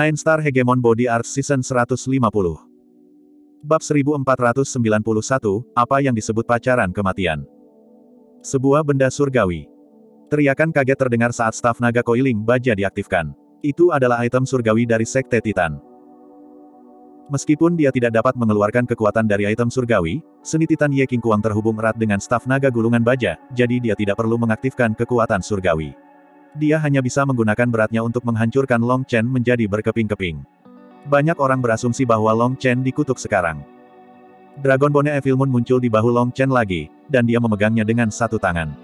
Nine Star Hegemon Body Art Season 150 Bab 1491, apa yang disebut pacaran kematian. Sebuah benda surgawi. Teriakan kaget terdengar saat staf naga coiling baja diaktifkan. Itu adalah item surgawi dari Sekte Titan. Meskipun dia tidak dapat mengeluarkan kekuatan dari item surgawi, seni Titan Ye King Kuang terhubung erat dengan staf naga gulungan baja, jadi dia tidak perlu mengaktifkan kekuatan surgawi. Dia hanya bisa menggunakan beratnya untuk menghancurkan Long Chen menjadi berkeping-keping. Banyak orang berasumsi bahwa Long Chen dikutuk sekarang. Dragon Bone Evil Moon muncul di bahu Long Chen lagi, dan dia memegangnya dengan satu tangan.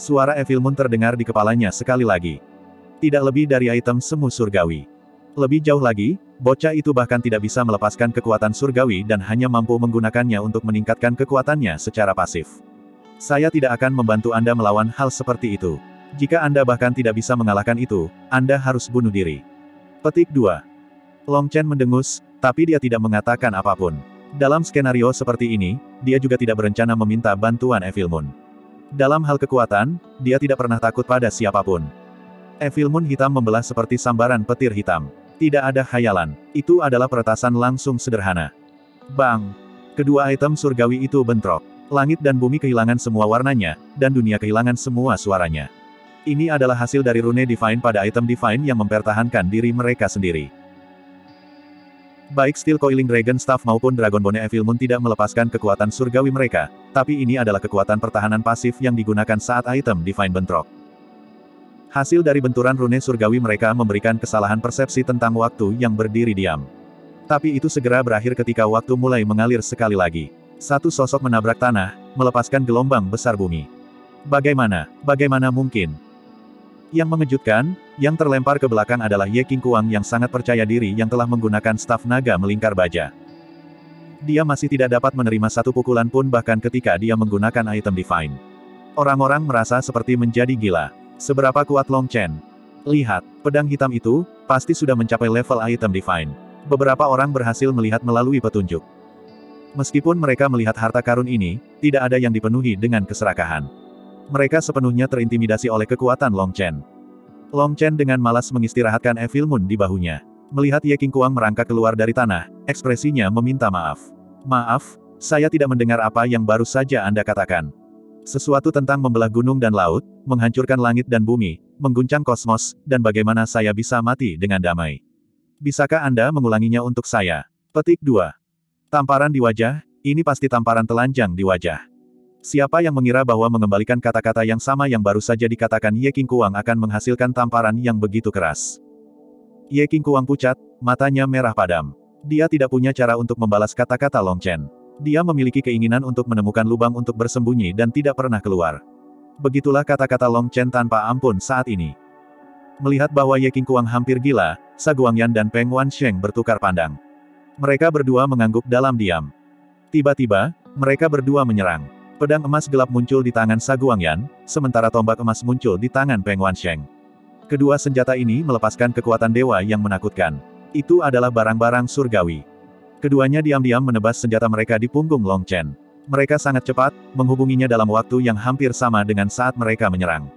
Suara Evil Moon terdengar di kepalanya sekali lagi. Tidak lebih dari item semu surgawi. Lebih jauh lagi, bocah itu bahkan tidak bisa melepaskan kekuatan surgawi dan hanya mampu menggunakannya untuk meningkatkan kekuatannya secara pasif. Saya tidak akan membantu Anda melawan hal seperti itu. Jika Anda bahkan tidak bisa mengalahkan itu, Anda harus bunuh diri. Petik 2. Long Chen mendengus, tapi dia tidak mengatakan apa pun. Dalam skenario seperti ini, dia juga tidak berencana meminta bantuan Evil Moon. Dalam hal kekuatan, dia tidak pernah takut pada siapa pun. Evil Moon hitam membelah seperti sambaran petir hitam. Tidak ada khayalan. Itu adalah peretasan langsung sederhana. Bang! Kedua item surgawi itu bentrok. Langit dan bumi kehilangan semua warnanya, dan dunia kehilangan semua suaranya. Ini adalah hasil dari rune Divine pada item Divine yang mempertahankan diri mereka sendiri. Baik Steel Coiling Dragon Staff maupun Dragon Bone Evil Moon tidak melepaskan kekuatan surgawi mereka, tapi ini adalah kekuatan pertahanan pasif yang digunakan saat item Divine bentrok. Hasil dari benturan rune surgawi mereka memberikan kesalahan persepsi tentang waktu yang berdiri diam. Tapi itu segera berakhir ketika waktu mulai mengalir sekali lagi. Satu sosok menabrak tanah, melepaskan gelombang besar bumi. Bagaimana, bagaimana mungkin? Yang mengejutkan, yang terlempar ke belakang adalah Ye King Kuang yang sangat percaya diri yang telah menggunakan staf naga melingkar baja. Dia masih tidak dapat menerima satu pukulan pun bahkan ketika dia menggunakan item Divine. Orang-orang merasa seperti menjadi gila. Seberapa kuat Long Chen? Lihat, pedang hitam itu, pasti sudah mencapai level item Divine. Beberapa orang berhasil melihat melalui petunjuk. Meskipun mereka melihat harta karun ini, tidak ada yang dipenuhi dengan keserakahan. Mereka sepenuhnya terintimidasi oleh kekuatan Long Chen. Long Chen dengan malas mengistirahatkan Evil Moon di bahunya. Melihat Ye King Kuang merangkak keluar dari tanah, ekspresinya meminta maaf. Maaf, saya tidak mendengar apa yang baru saja Anda katakan. Sesuatu tentang membelah gunung dan laut, menghancurkan langit dan bumi, mengguncang kosmos, dan bagaimana saya bisa mati dengan damai. Bisakah Anda mengulanginya untuk saya? Petik 2. Tamparan di wajah, ini pasti tamparan telanjang di wajah. Siapa yang mengira bahwa mengembalikan kata-kata yang sama yang baru saja dikatakan Ye King Kuang akan menghasilkan tamparan yang begitu keras. Ye King Kuang pucat, matanya merah padam. Dia tidak punya cara untuk membalas kata-kata Long Chen. Dia memiliki keinginan untuk menemukan lubang untuk bersembunyi dan tidak pernah keluar. Begitulah kata-kata Long Chen tanpa ampun saat ini. Melihat bahwa Ye King Kuang hampir gila, Sa Guangyan dan Peng Wansheng bertukar pandang. Mereka berdua mengangguk dalam diam. Tiba-tiba, mereka berdua menyerang. Pedang emas gelap muncul di tangan Saguangyan, sementara tombak emas muncul di tangan Peng Wansheng. Kedua senjata ini melepaskan kekuatan dewa yang menakutkan. Itu adalah barang-barang surgawi. Keduanya diam-diam menebas senjata mereka di punggung Long Chen. Mereka sangat cepat, menghubunginya dalam waktu yang hampir sama dengan saat mereka menyerang.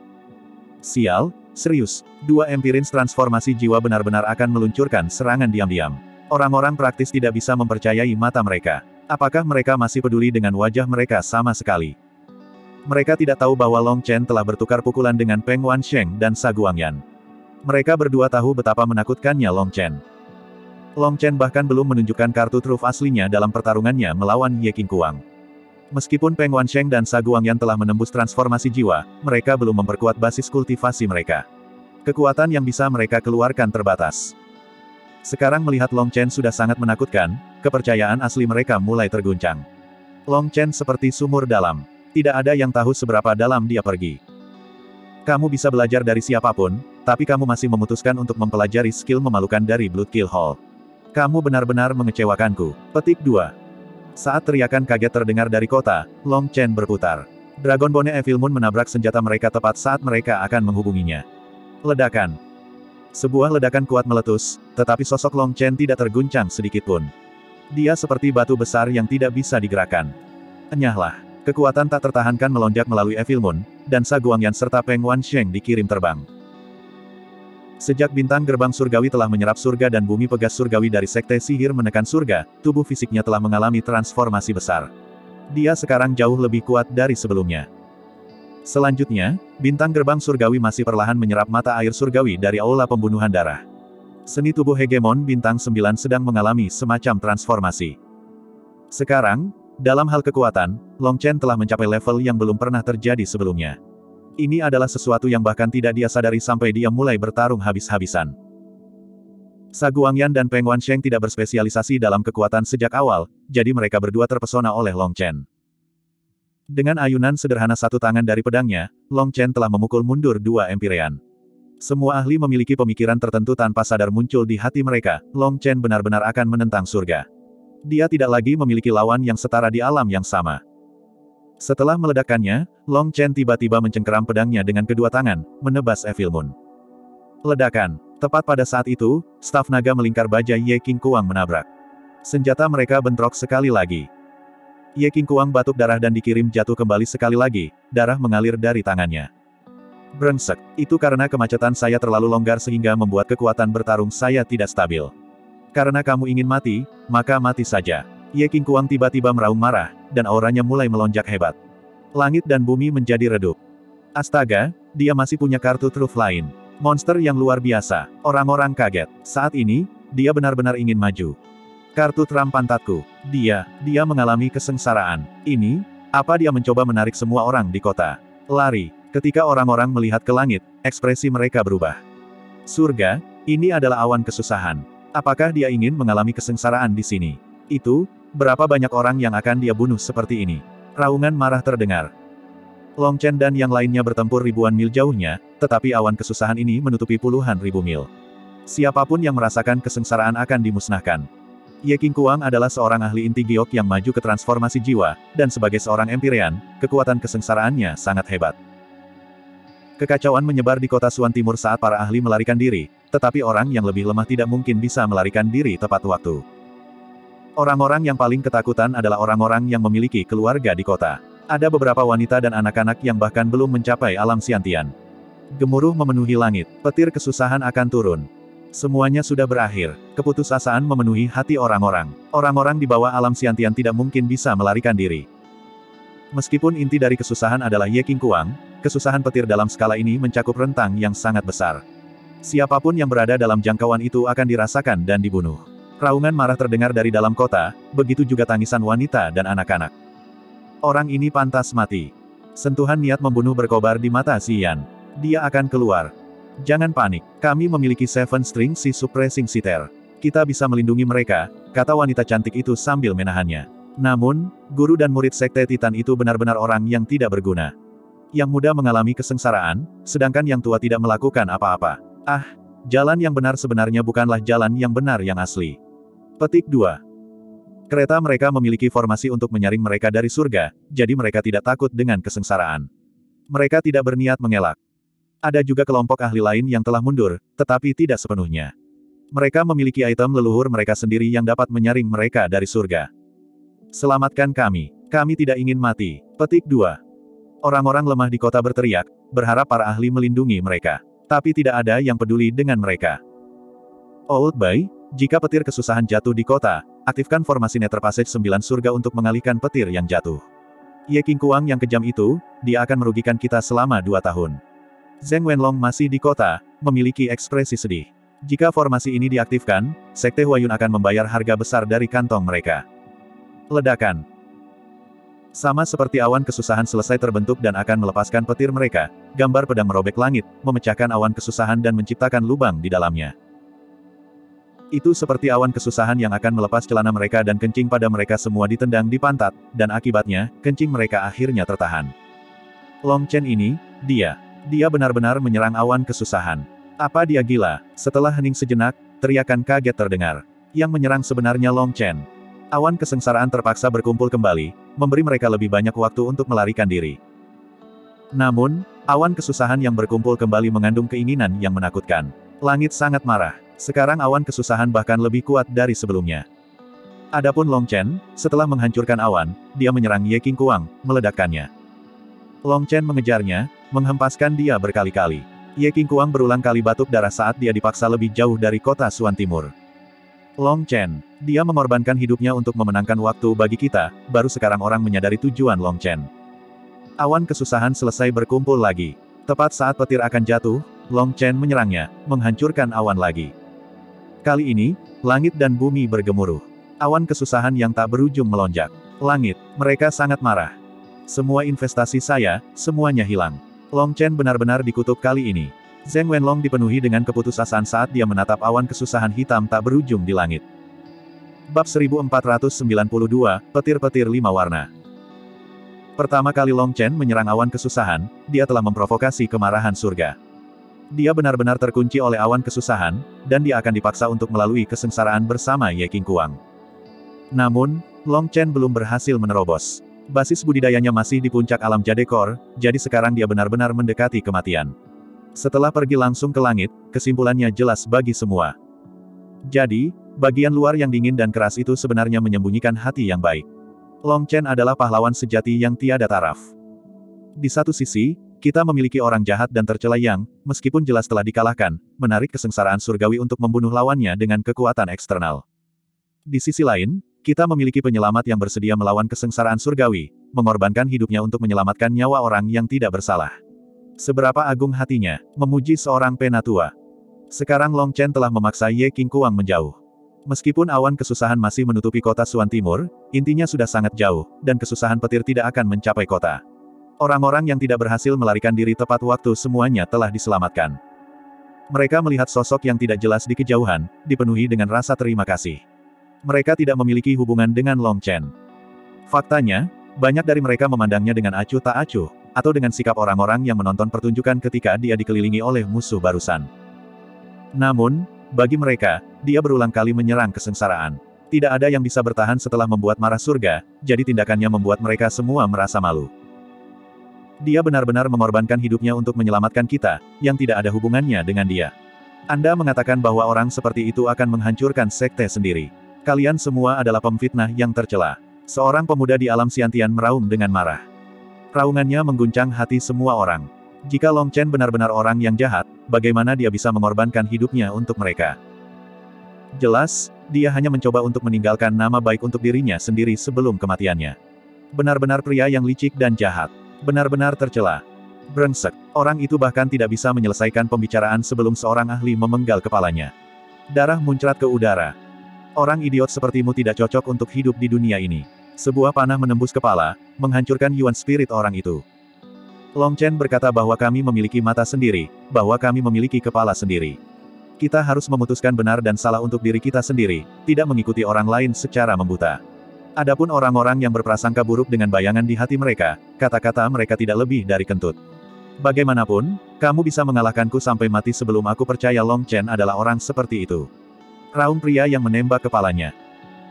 Sial, serius, dua empirins transformasi jiwa benar-benar akan meluncurkan serangan diam-diam. Orang-orang praktis tidak bisa mempercayai mata mereka. Apakah mereka masih peduli dengan wajah mereka sama sekali? Mereka tidak tahu bahwa Long Chen telah bertukar pukulan dengan Peng Wansheng dan Sa Guangyan. Mereka berdua tahu betapa menakutkannya Long Chen. Long Chen bahkan belum menunjukkan kartu truf aslinya dalam pertarungannya melawan Ye King Kuang. Meskipun Peng Wansheng dan Sa Guangyan telah menembus transformasi jiwa, mereka belum memperkuat basis kultivasi mereka. Kekuatan yang bisa mereka keluarkan terbatas. Sekarang melihat Long Chen sudah sangat menakutkan, kepercayaan asli mereka mulai terguncang. Long Chen seperti sumur dalam. Tidak ada yang tahu seberapa dalam dia pergi. Kamu bisa belajar dari siapa pun, tapi kamu masih memutuskan untuk mempelajari skill memalukan dari Blood Kill Hall. Kamu benar-benar mengecewakanku. Petik 2. Saat teriakan kaget terdengar dari kota, Long Chen berputar. Dragon Bone Evil Moon menabrak senjata mereka tepat saat mereka akan menghubunginya. Ledakan. Sebuah ledakan kuat meletus, tetapi sosok Long Chen tidak terguncang sedikitpun. Dia seperti batu besar yang tidak bisa digerakkan. Enyahlah. Kekuatan tak tertahankan melonjak melalui Evil Moon, dan Sa Guangyan serta Peng Wansheng dikirim terbang. Sejak bintang gerbang surgawi telah menyerap surga dan bumi pegas surgawi dari sekte sihir menekan surga, tubuh fisiknya telah mengalami transformasi besar. Dia sekarang jauh lebih kuat dari sebelumnya. Selanjutnya, bintang gerbang surgawi masih perlahan menyerap mata air surgawi dari aula pembunuhan darah. Seni tubuh hegemon bintang 9 sedang mengalami semacam transformasi. Sekarang, dalam hal kekuatan, Long Chen telah mencapai level yang belum pernah terjadi sebelumnya. Ini adalah sesuatu yang bahkan tidak dia sadari sampai dia mulai bertarung habis-habisan. Saguangyan dan Peng Wansheng tidak berspesialisasi dalam kekuatan sejak awal, jadi mereka berdua terpesona oleh Long Chen. Dengan ayunan sederhana satu tangan dari pedangnya, Long Chen telah memukul mundur dua empirean. Semua ahli memiliki pemikiran tertentu tanpa sadar muncul di hati mereka, Long Chen benar-benar akan menentang surga. Dia tidak lagi memiliki lawan yang setara di alam yang sama. Setelah meledakkannya, Long Chen tiba-tiba mencengkeram pedangnya dengan kedua tangan, menebas Evil Moon. Ledakan. Tepat pada saat itu, staf naga melingkar baja Ye King Kuang menabrak. Senjata mereka bentrok sekali lagi. Ye King Kuang batuk darah dan dikirim jatuh kembali sekali lagi, darah mengalir dari tangannya. Brengsek, itu karena kemacetan saya terlalu longgar sehingga membuat kekuatan bertarung saya tidak stabil. Karena kamu ingin mati, maka mati saja. Ye King Kuang tiba-tiba meraung marah, dan auranya mulai melonjak hebat. Langit dan bumi menjadi redup. Astaga, dia masih punya kartu truf lain. Monster yang luar biasa. Orang-orang kaget. Saat ini, dia benar-benar ingin maju. Kartu Tram pantatku. Dia, dia mengalami kesengsaraan. Ini, apa dia mencoba menarik semua orang di kota? Lari. Ketika orang-orang melihat ke langit, ekspresi mereka berubah. Surga, ini adalah awan kesusahan. Apakah dia ingin mengalami kesengsaraan di sini? Itu, Berapa banyak orang yang akan dia bunuh seperti ini? Raungan marah terdengar. Long Chen dan yang lainnya bertempur ribuan mil jauhnya, tetapi awan kesusahan ini menutupi puluhan ribu mil. Siapa pun yang merasakan kesengsaraan akan dimusnahkan. Ye King Kuang adalah seorang ahli inti giok yang maju ke transformasi jiwa, dan sebagai seorang empirean, kekuatan kesengsaraannya sangat hebat. Kekacauan menyebar di kota Suan Timur saat para ahli melarikan diri, tetapi orang yang lebih lemah tidak mungkin bisa melarikan diri tepat waktu. Orang-orang yang paling ketakutan adalah orang-orang yang memiliki keluarga di kota. Ada beberapa wanita dan anak-anak yang bahkan belum mencapai alam siantian. Gemuruh memenuhi langit, petir kesusahan akan turun. Semuanya sudah berakhir, keputusasaan memenuhi hati orang-orang. Orang-orang di bawah alam siantian tidak mungkin bisa melarikan diri. Meskipun inti dari kesusahan adalah Ye King Kuang, kesusahan petir dalam skala ini mencakup rentang yang sangat besar. Siapa pun yang berada dalam jangkauan itu akan dirasakan dan dibunuh. Raungan marah terdengar dari dalam kota, begitu juga tangisan wanita dan anak-anak. Orang ini pantas mati. Sentuhan niat membunuh berkobar di mata Xian. Dia akan keluar. Jangan panik, kami memiliki Seven String Si Suppressing Sitter. Kita bisa melindungi mereka, kata wanita cantik itu sambil menahannya. Namun, guru dan murid Sekte Titan itu benar-benar orang yang tidak berguna. Yang muda mengalami kesengsaraan, sedangkan yang tua tidak melakukan apa-apa. Ah, jalan yang benar sebenarnya bukanlah jalan yang benar yang asli. Petik 2. Kereta mereka memiliki formasi untuk menyaring mereka dari surga, jadi mereka tidak takut dengan kesengsaraan. Mereka tidak berniat mengelak. Ada juga kelompok ahli lain yang telah mundur, tetapi tidak sepenuhnya. Mereka memiliki item leluhur mereka sendiri yang dapat menyaring mereka dari surga. Selamatkan kami. Kami tidak ingin mati. Petik 2. Orang-orang lemah di kota berteriak, berharap para ahli melindungi mereka. Tapi tidak ada yang peduli dengan mereka. Old Bay, jika petir kesusahan jatuh di kota, aktifkan formasi Nether Passage 9 surga untuk mengalihkan petir yang jatuh. Ye King Kuang yang kejam itu, dia akan merugikan kita selama dua tahun. Zheng Wenlong masih di kota, memiliki ekspresi sedih. Jika formasi ini diaktifkan, Sekte Huayun akan membayar harga besar dari kantong mereka. Ledakan. Sama seperti awan kesusahan selesai terbentuk dan akan melepaskan petir mereka, gambar pedang merobek langit, memecahkan awan kesusahan dan menciptakan lubang di dalamnya. Itu seperti awan kesusahan yang akan melepas celana mereka dan kencing pada mereka semua ditendang di pantat, dan akibatnya, kencing mereka akhirnya tertahan. Long Chen ini, dia. Dia benar-benar menyerang awan kesusahan. Apa dia gila? Setelah hening sejenak, teriakan kaget terdengar. Yang menyerang sebenarnya Long Chen. Awan kesengsaraan terpaksa berkumpul kembali, memberi mereka lebih banyak waktu untuk melarikan diri. Namun, awan kesusahan yang berkumpul kembali mengandung keinginan yang menakutkan. Langit sangat marah. Sekarang awan kesusahan bahkan lebih kuat dari sebelumnya. Adapun Long Chen, setelah menghancurkan awan, dia menyerang Ye King Kuang, meledakkannya. Long Chen mengejarnya, menghempaskan dia berkali-kali. Ye King Kuang berulang kali batuk darah saat dia dipaksa lebih jauh dari kota Suan Timur. Long Chen, dia mengorbankan hidupnya untuk memenangkan waktu bagi kita, baru sekarang orang menyadari tujuan Long Chen. Awan kesusahan selesai berkumpul lagi. Tepat saat petir akan jatuh, Long Chen menyerangnya, menghancurkan awan lagi. Kali ini, langit dan bumi bergemuruh. Awan kesusahan yang tak berujung melonjak. Langit, mereka sangat marah. Semua investasi saya, semuanya hilang. Long Chen benar-benar dikutuk kali ini. Zheng Wenlong dipenuhi dengan keputusasaan saat dia menatap awan kesusahan hitam tak berujung di langit. Bab 1492, Petir-petir lima warna. Pertama kali Long Chen menyerang awan kesusahan, dia telah memprovokasi kemarahan surga. Dia benar-benar terkunci oleh awan kesusahan, dan dia akan dipaksa untuk melalui kesengsaraan bersama Ye King Kuang. Namun, Long Chen belum berhasil menerobos. Basis budidayanya masih di puncak alam Jadekor, jadi sekarang dia benar-benar mendekati kematian. Setelah pergi langsung ke langit, kesimpulannya jelas bagi semua. Jadi, bagian luar yang dingin dan keras itu sebenarnya menyembunyikan hati yang baik. Long Chen adalah pahlawan sejati yang tiada taraf. Di satu sisi, kita memiliki orang jahat dan tercela yang, meskipun jelas telah dikalahkan, menarik kesengsaraan surgawi untuk membunuh lawannya dengan kekuatan eksternal. Di sisi lain, kita memiliki penyelamat yang bersedia melawan kesengsaraan surgawi, mengorbankan hidupnya untuk menyelamatkan nyawa orang yang tidak bersalah. Seberapa agung hatinya, memuji seorang penatua. Sekarang Long Chen telah memaksa Ye King Kuang menjauh. Meskipun awan kesusahan masih menutupi kota Suan Timur, intinya sudah sangat jauh, dan kesusahan petir tidak akan mencapai kota. Orang-orang yang tidak berhasil melarikan diri tepat waktu semuanya telah diselamatkan. Mereka melihat sosok yang tidak jelas di kejauhan, dipenuhi dengan rasa terima kasih. Mereka tidak memiliki hubungan dengan Long Chen. Faktanya, banyak dari mereka memandangnya dengan acuh tak acuh, atau dengan sikap orang-orang yang menonton pertunjukan ketika dia dikelilingi oleh musuh barusan. Namun, bagi mereka, dia berulang kali menyerang kesengsaraan. Tidak ada yang bisa bertahan setelah membuat marah surga, jadi tindakannya membuat mereka semua merasa malu. Dia benar-benar mengorbankan hidupnya untuk menyelamatkan kita, yang tidak ada hubungannya dengan dia. Anda mengatakan bahwa orang seperti itu akan menghancurkan sekte sendiri. Kalian semua adalah pemfitnah yang tercela. Seorang pemuda di alam Siantian meraung dengan marah. Raungannya mengguncang hati semua orang. Jika Long Chen benar-benar orang yang jahat, bagaimana dia bisa mengorbankan hidupnya untuk mereka? Jelas, dia hanya mencoba untuk meninggalkan nama baik untuk dirinya sendiri sebelum kematiannya. Benar-benar pria yang licik dan jahat. Benar-benar tercela. Brengsek, orang itu bahkan tidak bisa menyelesaikan pembicaraan sebelum seorang ahli memenggal kepalanya. Darah muncrat ke udara. Orang idiot sepertimu tidak cocok untuk hidup di dunia ini. Sebuah panah menembus kepala, menghancurkan Yuan spirit orang itu. Long Chen berkata bahwa kami memiliki mata sendiri, bahwa kami memiliki kepala sendiri. Kita harus memutuskan benar dan salah untuk diri kita sendiri, tidak mengikuti orang lain secara membuta. Adapun orang-orang yang berprasangka buruk dengan bayangan di hati mereka, kata-kata mereka tidak lebih dari kentut. Bagaimanapun, kamu bisa mengalahkanku sampai mati sebelum aku percaya Long Chen adalah orang seperti itu. Raung pria yang menembak kepalanya.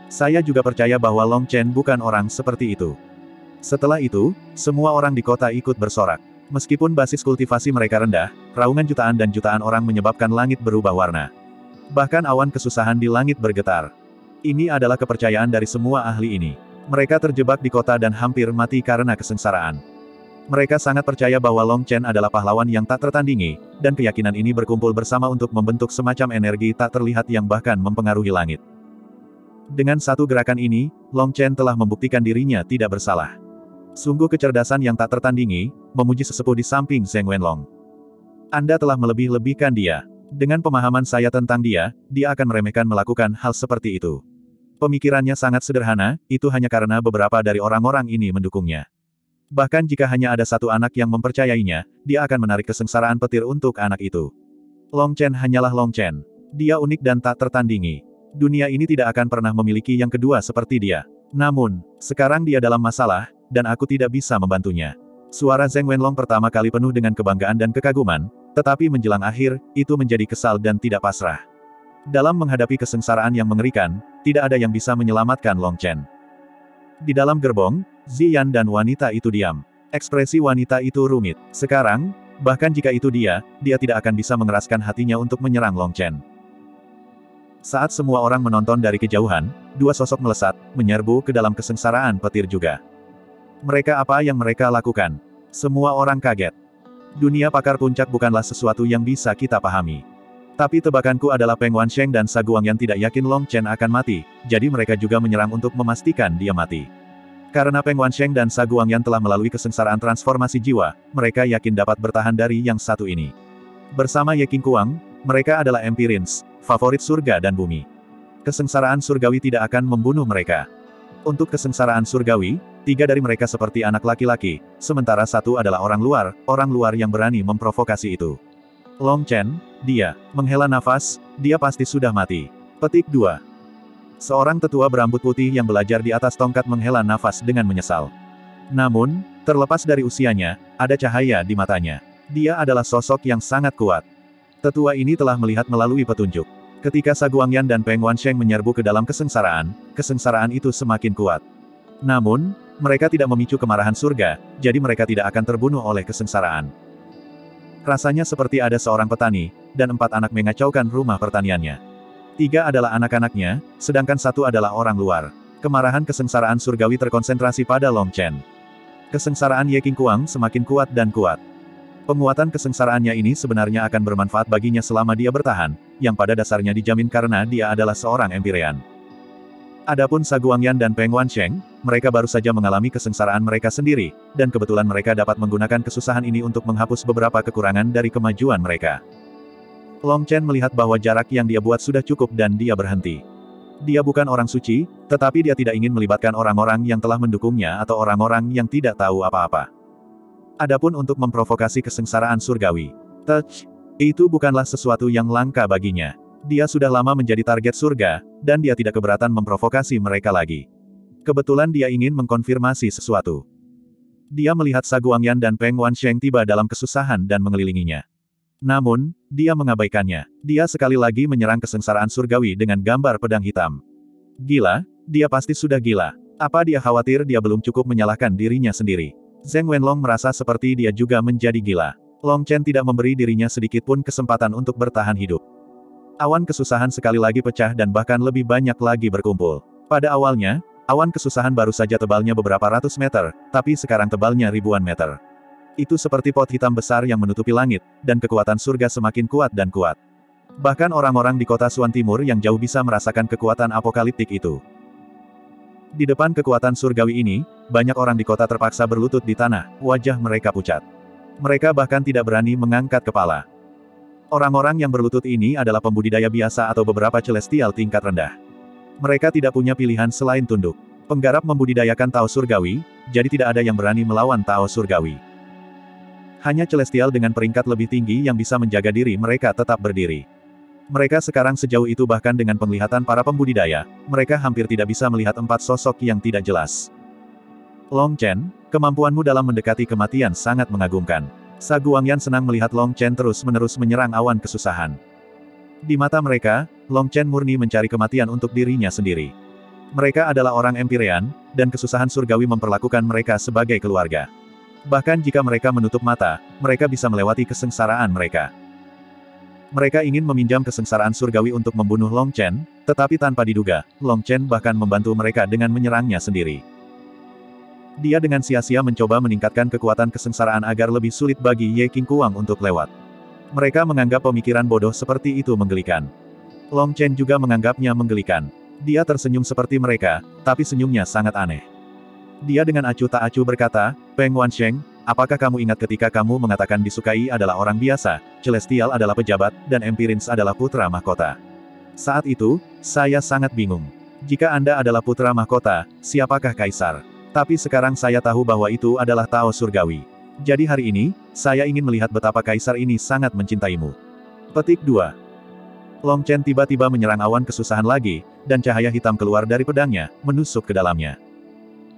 Saya juga percaya bahwa Long Chen bukan orang seperti itu. Setelah itu, semua orang di kota ikut bersorak. Meskipun basis kultivasi mereka rendah, raungan jutaan dan jutaan orang menyebabkan langit berubah warna. Bahkan awan kesusahan di langit bergetar. Ini adalah kepercayaan dari semua ahli ini. Mereka terjebak di kota dan hampir mati karena kesengsaraan. Mereka sangat percaya bahwa Long Chen adalah pahlawan yang tak tertandingi, dan keyakinan ini berkumpul bersama untuk membentuk semacam energi tak terlihat yang bahkan mempengaruhi langit. Dengan satu gerakan ini, Long Chen telah membuktikan dirinya tidak bersalah. Sungguh kecerdasan yang tak tertandingi, memuji sesepuh di samping Zheng Wenlong. Anda telah melebih-lebihkan dia. Dengan pemahaman saya tentang dia, dia akan meremehkan melakukan hal seperti itu. Pemikirannya sangat sederhana, itu hanya karena beberapa dari orang-orang ini mendukungnya. Bahkan jika hanya ada satu anak yang mempercayainya, dia akan menarik kesengsaraan petir untuk anak itu. Long Chen hanyalah Long Chen. Dia unik dan tak tertandingi. Dunia ini tidak akan pernah memiliki yang kedua seperti dia. Namun, sekarang dia dalam masalah, dan aku tidak bisa membantunya. Suara Zheng Wenlong pertama kali penuh dengan kebanggaan dan kekaguman, tetapi menjelang akhir, itu menjadi kesal dan tidak pasrah. Dalam menghadapi kesengsaraan yang mengerikan, tidak ada yang bisa menyelamatkan Long Chen. Di dalam gerbong, Ziyan dan wanita itu diam. Ekspresi wanita itu rumit. Sekarang, bahkan jika itu dia, dia tidak akan bisa mengeraskan hatinya untuk menyerang Long Chen. Saat semua orang menonton dari kejauhan, dua sosok melesat, menyerbu ke dalam kesengsaraan petir juga. Mereka apa yang mereka lakukan? Semua orang kaget. Dunia pakar puncak bukanlah sesuatu yang bisa kita pahami. Tapi tebakanku adalah Peng Wansheng dan Saguangyan tidak yakin Long Chen akan mati, jadi mereka juga menyerang untuk memastikan dia mati. Karena Peng Wansheng dan Saguangyan telah melalui kesengsaraan transformasi jiwa, mereka yakin dapat bertahan dari yang satu ini. Bersama Ye King Kuang, mereka adalah Empirins, favorit surga dan bumi. Kesengsaraan surgawi tidak akan membunuh mereka. Untuk kesengsaraan surgawi, tiga dari mereka seperti anak laki-laki, sementara satu adalah orang luar, orang luar yang berani memprovokasi itu. Long Chen, dia, menghela nafas, dia pasti sudah mati. Petik 2. Seorang tetua berambut putih yang belajar di atas tongkat menghela nafas dengan menyesal. Namun, terlepas dari usianya, ada cahaya di matanya. Dia adalah sosok yang sangat kuat. Tetua ini telah melihat melalui petunjuk. Ketika Saguangyan dan Peng Wansheng menyerbu ke dalam kesengsaraan, kesengsaraan itu semakin kuat. Namun, mereka tidak memicu kemarahan surga, jadi mereka tidak akan terbunuh oleh kesengsaraan. Rasanya seperti ada seorang petani, dan empat anak mengacaukan rumah pertaniannya. Tiga adalah anak-anaknya, sedangkan satu adalah orang luar. Kemarahan kesengsaraan surgawi terkonsentrasi pada Long Chen. Kesengsaraan Ye King Kuang semakin kuat dan kuat. Penguatan kesengsaraannya ini sebenarnya akan bermanfaat baginya selama dia bertahan, yang pada dasarnya dijamin karena dia adalah seorang Empyrean. Adapun Saguangyan dan Peng Wansheng, mereka baru saja mengalami kesengsaraan mereka sendiri, dan kebetulan mereka dapat menggunakan kesusahan ini untuk menghapus beberapa kekurangan dari kemajuan mereka. Long Chen melihat bahwa jarak yang dia buat sudah cukup dan dia berhenti. Dia bukan orang suci, tetapi dia tidak ingin melibatkan orang-orang yang telah mendukungnya atau orang-orang yang tidak tahu apa-apa. Adapun untuk memprovokasi kesengsaraan surgawi, touch, itu bukanlah sesuatu yang langka baginya. Dia sudah lama menjadi target surga, dan dia tidak keberatan memprovokasi mereka lagi. Kebetulan dia ingin mengkonfirmasi sesuatu. Dia melihat Saguangyan dan Peng Wansheng tiba dalam kesusahan dan mengelilinginya. Namun, dia mengabaikannya. Dia sekali lagi menyerang kesengsaraan surgawi dengan gambar pedang hitam. Gila, dia pasti sudah gila. Apa dia khawatir dia belum cukup menyalahkan dirinya sendiri? Zheng Wenlong merasa seperti dia juga menjadi gila. Long Chen tidak memberi dirinya sedikit pun kesempatan untuk bertahan hidup. Awan kesusahan sekali lagi pecah dan bahkan lebih banyak lagi berkumpul. Pada awalnya, awan kesusahan baru saja tebalnya beberapa ratus meter, tapi sekarang tebalnya ribuan meter. Itu seperti pot hitam besar yang menutupi langit, dan kekuatan surga semakin kuat dan kuat. Bahkan orang-orang di kota Suan Timur yang jauh bisa merasakan kekuatan apokaliptik itu. Di depan kekuatan surgawi ini, banyak orang di kota terpaksa berlutut di tanah, wajah mereka pucat. Mereka bahkan tidak berani mengangkat kepala. Orang-orang yang berlutut ini adalah pembudidaya biasa atau beberapa celestial tingkat rendah. Mereka tidak punya pilihan selain tunduk. Penggarap membudidayakan Tao Surgawi, jadi tidak ada yang berani melawan Tao Surgawi. Hanya celestial dengan peringkat lebih tinggi yang bisa menjaga diri mereka tetap berdiri. Mereka sekarang sejauh itu bahkan dengan penglihatan para pembudidaya, mereka hampir tidak bisa melihat empat sosok yang tidak jelas. Long Chen, kemampuanmu dalam mendekati kematian sangat mengagumkan. Saguangyan senang melihat Long Chen terus-menerus menyerang awan kesusahan. Di mata mereka, Long Chen murni mencari kematian untuk dirinya sendiri. Mereka adalah orang Empyrean, dan kesusahan surgawi memperlakukan mereka sebagai keluarga. Bahkan jika mereka menutup mata, mereka bisa melewati kesengsaraan mereka. Mereka ingin meminjam kesengsaraan surgawi untuk membunuh Long Chen, tetapi tanpa diduga, Long Chen bahkan membantu mereka dengan menyerangnya sendiri. Dia dengan sia-sia mencoba meningkatkan kekuatan kesengsaraan agar lebih sulit bagi Ye King Kuang untuk lewat. Mereka menganggap pemikiran bodoh seperti itu menggelikan. Long Chen juga menganggapnya menggelikan. Dia tersenyum seperti mereka, tapi senyumnya sangat aneh. Dia dengan acuh tak acuh berkata, Peng Wansheng, apakah kamu ingat ketika kamu mengatakan disukai adalah orang biasa, Celestial adalah pejabat, dan Empirins adalah putra mahkota. Saat itu, saya sangat bingung. Jika Anda adalah putra mahkota, siapakah kaisar? Tapi sekarang saya tahu bahwa itu adalah Tao Surgawi. Jadi hari ini, saya ingin melihat betapa kaisar ini sangat mencintaimu. Petik 2. Long Chen tiba-tiba menyerang awan kesusahan lagi, dan cahaya hitam keluar dari pedangnya, menusuk ke dalamnya.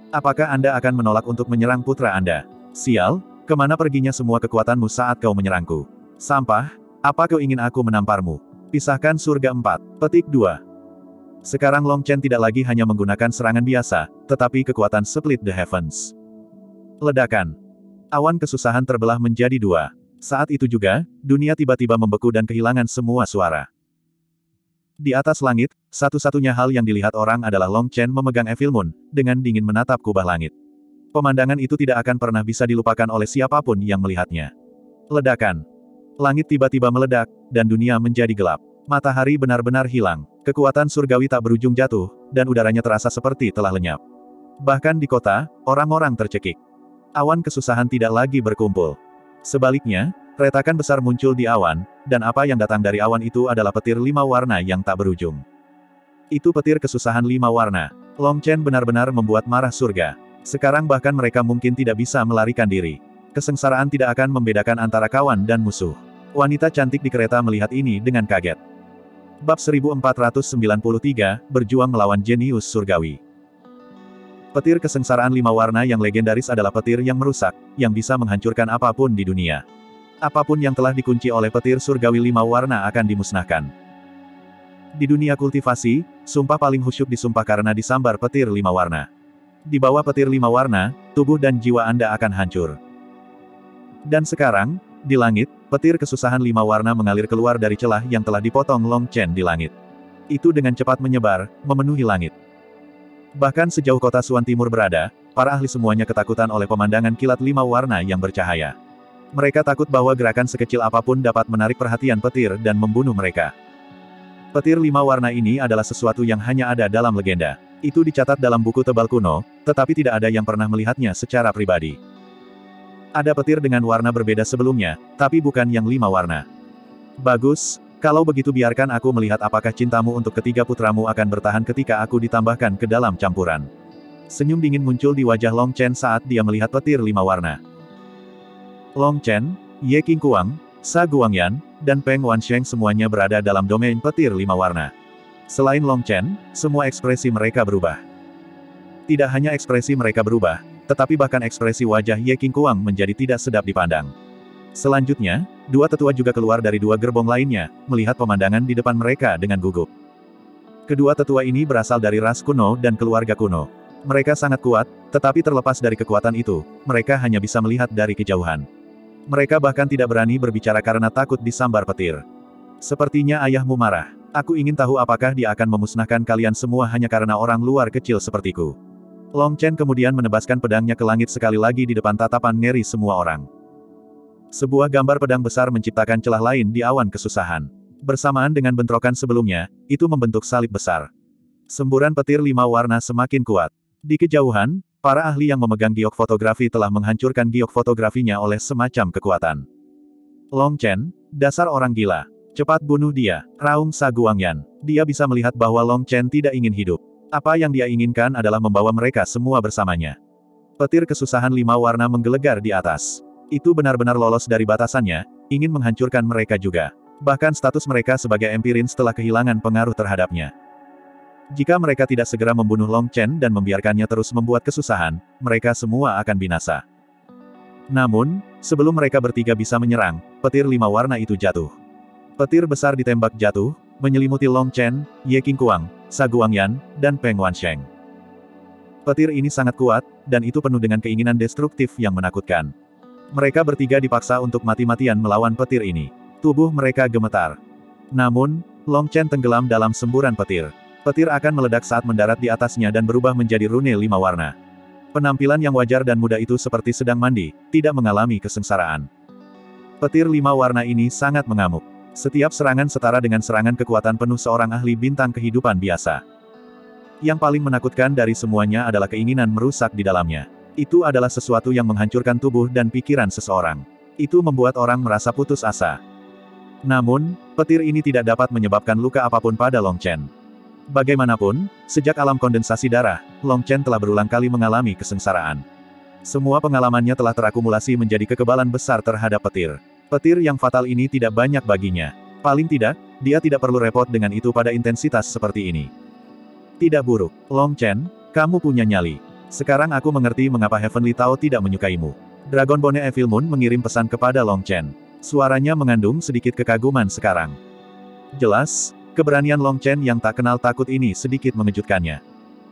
Apakah Anda akan menolak untuk menyerang putra Anda? Sial, ke mana perginya semua kekuatanmu saat kau menyerangku? Sampah, apa kau ingin aku menamparmu? Pisahkan surga 4. Petik 2. Sekarang Long Chen tidak lagi hanya menggunakan serangan biasa, tetapi kekuatan split the heavens. Ledakan. Awan kesusahan terbelah menjadi dua. Saat itu juga, dunia tiba-tiba membeku dan kehilangan semua suara. Di atas langit, satu-satunya hal yang dilihat orang adalah Long Chen memegang Evil Moon, dengan dingin menatap kubah langit. Pemandangan itu tidak akan pernah bisa dilupakan oleh siapa pun yang melihatnya. Ledakan. Langit tiba-tiba meledak, dan dunia menjadi gelap. Matahari benar-benar hilang. Kekuatan surgawi tak berujung jatuh, dan udaranya terasa seperti telah lenyap. Bahkan di kota, orang-orang tercekik. Awan kesusahan tidak lagi berkumpul. Sebaliknya, retakan besar muncul di awan, dan apa yang datang dari awan itu adalah petir lima warna yang tak berujung. Itu petir kesusahan lima warna. Long Chen benar-benar membuat marah surga. Sekarang bahkan mereka mungkin tidak bisa melarikan diri. Kesengsaraan tidak akan membedakan antara kawan dan musuh. Wanita cantik di kereta melihat ini dengan kaget. Bab 1493, Berjuang melawan jenius surgawi. Petir kesengsaraan lima warna yang legendaris adalah petir yang merusak, yang bisa menghancurkan apa pun di dunia. Apa pun yang telah dikunci oleh petir surgawi lima warna akan dimusnahkan. Di dunia kultivasi, sumpah paling khusyuk disumpah karena disambar petir lima warna. Di bawah petir lima warna, tubuh dan jiwa Anda akan hancur. Dan sekarang, di langit, petir kesusahan lima warna mengalir keluar dari celah yang telah dipotong Long Chen di langit. Itu dengan cepat menyebar, memenuhi langit. Bahkan sejauh kota Suan Timur berada, para ahli semuanya ketakutan oleh pemandangan kilat lima warna yang bercahaya. Mereka takut bahwa gerakan sekecil apa pun dapat menarik perhatian petir dan membunuh mereka. Petir lima warna ini adalah sesuatu yang hanya ada dalam legenda. Itu dicatat dalam buku tebal kuno, tetapi tidak ada yang pernah melihatnya secara pribadi. Ada petir dengan warna berbeda sebelumnya, tapi bukan yang lima warna. Bagus, kalau begitu biarkan aku melihat apakah cintamu untuk ketiga putramu akan bertahan ketika aku ditambahkan ke dalam campuran. Senyum dingin muncul di wajah Long Chen saat dia melihat petir lima warna. Long Chen, Ye King Kuang, Sa Guangyan, dan Peng Wansheng semuanya berada dalam domain petir lima warna. Selain Long Chen, semua ekspresi mereka berubah. Tidak hanya ekspresi mereka berubah, tetapi bahkan ekspresi wajah Ye King Kuang menjadi tidak sedap dipandang. Selanjutnya, dua tetua juga keluar dari dua gerbong lainnya, melihat pemandangan di depan mereka dengan gugup. Kedua tetua ini berasal dari ras kuno dan keluarga kuno. Mereka sangat kuat, tetapi terlepas dari kekuatan itu, mereka hanya bisa melihat dari kejauhan. Mereka bahkan tidak berani berbicara karena takut disambar petir. Sepertinya ayahmu marah. Aku ingin tahu apakah dia akan memusnahkan kalian semua hanya karena orang luar kecil sepertiku. Long Chen kemudian menebaskan pedangnya ke langit sekali lagi di depan tatapan ngeri semua orang. Sebuah gambar pedang besar menciptakan celah lain di awan kesusahan. Bersamaan dengan bentrokan sebelumnya, itu membentuk salib besar. Semburan petir lima warna semakin kuat. Di kejauhan, para ahli yang memegang giok fotografi telah menghancurkan giok fotografinya oleh semacam kekuatan. Long Chen, dasar orang gila. Cepat bunuh dia, Raung Saguangyan. Dia bisa melihat bahwa Long Chen tidak ingin hidup. Apa yang dia inginkan adalah membawa mereka semua bersamanya. Petir kesusahan lima warna menggelegar di atas. Itu benar-benar lolos dari batasannya, ingin menghancurkan mereka juga. Bahkan status mereka sebagai empirin setelah kehilangan pengaruh terhadapnya. Jika mereka tidak segera membunuh Long Chen dan membiarkannya terus membuat kesusahan, mereka semua akan binasa. Namun, sebelum mereka bertiga bisa menyerang, petir lima warna itu jatuh. Petir besar ditembak jatuh, menyelimuti Long Chen, Ye King Kuang, Sa Guangyan, dan Peng Wansheng. Petir ini sangat kuat, dan itu penuh dengan keinginan destruktif yang menakutkan. Mereka bertiga dipaksa untuk mati-matian melawan petir ini. Tubuh mereka gemetar. Namun, Long Chen tenggelam dalam semburan petir. Petir akan meledak saat mendarat di atasnya dan berubah menjadi rune lima warna. Penampilan yang wajar dan mudah itu seperti sedang mandi, tidak mengalami kesengsaraan. Petir lima warna ini sangat mengamuk. Setiap serangan setara dengan serangan kekuatan penuh seorang ahli bintang kehidupan biasa. Yang paling menakutkan dari semuanya adalah keinginan merusak di dalamnya. Itu adalah sesuatu yang menghancurkan tubuh dan pikiran seseorang. Itu membuat orang merasa putus asa. Namun, petir ini tidak dapat menyebabkan luka apa pun pada Long Chen. Bagaimanapun, sejak alam kondensasi darah, Long Chen telah berulang kali mengalami kesengsaraan. Semua pengalamannya telah terakumulasi menjadi kekebalan besar terhadap petir. Petir yang fatal ini tidak banyak baginya. Paling tidak, dia tidak perlu repot dengan itu pada intensitas seperti ini. Tidak buruk, Long Chen, kamu punya nyali. Sekarang aku mengerti mengapa Heavenly Tao tidak menyukaimu. Dragon Bone Evil Moon mengirim pesan kepada Long Chen. Suaranya mengandung sedikit kekaguman sekarang. Jelas, keberanian Long Chen yang tak kenal takut ini sedikit mengejutkannya.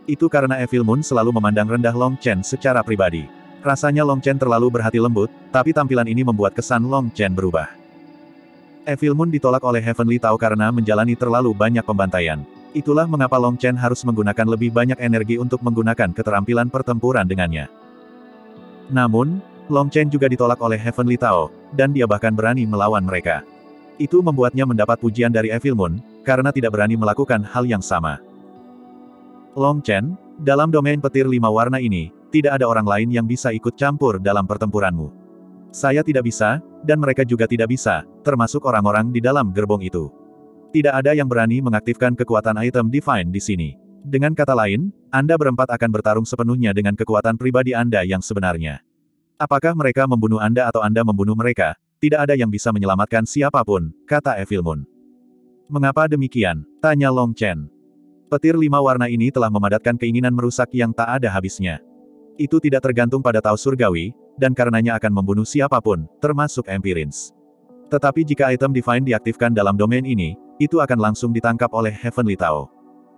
Itu karena Evil Moon selalu memandang rendah Long Chen secara pribadi. Rasanya Long Chen terlalu berhati lembut, tapi tampilan ini membuat kesan Long Chen berubah. Evil Moon ditolak oleh Heavenly Tao karena menjalani terlalu banyak pembantaian. Itulah mengapa Long Chen harus menggunakan lebih banyak energi untuk menggunakan keterampilan pertempuran dengannya. Namun, Long Chen juga ditolak oleh Heavenly Tao, dan dia bahkan berani melawan mereka. Itu membuatnya mendapat pujian dari Evil Moon, karena tidak berani melakukan hal yang sama. Long Chen, dalam domain petir lima warna ini, tidak ada orang lain yang bisa ikut campur dalam pertempuranmu. Saya tidak bisa, dan mereka juga tidak bisa, termasuk orang-orang di dalam gerbong itu. Tidak ada yang berani mengaktifkan kekuatan item Divine di sini. Dengan kata lain, Anda berempat akan bertarung sepenuhnya dengan kekuatan pribadi Anda yang sebenarnya. Apakah mereka membunuh Anda atau Anda membunuh mereka, tidak ada yang bisa menyelamatkan siapa pun, kata Evil Moon. Mengapa demikian? Tanya Long Chen. Petir lima warna ini telah memadatkan keinginan merusak yang tak ada habisnya. Itu tidak tergantung pada Tao Surgawi, dan karenanya akan membunuh siapa pun, termasuk Empirins. Tetapi jika item Divine diaktifkan dalam domain ini, itu akan langsung ditangkap oleh Heavenly Tao.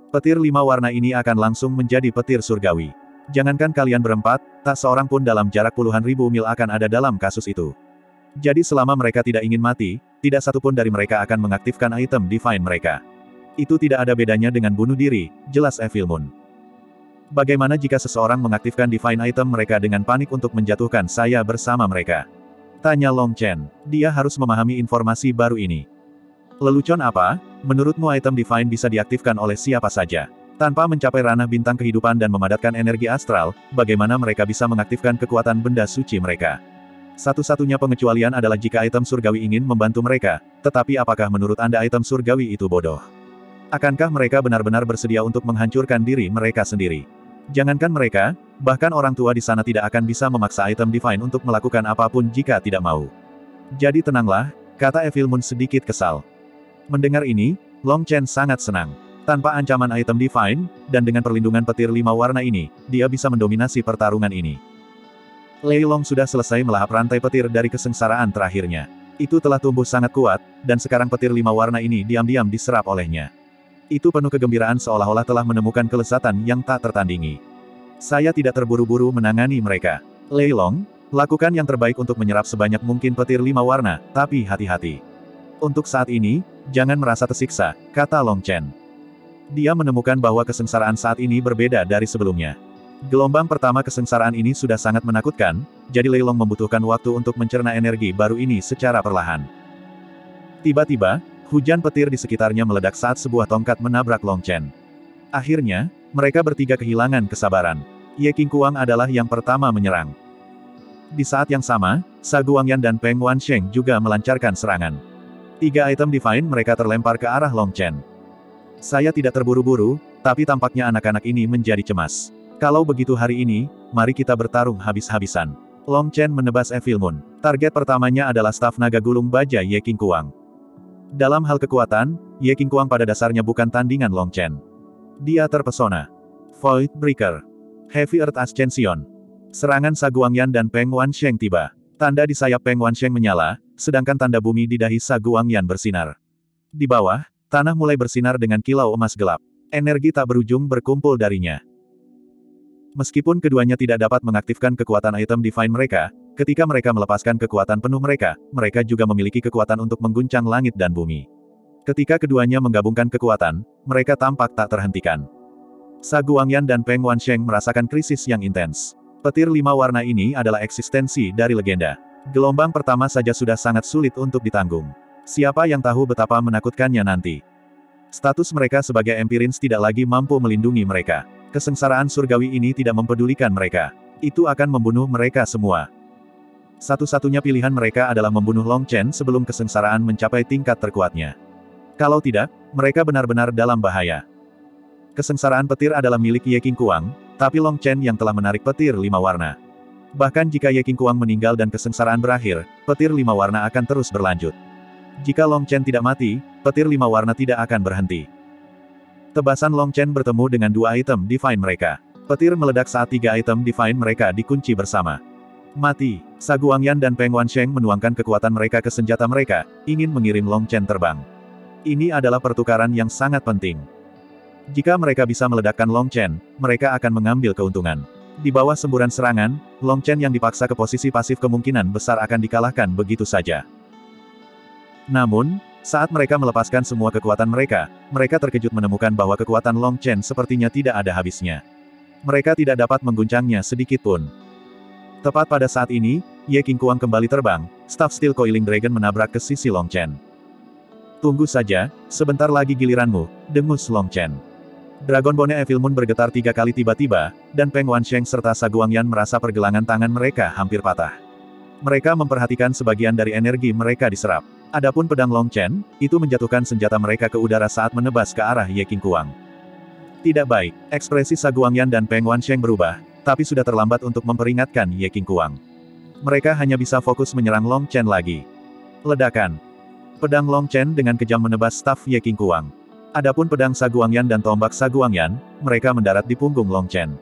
Petir lima warna ini akan langsung menjadi petir surgawi. Jangankan kalian berempat, tak seorang pun dalam jarak puluhan ribu mil akan ada dalam kasus itu. Jadi selama mereka tidak ingin mati, tidak satupun dari mereka akan mengaktifkan item Divine mereka. Itu tidak ada bedanya dengan bunuh diri, jelas Evil Moon. Bagaimana jika seseorang mengaktifkan Divine item mereka dengan panik untuk menjatuhkan saya bersama mereka? Tanya Long Chen. Dia harus memahami informasi baru ini. Lelucon apa? Menurutmu item Divine bisa diaktifkan oleh siapa saja? Tanpa mencapai ranah bintang kehidupan dan memadatkan energi astral, bagaimana mereka bisa mengaktifkan kekuatan benda suci mereka? Satu-satunya pengecualian adalah jika item surgawi ingin membantu mereka, tetapi apakah menurut Anda item surgawi itu bodoh? Akankah mereka benar-benar bersedia untuk menghancurkan diri mereka sendiri? Jangankan mereka, bahkan orang tua di sana tidak akan bisa memaksa item Divine untuk melakukan apa pun jika tidak mau. Jadi tenanglah, kata Evil Moon sedikit kesal. Mendengar ini, Long Chen sangat senang. Tanpa ancaman item Divine, dan dengan perlindungan petir lima warna ini, dia bisa mendominasi pertarungan ini. Lei Long sudah selesai melahap rantai petir dari kesengsaraan terakhirnya. Itu telah tumbuh sangat kuat, dan sekarang petir lima warna ini diam-diam diserap olehnya. Itu penuh kegembiraan seolah-olah telah menemukan kelezatan yang tak tertandingi. Saya tidak terburu-buru menangani mereka. Lei Long, lakukan yang terbaik untuk menyerap sebanyak mungkin petir lima warna, tapi hati-hati. Untuk saat ini, Jangan merasa tersiksa, kata Long Chen. Dia menemukan bahwa kesengsaraan saat ini berbeda dari sebelumnya. Gelombang pertama kesengsaraan ini sudah sangat menakutkan, jadi Lei Long membutuhkan waktu untuk mencerna energi baru ini secara perlahan. Tiba-tiba, hujan petir di sekitarnya meledak saat sebuah tongkat menabrak Long Chen. Akhirnya, mereka bertiga kehilangan kesabaran. Ye Qingkuang adalah yang pertama menyerang. Di saat yang sama, Sa Guangyan dan Peng Wansheng juga melancarkan serangan. Tiga item Divine mereka terlempar ke arah Long Chen. Saya tidak terburu-buru, tapi tampaknya anak-anak ini menjadi cemas. Kalau begitu hari ini, mari kita bertarung habis-habisan. Long Chen menebas Evil Moon. Target pertamanya adalah staf naga gulung baja Ye King Kuang. Dalam hal kekuatan, Ye King Kuang pada dasarnya bukan tandingan Long Chen. Dia terpesona. Void Breaker. Heavy Earth Ascension. Serangan Saguangyan dan Peng Wansheng tiba. Tanda di sayap Peng Wansheng menyala, sedangkan tanda bumi di dahi Sa Guangyan bersinar. Di bawah, tanah mulai bersinar dengan kilau emas gelap. Energi tak berujung berkumpul darinya. Meskipun keduanya tidak dapat mengaktifkan kekuatan item divine mereka, ketika mereka melepaskan kekuatan penuh mereka, mereka juga memiliki kekuatan untuk mengguncang langit dan bumi. Ketika keduanya menggabungkan kekuatan, mereka tampak tak terhentikan. Sa Guangyan dan Peng Wansheng merasakan krisis yang intens. Petir lima warna ini adalah eksistensi dari legenda. Gelombang pertama saja sudah sangat sulit untuk ditanggung. Siapa yang tahu betapa menakutkannya nanti. Status mereka sebagai Empirins tidak lagi mampu melindungi mereka. Kesengsaraan surgawi ini tidak mempedulikan mereka. Itu akan membunuh mereka semua. Satu-satunya pilihan mereka adalah membunuh Long Chen sebelum kesengsaraan mencapai tingkat terkuatnya. Kalau tidak, mereka benar-benar dalam bahaya. Kesengsaraan petir adalah milik Ye King Kuang, tapi Long Chen yang telah menarik petir lima warna. Bahkan jika Ye Kuang meninggal dan kesengsaraan berakhir, petir lima warna akan terus berlanjut. Jika Long Chen tidak mati, petir lima warna tidak akan berhenti. Tebasan Long Chen bertemu dengan dua item Divine mereka. Petir meledak saat tiga item Divine mereka dikunci bersama. Mati, Saguangyan dan Peng Wansheng menuangkan kekuatan mereka ke senjata mereka, ingin mengirim Long Chen terbang. Ini adalah pertukaran yang sangat penting. Jika mereka bisa meledakkan Long Chen, mereka akan mengambil keuntungan. Di bawah semburan serangan, Long Chen yang dipaksa ke posisi pasif kemungkinan besar akan dikalahkan begitu saja. Namun, saat mereka melepaskan semua kekuatan mereka, mereka terkejut menemukan bahwa kekuatan Long Chen sepertinya tidak ada habisnya. Mereka tidak dapat mengguncangnya sedikit pun. Tepat pada saat ini, Ye King Kuang kembali terbang, Staff Steel Coiling Dragon menabrak ke sisi Long Chen. Tunggu saja, sebentar lagi giliranmu, dengus Long Chen. Dragon Bone Evil Moon bergetar tiga kali tiba-tiba, dan Peng Wansheng serta Saguangyan merasa pergelangan tangan mereka hampir patah. Mereka memperhatikan sebagian dari energi mereka diserap. Adapun pedang Long Chen, itu menjatuhkan senjata mereka ke udara saat menebas ke arah Ye King Kuang. Tidak baik, ekspresi Saguangyan dan Peng Wansheng berubah, tapi sudah terlambat untuk memperingatkan Ye King Kuang. Mereka hanya bisa fokus menyerang Long Chen lagi. Ledakan. Pedang Long Chen dengan kejam menebas staf Ye King Kuang. Adapun pedang Saguangyan dan tombak Saguangyan, mereka mendarat di punggung Long Chen.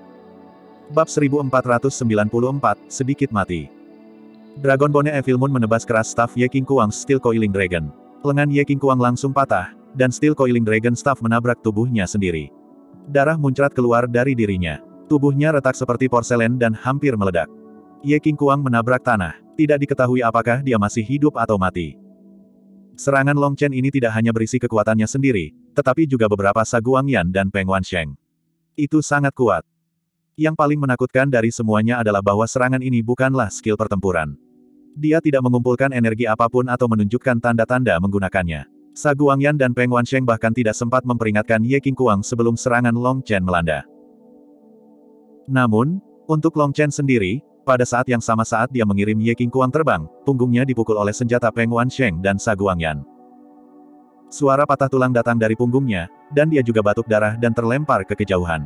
Bab 1494, sedikit mati. Dragon Bone Evil Moon menebas keras staf Ye King Kuang Steel Coiling Dragon. Lengan Ye King Kuang langsung patah, dan Steel Coiling Dragon staff menabrak tubuhnya sendiri. Darah muncrat keluar dari dirinya. Tubuhnya retak seperti porselen dan hampir meledak. Ye King Kuang menabrak tanah. Tidak diketahui apakah dia masih hidup atau mati. Serangan Long Chen ini tidak hanya berisi kekuatannya sendiri, tetapi juga beberapa Saguang Yan dan Peng Wansheng. Itu sangat kuat. Yang paling menakutkan dari semuanya adalah bahwa serangan ini bukanlah skill pertempuran. Dia tidak mengumpulkan energi apa pun atau menunjukkan tanda-tanda menggunakannya. Saguangyan dan Peng Wansheng bahkan tidak sempat memperingatkan Ye King Kuang sebelum serangan Long Chen melanda. Namun, untuk Long Chen sendiri, pada saat yang sama saat dia mengirim Ye King Kuang terbang, punggungnya dipukul oleh senjata Peng Wansheng dan Saguangyan. Suara patah tulang datang dari punggungnya, dan dia juga batuk darah dan terlempar ke kejauhan.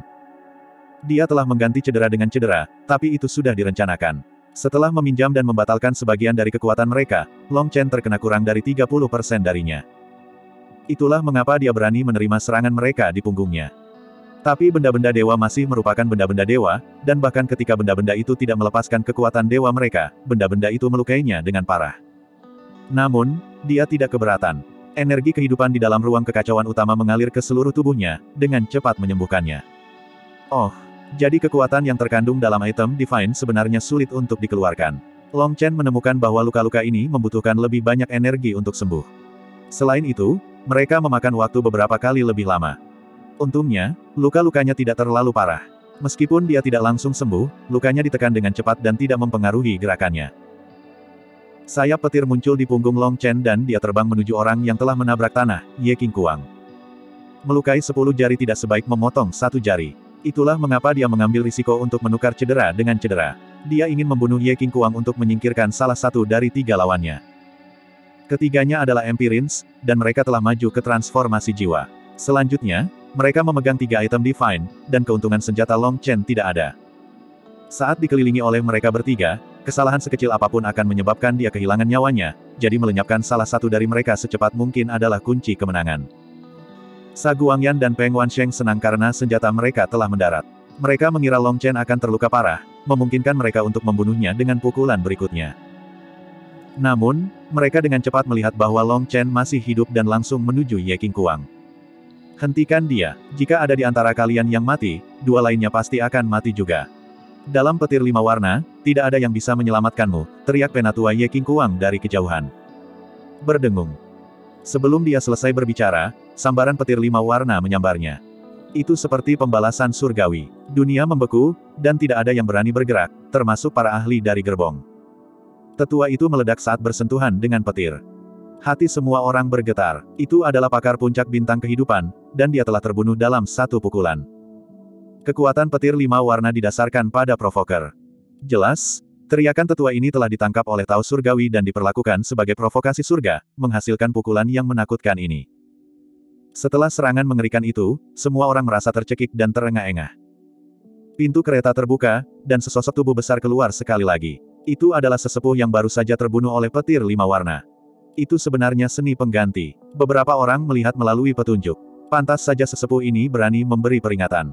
Dia telah mengganti cedera dengan cedera, tapi itu sudah direncanakan. Setelah meminjam dan membatalkan sebagian dari kekuatan mereka, Long Chen terkena kurang dari 30% darinya. Itulah mengapa dia berani menerima serangan mereka di punggungnya. Tapi benda-benda dewa masih merupakan benda-benda dewa, dan bahkan ketika benda-benda itu tidak melepaskan kekuatan dewa mereka, benda-benda itu melukainya dengan parah. Namun, dia tidak keberatan. Energi kehidupan di dalam ruang kekacauan utama mengalir ke seluruh tubuhnya, dengan cepat menyembuhkannya. Oh, jadi kekuatan yang terkandung dalam item Divine sebenarnya sulit untuk dikeluarkan. Long Chen menemukan bahwa luka-luka ini membutuhkan lebih banyak energi untuk sembuh. Selain itu, mereka memakan waktu beberapa kali lebih lama. Untungnya, luka-lukanya tidak terlalu parah. Meskipun dia tidak langsung sembuh, lukanya ditekan dengan cepat dan tidak mempengaruhi gerakannya. Sayap petir muncul di punggung Long Chen dan dia terbang menuju orang yang telah menabrak tanah, Ye King Kuang. Melukai sepuluh jari tidak sebaik memotong satu jari. Itulah mengapa dia mengambil risiko untuk menukar cedera dengan cedera. Dia ingin membunuh Ye King Kuang untuk menyingkirkan salah satu dari tiga lawannya. Ketiganya adalah Empirins, dan mereka telah maju ke transformasi jiwa. Selanjutnya, mereka memegang tiga item Divine, dan keuntungan senjata Long Chen tidak ada. Saat dikelilingi oleh mereka bertiga, kesalahan sekecil apa pun akan menyebabkan dia kehilangan nyawanya, jadi melenyapkan salah satu dari mereka secepat mungkin adalah kunci kemenangan. Saguangyan dan Peng Wansheng senang karena senjata mereka telah mendarat. Mereka mengira Long Chen akan terluka parah, memungkinkan mereka untuk membunuhnya dengan pukulan berikutnya. Namun, mereka dengan cepat melihat bahwa Long Chen masih hidup dan langsung menuju Ye King Kuang. Hentikan dia, jika ada di antara kalian yang mati, dua lainnya pasti akan mati juga. Dalam petir lima warna, tidak ada yang bisa menyelamatkanmu, teriak penatua Ye King Kuang dari kejauhan. Berdengung. Sebelum dia selesai berbicara, sambaran petir lima warna menyambarnya. Itu seperti pembalasan surgawi. Dunia membeku, dan tidak ada yang berani bergerak, termasuk para ahli dari gerbong. Tetua itu meledak saat bersentuhan dengan petir. Hati semua orang bergetar. Itu adalah pakar puncak bintang kehidupan, dan dia telah terbunuh dalam satu pukulan. Kekuatan petir lima warna didasarkan pada provoker. Jelas, teriakan tetua ini telah ditangkap oleh Tao Surgawi dan diperlakukan sebagai provokasi surga, menghasilkan pukulan yang menakutkan ini. Setelah serangan mengerikan itu, semua orang merasa tercekik dan terengah-engah. Pintu kereta terbuka, dan sesosok tubuh besar keluar sekali lagi. Itu adalah sesepuh yang baru saja terbunuh oleh petir lima warna. Itu sebenarnya seni pengganti. Beberapa orang melihat melalui petunjuk. Pantas saja sesepuh ini berani memberi peringatan.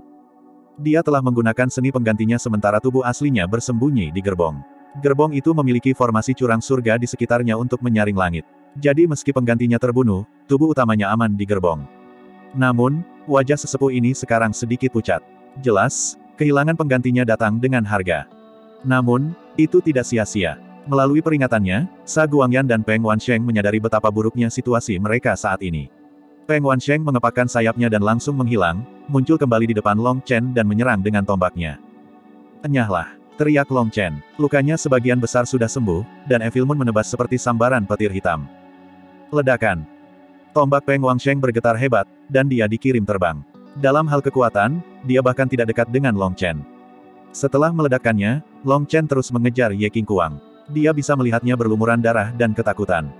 Dia telah menggunakan seni penggantinya sementara tubuh aslinya bersembunyi di gerbong. Gerbong itu memiliki formasi curang surga di sekitarnya untuk menyaring langit. Jadi meski penggantinya terbunuh, tubuh utamanya aman di gerbong. Namun, wajah sesepuh ini sekarang sedikit pucat. Jelas, kehilangan penggantinya datang dengan harga. Namun, itu tidak sia-sia. Melalui peringatannya, Sa Guangyan dan Peng Wansheng menyadari betapa buruknya situasi mereka saat ini. Peng Wansheng mengepakkan sayapnya dan langsung menghilang, muncul kembali di depan Long Chen dan menyerang dengan tombaknya. Enyahlah. Teriak Long Chen. Lukanya sebagian besar sudah sembuh, dan Evil Moon menebas seperti sambaran petir hitam. Ledakan. Tombak Peng Wangsheng bergetar hebat, dan dia dikirim terbang. Dalam hal kekuatan, dia bahkan tidak dekat dengan Long Chen. Setelah meledakkannya, Long Chen terus mengejar Ye King Kuang. Dia bisa melihatnya berlumuran darah dan ketakutan.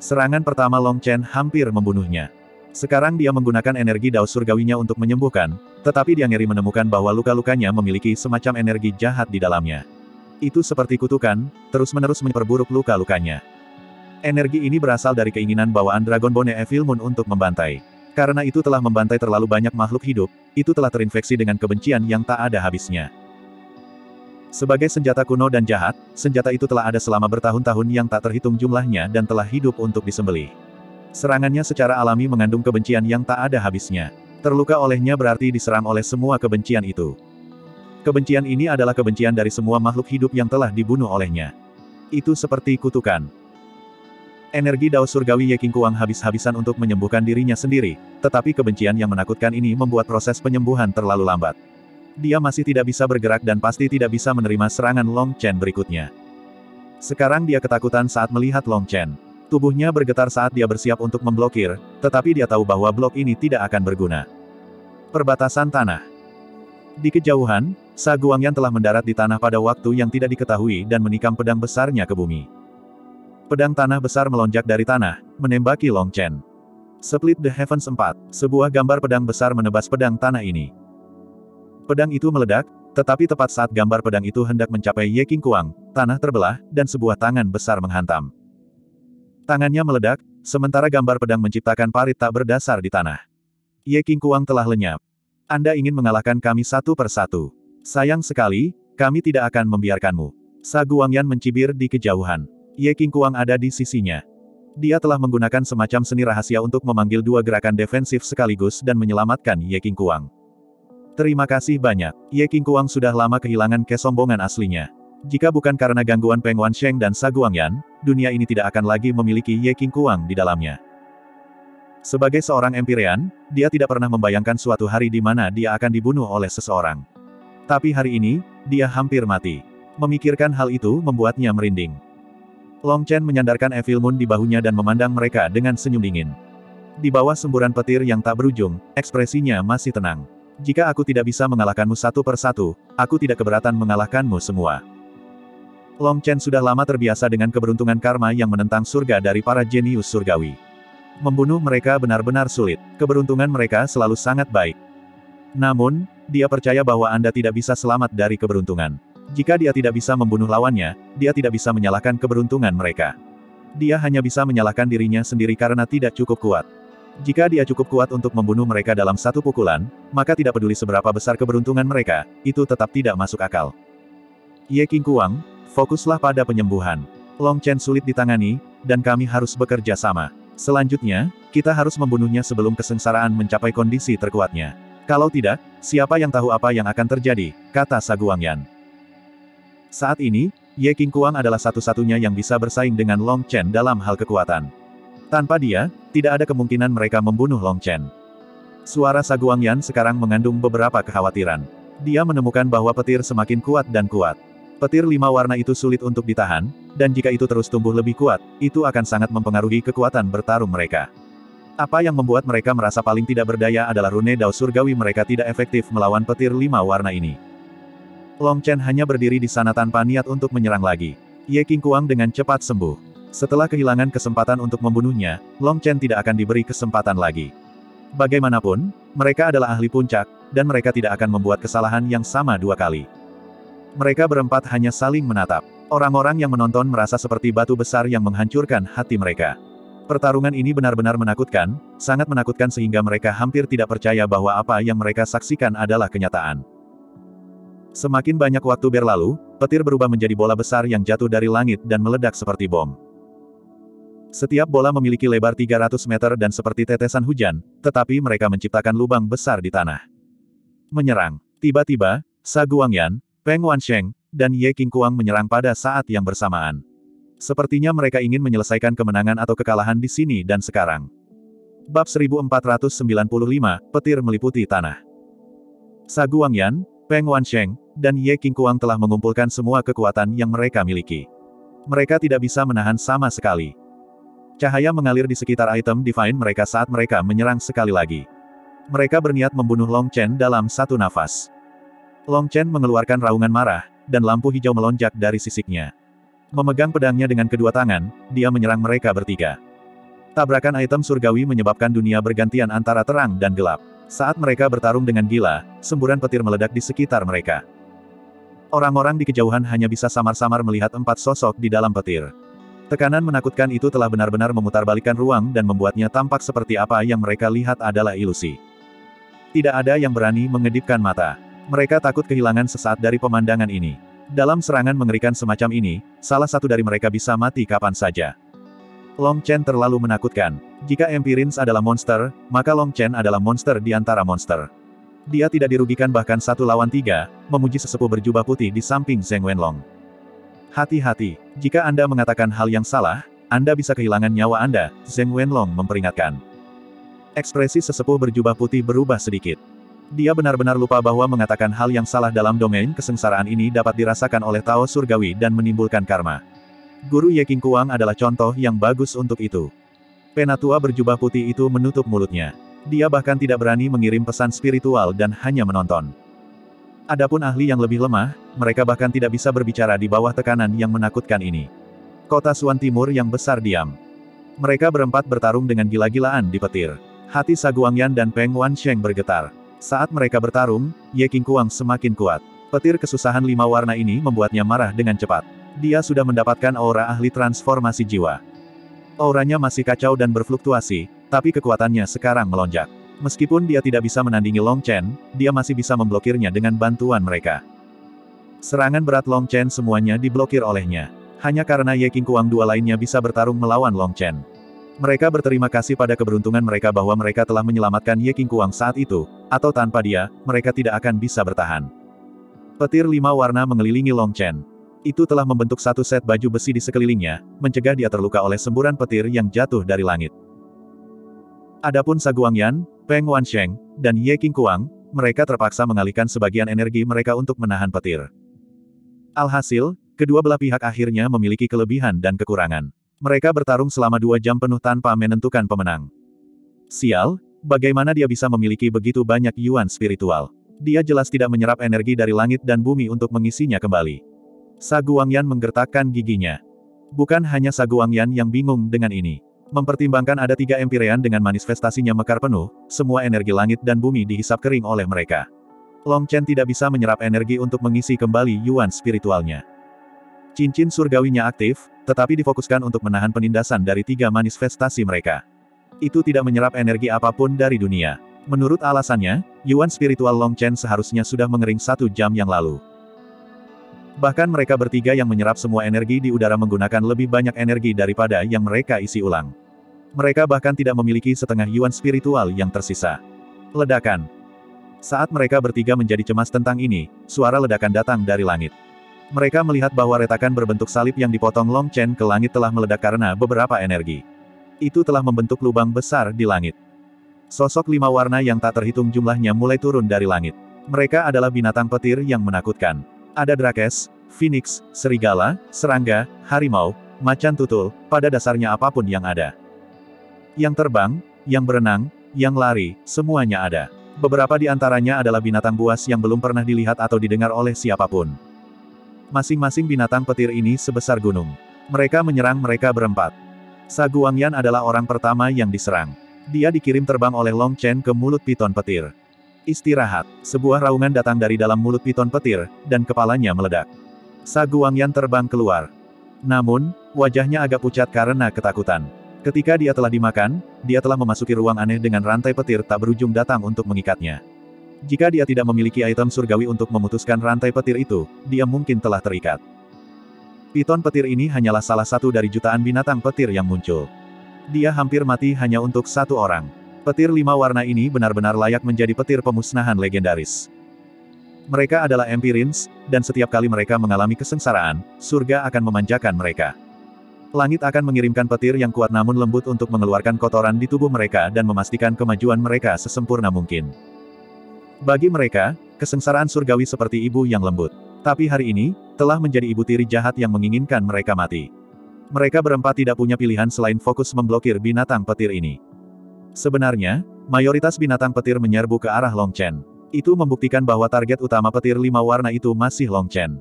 Serangan pertama Long Chen hampir membunuhnya. Sekarang dia menggunakan energi Dao Surgawinya untuk menyembuhkan, tetapi dia ngeri menemukan bahwa luka-lukanya memiliki semacam energi jahat di dalamnya. Itu seperti kutukan, terus-menerus memperburuk luka-lukanya. Energi ini berasal dari keinginan bawaan Dragon Bone Evil Moon untuk membantai. Karena itu telah membantai terlalu banyak makhluk hidup, itu telah terinfeksi dengan kebencian yang tak ada habisnya. Sebagai senjata kuno dan jahat, senjata itu telah ada selama bertahun-tahun yang tak terhitung jumlahnya dan telah hidup untuk disembelih. Serangannya secara alami mengandung kebencian yang tak ada habisnya. Terluka olehnya berarti diserang oleh semua kebencian itu. Kebencian ini adalah kebencian dari semua makhluk hidup yang telah dibunuh olehnya. Itu seperti kutukan. Energi Dao Surgawi Ye Kuang habis-habisan untuk menyembuhkan dirinya sendiri, tetapi kebencian yang menakutkan ini membuat proses penyembuhan terlalu lambat. Dia masih tidak bisa bergerak dan pasti tidak bisa menerima serangan Long Chen berikutnya. Sekarang dia ketakutan saat melihat Long Chen. Tubuhnya bergetar saat dia bersiap untuk memblokir, tetapi dia tahu bahwa blok ini tidak akan berguna. Perbatasan tanah. Di kejauhan, Sa Guangyan telah mendarat di tanah pada waktu yang tidak diketahui dan menikam pedang besarnya ke bumi. Pedang tanah besar melonjak dari tanah, menembaki Long Chen. Split the Heavens 4, sebuah gambar pedang besar menebas pedang tanah ini. Pedang itu meledak, tetapi tepat saat gambar pedang itu hendak mencapai Ye King Kuang, tanah terbelah, dan sebuah tangan besar menghantam. Tangannya meledak, sementara gambar pedang menciptakan parit tak berdasar di tanah. Ye King Kuang telah lenyap. Anda ingin mengalahkan kami satu persatu. Sayang sekali, kami tidak akan membiarkanmu. Sa Guangyan mencibir di kejauhan. Ye King Kuang ada di sisinya. Dia telah menggunakan semacam seni rahasia untuk memanggil dua gerakan defensif sekaligus dan menyelamatkan Ye King Kuang. Terima kasih banyak. Ye King Kuang sudah lama kehilangan kesombongan aslinya. Jika bukan karena gangguan Peng Wansheng dan Sa Guangyan, dunia ini tidak akan lagi memiliki Ye King Kuang di dalamnya. Sebagai seorang Empyrean, dia tidak pernah membayangkan suatu hari di mana dia akan dibunuh oleh seseorang. Tapi hari ini, dia hampir mati. Memikirkan hal itu membuatnya merinding. Long Chen menyandarkan Evil Moon di bahunya dan memandang mereka dengan senyum dingin. Di bawah semburan petir yang tak berujung, ekspresinya masih tenang. Jika aku tidak bisa mengalahkanmu satu persatu, aku tidak keberatan mengalahkanmu semua. Long Chen sudah lama terbiasa dengan keberuntungan karma yang menentang surga dari para jenius surgawi. Membunuh mereka benar-benar sulit, keberuntungan mereka selalu sangat baik. Namun, dia percaya bahwa Anda tidak bisa selamat dari keberuntungan. Jika dia tidak bisa membunuh lawannya, dia tidak bisa menyalahkan keberuntungan mereka. Dia hanya bisa menyalahkan dirinya sendiri karena tidak cukup kuat. Jika dia cukup kuat untuk membunuh mereka dalam satu pukulan, maka tidak peduli seberapa besar keberuntungan mereka, itu tetap tidak masuk akal. Ye King Kuang, fokuslah pada penyembuhan. Long Chen sulit ditangani, dan kami harus bekerja sama. Selanjutnya, kita harus membunuhnya sebelum kesengsaraan mencapai kondisi terkuatnya. Kalau tidak, siapa yang tahu apa yang akan terjadi, kata Saguangyan. Saat ini, Ye King Kuang adalah satu-satunya yang bisa bersaing dengan Long Chen dalam hal kekuatan. Tanpa dia, tidak ada kemungkinan mereka membunuh Long Chen. Suara Saguangyan sekarang mengandung beberapa kekhawatiran. Dia menemukan bahwa petir semakin kuat dan kuat. Petir lima warna itu sulit untuk ditahan, dan jika itu terus tumbuh lebih kuat, itu akan sangat mempengaruhi kekuatan bertarung mereka. Apa yang membuat mereka merasa paling tidak berdaya adalah rune Dao Surgawi mereka tidak efektif melawan petir lima warna ini. Long Chen hanya berdiri di sana tanpa niat untuk menyerang lagi. Ye King Kuang dengan cepat sembuh. Setelah kehilangan kesempatan untuk membunuhnya, Long Chen tidak akan diberi kesempatan lagi. Bagaimanapun, mereka adalah ahli puncak, dan mereka tidak akan membuat kesalahan yang sama dua kali. Mereka berempat hanya saling menatap. Orang-orang yang menonton merasa seperti batu besar yang menghancurkan hati mereka. Pertarungan ini benar-benar menakutkan, sangat menakutkan sehingga mereka hampir tidak percaya bahwa apa yang mereka saksikan adalah kenyataan. Semakin banyak waktu berlalu, petir berubah menjadi bola besar yang jatuh dari langit dan meledak seperti bom. Setiap bola memiliki lebar 300 meter dan seperti tetesan hujan, tetapi mereka menciptakan lubang besar di tanah. Menyerang. Tiba-tiba, Sa Guangyan, Peng Wansheng, dan Ye King Kuang menyerang pada saat yang bersamaan. Sepertinya mereka ingin menyelesaikan kemenangan atau kekalahan di sini dan sekarang. Bab 1495, Petir Meliputi Tanah. Sa Guangyan, Peng Wansheng, dan Ye King Kuang telah mengumpulkan semua kekuatan yang mereka miliki. Mereka tidak bisa menahan sama sekali. Cahaya mengalir di sekitar item divine mereka saat mereka menyerang sekali lagi. Mereka berniat membunuh Long Chen dalam satu nafas. Long Chen mengeluarkan raungan marah, dan lampu hijau melonjak dari sisiknya. Memegang pedangnya dengan kedua tangan, dia menyerang mereka bertiga. Tabrakan item surgawi menyebabkan dunia bergantian antara terang dan gelap. Saat mereka bertarung dengan gila, semburan petir meledak di sekitar mereka. Orang-orang di kejauhan hanya bisa samar-samar melihat empat sosok di dalam petir. Tekanan menakutkan itu telah benar-benar memutarbalikkan ruang dan membuatnya tampak seperti apa yang mereka lihat adalah ilusi. Tidak ada yang berani mengedipkan mata. Mereka takut kehilangan sesaat dari pemandangan ini. Dalam serangan mengerikan semacam ini, salah satu dari mereka bisa mati kapan saja. Long Chen terlalu menakutkan. Jika Empirins adalah monster, maka Long Chen adalah monster di antara monster. Dia tidak dirugikan bahkan satu lawan tiga, memuji sesepuh berjubah putih di samping Zheng Wenlong. Hati-hati, jika Anda mengatakan hal yang salah, Anda bisa kehilangan nyawa Anda, Zheng Wenlong memperingatkan. Ekspresi sesepuh berjubah putih berubah sedikit. Dia benar-benar lupa bahwa mengatakan hal yang salah dalam domain kesengsaraan ini dapat dirasakan oleh Tao Surgawi dan menimbulkan karma. Guru Ye King Kuang adalah contoh yang bagus untuk itu. Penatua berjubah putih itu menutup mulutnya. Dia bahkan tidak berani mengirim pesan spiritual dan hanya menonton. Adapun ahli yang lebih lemah, mereka bahkan tidak bisa berbicara di bawah tekanan yang menakutkan ini. Kota Suan Timur yang besar diam. Mereka berempat bertarung dengan gila-gilaan di petir. Hati Saguangyan dan Peng Wansheng bergetar. Saat mereka bertarung, Ye King Kuang semakin kuat. Petir kesusahan lima warna ini membuatnya marah dengan cepat. Dia sudah mendapatkan aura ahli transformasi jiwa. Auranya masih kacau dan berfluktuasi, tapi kekuatannya sekarang melonjak. Meskipun dia tidak bisa menandingi Long Chen, dia masih bisa memblokirnya dengan bantuan mereka. Serangan berat Long Chen semuanya diblokir olehnya. Hanya karena Ye King Kuang dua lainnya bisa bertarung melawan Long Chen. Mereka berterima kasih pada keberuntungan mereka bahwa mereka telah menyelamatkan Ye King Kuang saat itu, atau tanpa dia, mereka tidak akan bisa bertahan. Petir lima warna mengelilingi Long Chen. Itu telah membentuk satu set baju besi di sekelilingnya, mencegah dia terluka oleh semburan petir yang jatuh dari langit. Adapun Saguangyan, Peng Wansheng, dan Ye King Kuang, mereka terpaksa mengalihkan sebagian energi mereka untuk menahan petir. Alhasil, kedua belah pihak akhirnya memiliki kelebihan dan kekurangan. Mereka bertarung selama dua jam penuh tanpa menentukan pemenang. Sial, bagaimana dia bisa memiliki begitu banyak yuan spiritual? Dia jelas tidak menyerap energi dari langit dan bumi untuk mengisinya kembali. Saguangyan menggertakkan giginya. Bukan hanya Saguangyan yang bingung dengan ini. Mempertimbangkan ada tiga empirean dengan manifestasinya mekar penuh, semua energi langit dan bumi dihisap kering oleh mereka. Long Chen tidak bisa menyerap energi untuk mengisi kembali yuan spiritualnya. Cincin surgawinya aktif, tetapi difokuskan untuk menahan penindasan dari tiga manifestasi mereka. Itu tidak menyerap energi apa pun dari dunia. Menurut alasannya, yuan spiritual Long Chen seharusnya sudah mengering satu jam yang lalu. Bahkan mereka bertiga yang menyerap semua energi di udara menggunakan lebih banyak energi daripada yang mereka isi ulang. Mereka bahkan tidak memiliki setengah yuan spiritual yang tersisa. Ledakan. Saat mereka bertiga menjadi cemas tentang ini, suara ledakan datang dari langit. Mereka melihat bahwa retakan berbentuk salib yang dipotong Long Chen ke langit telah meledak karena beberapa energi. Itu telah membentuk lubang besar di langit. Sosok lima warna yang tak terhitung jumlahnya mulai turun dari langit. Mereka adalah binatang petir yang menakutkan. Ada drakes, phoenix, serigala, serangga, harimau, macan tutul, pada dasarnya apa pun yang ada. Yang terbang, yang berenang, yang lari, semuanya ada. Beberapa di antaranya adalah binatang buas yang belum pernah dilihat atau didengar oleh siapa pun. Masing-masing binatang petir ini sebesar gunung. Mereka menyerang mereka berempat. Saguangyan adalah orang pertama yang diserang. Dia dikirim terbang oleh Long Chen ke mulut piton petir. Istirahat. Sebuah raungan datang dari dalam mulut piton petir, dan kepalanya meledak. Saguangyan terbang keluar. Namun, wajahnya agak pucat karena ketakutan. Ketika dia telah dimakan, dia telah memasuki ruang aneh dengan rantai petir tak berujung datang untuk mengikatnya. Jika dia tidak memiliki item surgawi untuk memutuskan rantai petir itu, dia mungkin telah terikat. Piton petir ini hanyalah salah satu dari jutaan binatang petir yang muncul. Dia hampir mati hanya untuk satu orang. Petir lima warna ini benar-benar layak menjadi petir pemusnahan legendaris. Mereka adalah Empirins, dan setiap kali mereka mengalami kesengsaraan, surga akan memanjakan mereka. Langit akan mengirimkan petir yang kuat namun lembut untuk mengeluarkan kotoran di tubuh mereka dan memastikan kemajuan mereka sesempurna mungkin. Bagi mereka, kesengsaraan surgawi seperti ibu yang lembut. Tapi hari ini, telah menjadi ibu tiri jahat yang menginginkan mereka mati. Mereka berempat tidak punya pilihan selain fokus memblokir binatang petir ini. Sebenarnya, mayoritas binatang petir menyerbu ke arah Long Chen. Itu membuktikan bahwa target utama petir lima warna itu masih Long Chen.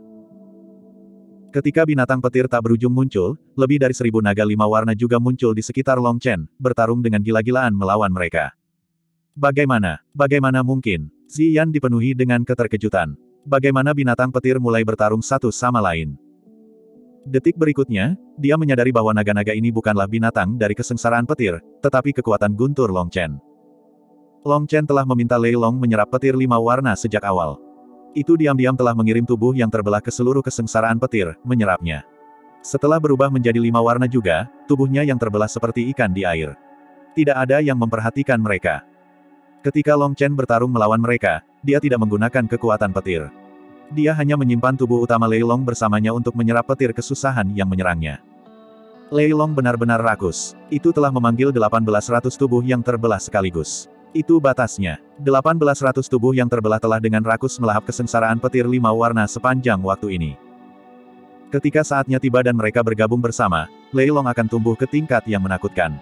Ketika binatang petir tak berujung muncul, lebih dari seribu naga lima warna juga muncul di sekitar Long Chen, bertarung dengan gila-gilaan melawan mereka. Bagaimana? Bagaimana mungkin? Ziyan dipenuhi dengan keterkejutan. Bagaimana binatang petir mulai bertarung satu sama lain? Detik berikutnya, dia menyadari bahwa naga-naga ini bukanlah binatang dari kesengsaraan petir, tetapi kekuatan guntur Long Chen. Long Chen telah meminta Lei Long menyerap petir lima warna sejak awal. Itu diam-diam telah mengirim tubuh yang terbelah ke seluruh kesengsaraan petir, menyerapnya. Setelah berubah menjadi lima warna juga, tubuhnya yang terbelah seperti ikan di air. Tidak ada yang memperhatikan mereka. Ketika Long Chen bertarung melawan mereka, dia tidak menggunakan kekuatan petir. Dia hanya menyimpan tubuh utama Lei Long bersamanya untuk menyerap petir kesusahan yang menyerangnya. Lei Long benar-benar rakus. Itu telah memanggil 1800 tubuh yang terbelah sekaligus. Itu batasnya. 1800 tubuh yang terbelah telah dengan rakus melahap kesengsaraan petir lima warna sepanjang waktu ini. Ketika saatnya tiba dan mereka bergabung bersama, Lei Long akan tumbuh ke tingkat yang menakutkan.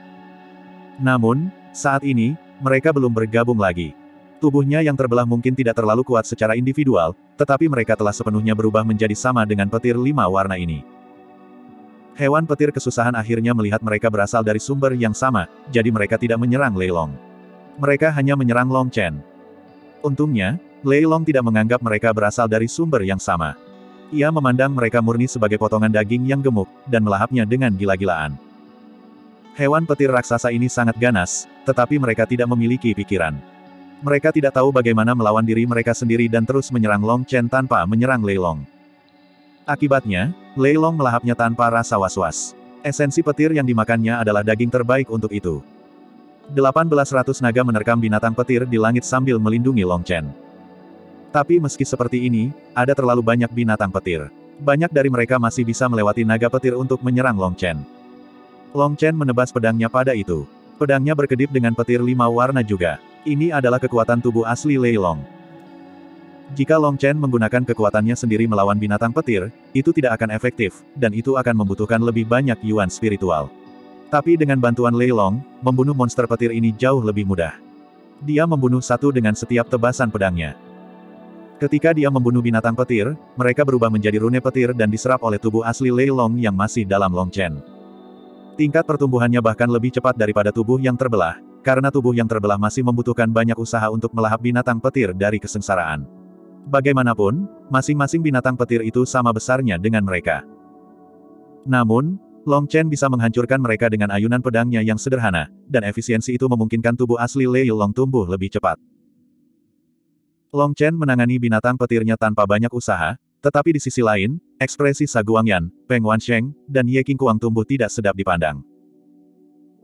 Namun, saat ini, mereka belum bergabung lagi. Tubuhnya yang terbelah mungkin tidak terlalu kuat secara individual, tetapi mereka telah sepenuhnya berubah menjadi sama dengan petir lima warna ini. Hewan petir kesusahan akhirnya melihat mereka berasal dari sumber yang sama, jadi mereka tidak menyerang Lei Long. Mereka hanya menyerang Long Chen. Untungnya, Lei Long tidak menganggap mereka berasal dari sumber yang sama. Ia memandang mereka murni sebagai potongan daging yang gemuk, dan melahapnya dengan gila-gilaan. Hewan petir raksasa ini sangat ganas, tetapi mereka tidak memiliki pikiran. Mereka tidak tahu bagaimana melawan diri mereka sendiri dan terus menyerang Long Chen tanpa menyerang Lei Long. Akibatnya, Lei Long melahapnya tanpa rasa was-was. Esensi petir yang dimakannya adalah daging terbaik untuk itu. 1800 naga menerkam binatang petir di langit sambil melindungi Long Chen. Tapi meski seperti ini, ada terlalu banyak binatang petir. Banyak dari mereka masih bisa melewati naga petir untuk menyerang Long Chen. Long Chen menebas pedangnya pada itu. Pedangnya berkedip dengan petir lima warna juga. Ini adalah kekuatan tubuh asli Lei Long. Jika Long Chen menggunakan kekuatannya sendiri melawan binatang petir, itu tidak akan efektif, dan itu akan membutuhkan lebih banyak yuan spiritual. Tapi dengan bantuan Lei Long, membunuh monster petir ini jauh lebih mudah. Dia membunuh satu dengan setiap tebasan pedangnya. Ketika dia membunuh binatang petir, mereka berubah menjadi rune petir dan diserap oleh tubuh asli Lei Long yang masih dalam Long Chen. Tingkat pertumbuhannya bahkan lebih cepat daripada tubuh yang terbelah, karena tubuh yang terbelah masih membutuhkan banyak usaha untuk melahap binatang petir dari kesengsaraan. Bagaimanapun, masing-masing binatang petir itu sama besarnya dengan mereka. Namun, Long Chen bisa menghancurkan mereka dengan ayunan pedangnya yang sederhana, dan efisiensi itu memungkinkan tubuh asli Lei Long tumbuh lebih cepat. Long Chen menangani binatang petirnya tanpa banyak usaha, tetapi di sisi lain, ekspresi Sa Guangyan, Peng Wansheng, dan Ye Qingkuang tumbuh tidak sedap dipandang.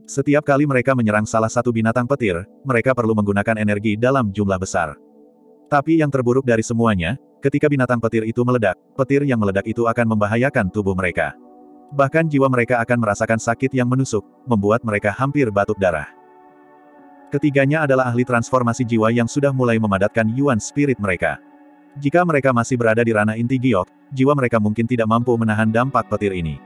Setiap kali mereka menyerang salah satu binatang petir, mereka perlu menggunakan energi dalam jumlah besar. Tapi yang terburuk dari semuanya, ketika binatang petir itu meledak, petir yang meledak itu akan membahayakan tubuh mereka. Bahkan jiwa mereka akan merasakan sakit yang menusuk, membuat mereka hampir batuk darah. Ketiganya adalah ahli transformasi jiwa yang sudah mulai memadatkan yuan spirit mereka. Jika mereka masih berada di ranah inti giok, jiwa mereka mungkin tidak mampu menahan dampak petir ini.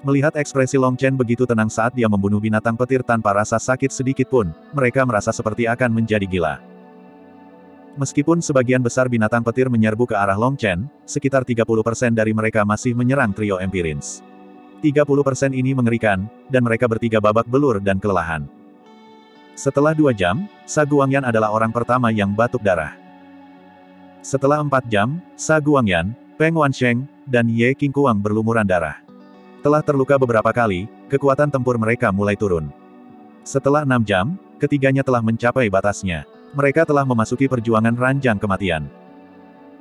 Melihat ekspresi Long Chen begitu tenang saat dia membunuh binatang petir tanpa rasa sakit sedikit pun, mereka merasa seperti akan menjadi gila. Meskipun sebagian besar binatang petir menyerbu ke arah Long Chen, sekitar 30% dari mereka masih menyerang trio Empirins. 30% ini mengerikan, dan mereka bertiga babak belur dan kelelahan. Setelah dua jam, Sa Guangyan adalah orang pertama yang batuk darah. Setelah empat jam, Sa Guangyan, Peng Wansheng, dan Ye Qingkuang berlumuran darah. Telah terluka beberapa kali, kekuatan tempur mereka mulai turun. Setelah enam jam, ketiganya telah mencapai batasnya. Mereka telah memasuki perjuangan ranjang kematian.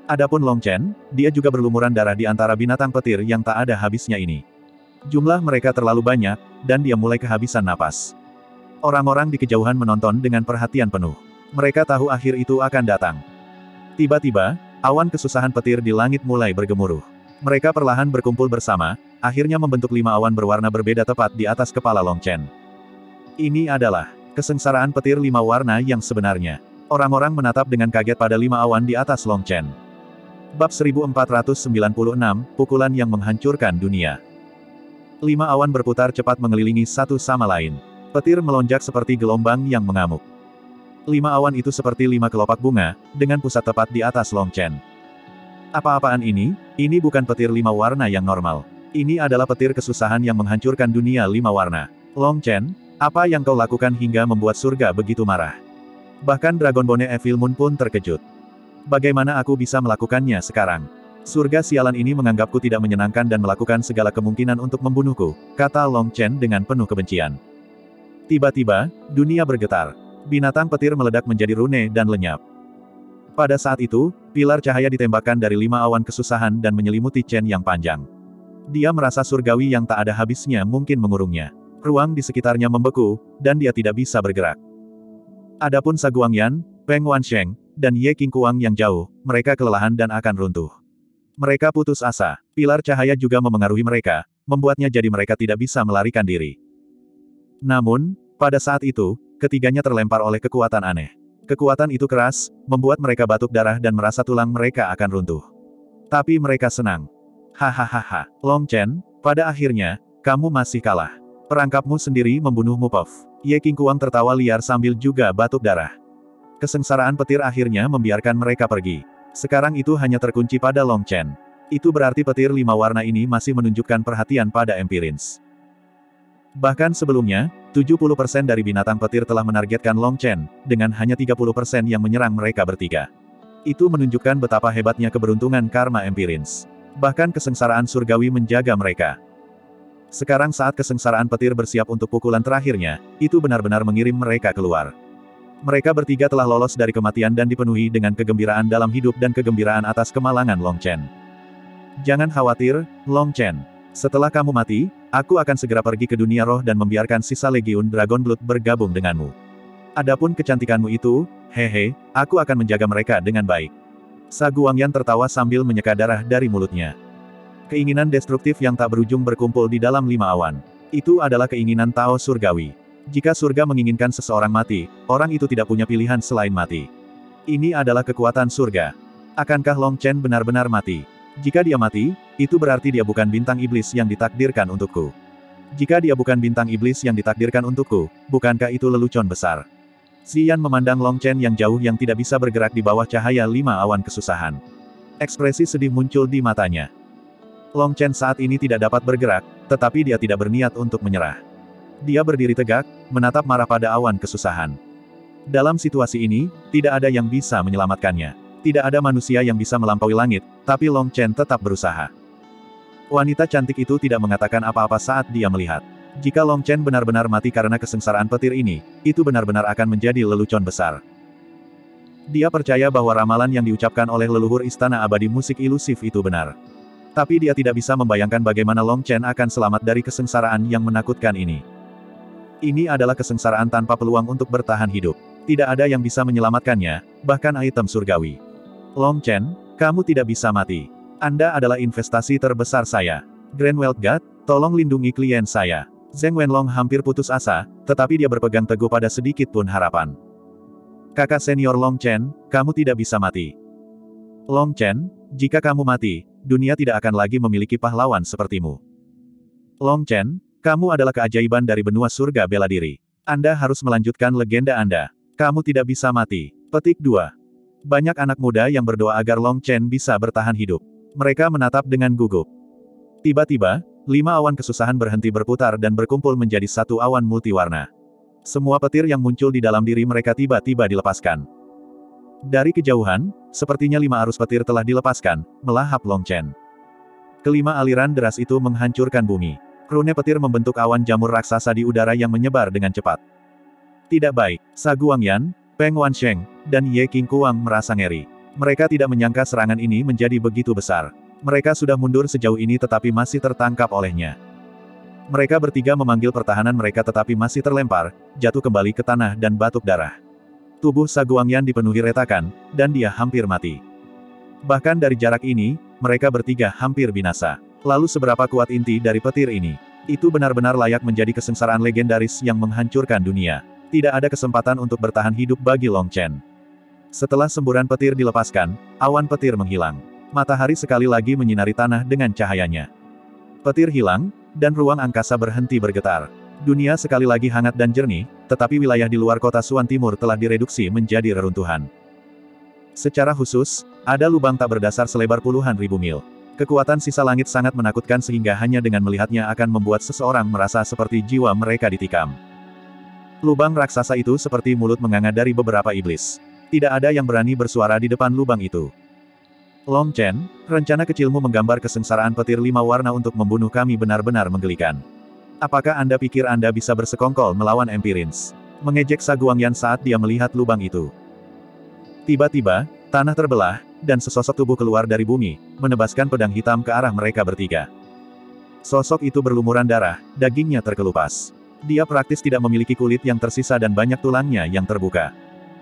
Adapun Long Chen, dia juga berlumuran darah di antara binatang petir yang tak ada habisnya ini. Jumlah mereka terlalu banyak, dan dia mulai kehabisan napas. Orang-orang di kejauhan menonton dengan perhatian penuh. Mereka tahu akhir itu akan datang. Tiba-tiba, awan kesusahan petir di langit mulai bergemuruh. Mereka perlahan berkumpul bersama, akhirnya membentuk lima awan berwarna berbeda tepat di atas kepala Long Chen. Ini adalah Kesengsaraan petir lima warna yang sebenarnya. Orang-orang menatap dengan kaget pada lima awan di atas Long Chen. Bab 1496, Pukulan yang Menghancurkan Dunia. Lima awan berputar cepat mengelilingi satu sama lain. Petir melonjak seperti gelombang yang mengamuk. Lima awan itu seperti lima kelopak bunga, dengan pusat tepat di atas Long Chen. Apa-apaan ini? Ini bukan petir lima warna yang normal. Ini adalah petir kesusahan yang menghancurkan dunia lima warna. Long Chen, apa yang kau lakukan hingga membuat surga begitu marah? Bahkan Dragon Bone Evil Moon pun terkejut. Bagaimana aku bisa melakukannya sekarang? Surga sialan ini menganggapku tidak menyenangkan dan melakukan segala kemungkinan untuk membunuhku, kata Long Chen dengan penuh kebencian. Tiba-tiba, dunia bergetar. Binatang petir meledak menjadi rune dan lenyap. Pada saat itu, pilar cahaya ditembakkan dari lima awan kesusahan dan menyelimuti Chen yang panjang. Dia merasa surgawi yang tak ada habisnya mungkin mengurungnya. Ruang di sekitarnya membeku, dan dia tidak bisa bergerak. Adapun Saguangyan, Peng Wansheng, dan Ye Qingkuang yang jauh, mereka kelelahan dan akan runtuh. Mereka putus asa. Pilar cahaya juga memengaruhi mereka, membuatnya jadi mereka tidak bisa melarikan diri. Namun, pada saat itu, ketiganya terlempar oleh kekuatan aneh. Kekuatan itu keras, membuat mereka batuk darah dan merasa tulang mereka akan runtuh. Tapi mereka senang. Hahaha, Long Chen, pada akhirnya, kamu masih kalah. Perangkapmu sendiri membunuhmu Pov. Ye Qingkuang tertawa liar sambil juga batuk darah. Kesengsaraan petir akhirnya membiarkan mereka pergi. Sekarang itu hanya terkunci pada Long Chen. Itu berarti petir lima warna ini masih menunjukkan perhatian pada Empirins. Bahkan sebelumnya, 70% dari binatang petir telah menargetkan Long Chen, dengan hanya 30% yang menyerang mereka bertiga. Itu menunjukkan betapa hebatnya keberuntungan karma Empirins. Bahkan kesengsaraan surgawi menjaga mereka. Sekarang saat kesengsaraan petir bersiap untuk pukulan terakhirnya, itu benar-benar mengirim mereka keluar. Mereka bertiga telah lolos dari kematian dan dipenuhi dengan kegembiraan dalam hidup dan kegembiraan atas kemalangan Long Chen. Jangan khawatir, Long Chen. Setelah kamu mati, aku akan segera pergi ke dunia roh dan membiarkan sisa Legiun Dragon Blood bergabung denganmu. Adapun kecantikanmu itu, hehe, aku akan menjaga mereka dengan baik. Sa Guangyan tertawa sambil menyeka darah dari mulutnya. Keinginan destruktif yang tak berujung berkumpul di dalam lima awan. Itu adalah keinginan Tao Surgawi. Jika surga menginginkan seseorang mati, orang itu tidak punya pilihan selain mati. Ini adalah kekuatan surga. Akankah Long Chen benar-benar mati? Jika dia mati, itu berarti dia bukan bintang iblis yang ditakdirkan untukku. Jika dia bukan bintang iblis yang ditakdirkan untukku, bukankah itu lelucon besar? Xian memandang Long Chen yang jauh yang tidak bisa bergerak di bawah cahaya lima awan kesusahan. Ekspresi sedih muncul di matanya. Long Chen saat ini tidak dapat bergerak, tetapi dia tidak berniat untuk menyerah. Dia berdiri tegak, menatap marah pada awan kesusahan. Dalam situasi ini, tidak ada yang bisa menyelamatkannya. Tidak ada manusia yang bisa melampaui langit, tapi Long Chen tetap berusaha. Wanita cantik itu tidak mengatakan apa-apa saat dia melihat. Jika Long Chen benar-benar mati karena kesengsaraan petir ini, itu benar-benar akan menjadi lelucon besar. Dia percaya bahwa ramalan yang diucapkan oleh leluhur istana abadi musik ilusif itu benar. Tapi dia tidak bisa membayangkan bagaimana Long Chen akan selamat dari kesengsaraan yang menakutkan ini. Ini adalah kesengsaraan tanpa peluang untuk bertahan hidup. Tidak ada yang bisa menyelamatkannya, bahkan item surgawi. Long Chen, kamu tidak bisa mati. Anda adalah investasi terbesar saya. Grand Wealth God, tolong lindungi klien saya. Zheng Wenlong hampir putus asa, tetapi dia berpegang teguh pada sedikit pun harapan. Kakak senior Long Chen, kamu tidak bisa mati. Long Chen, jika kamu mati, dunia tidak akan lagi memiliki pahlawan sepertimu. Long Chen, kamu adalah keajaiban dari benua surga bela diri. Anda harus melanjutkan legenda Anda. Kamu tidak bisa mati. Petik 2. Banyak anak muda yang berdoa agar Long Chen bisa bertahan hidup. Mereka menatap dengan gugup. Tiba-tiba, lima awan kesusahan berhenti berputar dan berkumpul menjadi satu awan multiwarna. Semua petir yang muncul di dalam diri mereka tiba-tiba dilepaskan. Dari kejauhan, sepertinya lima arus petir telah dilepaskan, melahap Long Chen. Kelima aliran deras itu menghancurkan bumi. Rune petir membentuk awan jamur raksasa di udara yang menyebar dengan cepat. Tidak baik, Sa Guangyan, Peng Wansheng, dan Ye Qingkuang merasa ngeri. Mereka tidak menyangka serangan ini menjadi begitu besar. Mereka sudah mundur sejauh ini tetapi masih tertangkap olehnya. Mereka bertiga memanggil pertahanan mereka tetapi masih terlempar, jatuh kembali ke tanah dan batuk darah. Tubuh Sa Guangyan dipenuhi retakan, dan dia hampir mati. Bahkan dari jarak ini, mereka bertiga hampir binasa. Lalu seberapa kuat inti dari petir ini? Itu benar-benar layak menjadi kesengsaraan legendaris yang menghancurkan dunia. Tidak ada kesempatan untuk bertahan hidup bagi Long Chen. Setelah semburan petir dilepaskan, awan petir menghilang. Matahari sekali lagi menyinari tanah dengan cahayanya. Petir hilang, dan ruang angkasa berhenti bergetar. Dunia sekali lagi hangat dan jernih, tetapi wilayah di luar kota Suan Timur telah direduksi menjadi reruntuhan. Secara khusus, ada lubang tak berdasar selebar puluhan ribu mil. Kekuatan sisa langit sangat menakutkan sehingga hanya dengan melihatnya akan membuat seseorang merasa seperti jiwa mereka ditikam. Lubang raksasa itu seperti mulut menganga dari beberapa iblis. Tidak ada yang berani bersuara di depan lubang itu. Long Chen, rencana kecilmu menggambar kesengsaraan petir lima warna untuk membunuh kami benar-benar menggelikan. Apakah Anda pikir Anda bisa bersekongkol melawan Empirins? Mengejek Saguangyan saat dia melihat lubang itu. Tiba-tiba, tanah terbelah, dan sesosok tubuh keluar dari bumi, menebaskan pedang hitam ke arah mereka bertiga. Sosok itu berlumuran darah, dagingnya terkelupas. Dia praktis tidak memiliki kulit yang tersisa dan banyak tulangnya yang terbuka.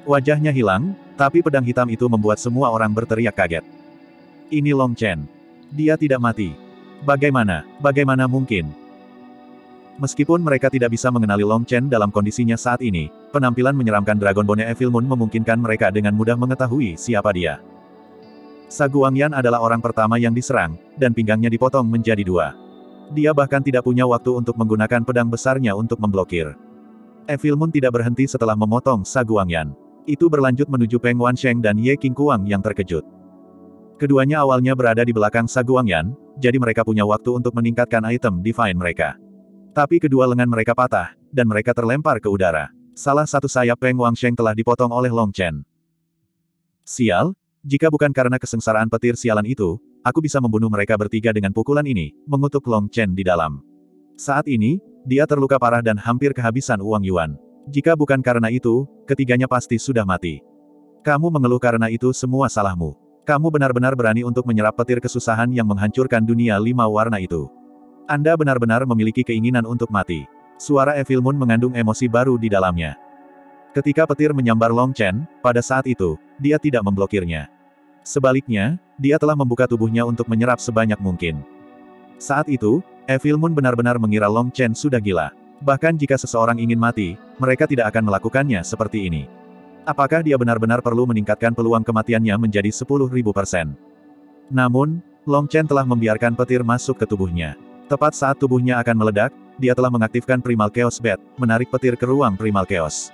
Wajahnya hilang, tapi pedang hitam itu membuat semua orang berteriak kaget. Ini Long Chen. Dia tidak mati. Bagaimana, bagaimana mungkin? Meskipun mereka tidak bisa mengenali Long Chen dalam kondisinya saat ini, penampilan menyeramkan Dragon Bone Evil Moon memungkinkan mereka dengan mudah mengetahui siapa dia. Saguangyan adalah orang pertama yang diserang, dan pinggangnya dipotong menjadi dua. Dia bahkan tidak punya waktu untuk menggunakan pedang besarnya untuk memblokir. Evil Moon tidak berhenti setelah memotong Saguangyan. Itu berlanjut menuju Peng Wansheng dan Ye Qingkuang yang terkejut. Keduanya awalnya berada di belakang Saguangyan, jadi mereka punya waktu untuk meningkatkan item divine mereka. Tapi kedua lengan mereka patah, dan mereka terlempar ke udara. Salah satu sayap Peng Wangsheng telah dipotong oleh Long Chen. Sial, jika bukan karena kesengsaraan petir sialan itu, aku bisa membunuh mereka bertiga dengan pukulan ini, mengutuk Long Chen di dalam. Saat ini, dia terluka parah dan hampir kehabisan uang yuan. Jika bukan karena itu, ketiganya pasti sudah mati. Kamu mengeluh karena itu semua salahmu. Kamu benar-benar berani untuk menyerap petir kesusahan yang menghancurkan dunia lima warna itu. Anda benar-benar memiliki keinginan untuk mati. Suara Evil Moon mengandung emosi baru di dalamnya. Ketika petir menyambar Long Chen, pada saat itu, dia tidak memblokirnya. Sebaliknya, dia telah membuka tubuhnya untuk menyerap sebanyak mungkin. Saat itu, Evil Moon benar-benar mengira Long Chen sudah gila. Bahkan jika seseorang ingin mati, mereka tidak akan melakukannya seperti ini. Apakah dia benar-benar perlu meningkatkan peluang kematiannya menjadi 10.000 persen? Namun, Long Chen telah membiarkan petir masuk ke tubuhnya. Tepat saat tubuhnya akan meledak, dia telah mengaktifkan Primal Chaos Bat, menarik petir ke ruang Primal Chaos.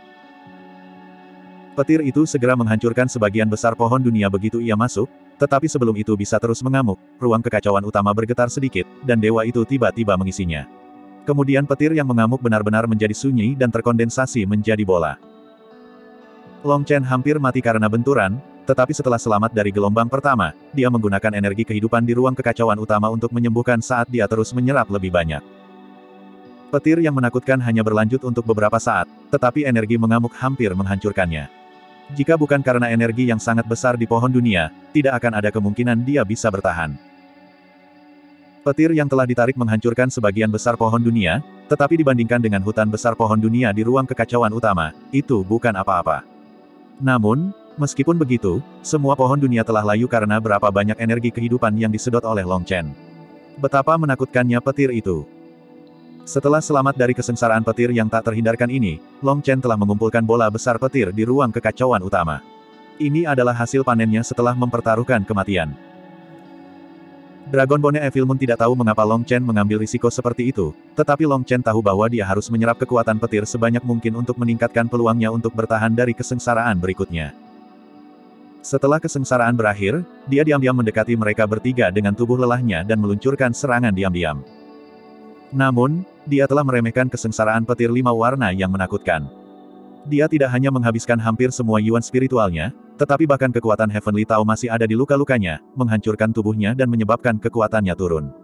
Petir itu segera menghancurkan sebagian besar pohon dunia begitu ia masuk, tetapi sebelum itu bisa terus mengamuk, ruang kekacauan utama bergetar sedikit, dan dewa itu tiba-tiba mengisinya. Kemudian petir yang mengamuk benar-benar menjadi sunyi dan terkondensasi menjadi bola. Long Chen hampir mati karena benturan, tetapi setelah selamat dari gelombang pertama, dia menggunakan energi kehidupan di ruang kekacauan utama untuk menyembuhkan saat dia terus menyerap lebih banyak. Petir yang menakutkan hanya berlanjut untuk beberapa saat, tetapi energi mengamuk hampir menghancurkannya. Jika bukan karena energi yang sangat besar di pohon dunia, tidak akan ada kemungkinan dia bisa bertahan. Petir yang telah ditarik menghancurkan sebagian besar pohon dunia, tetapi dibandingkan dengan hutan besar pohon dunia di ruang kekacauan utama, itu bukan apa-apa. Namun, meskipun begitu, semua pohon dunia telah layu karena berapa banyak energi kehidupan yang disedot oleh Long Chen. Betapa menakutkannya petir itu. Setelah selamat dari kesengsaraan petir yang tak terhindarkan ini, Long Chen telah mengumpulkan bola besar petir di ruang kekacauan utama. Ini adalah hasil panennya setelah mempertaruhkan kematian. Dragon Bone Evil Moon tidak tahu mengapa Long Chen mengambil risiko seperti itu, tetapi Long Chen tahu bahwa dia harus menyerap kekuatan petir sebanyak mungkin untuk meningkatkan peluangnya untuk bertahan dari kesengsaraan berikutnya. Setelah kesengsaraan berakhir, dia diam-diam mendekati mereka bertiga dengan tubuh lelahnya dan meluncurkan serangan diam-diam. Namun, dia telah meremehkan kesengsaraan petir lima warna yang menakutkan. Dia tidak hanya menghabiskan hampir semua yuan spiritualnya, tetapi bahkan kekuatan Heavenly Tao masih ada di luka-lukanya, menghancurkan tubuhnya dan menyebabkan kekuatannya turun.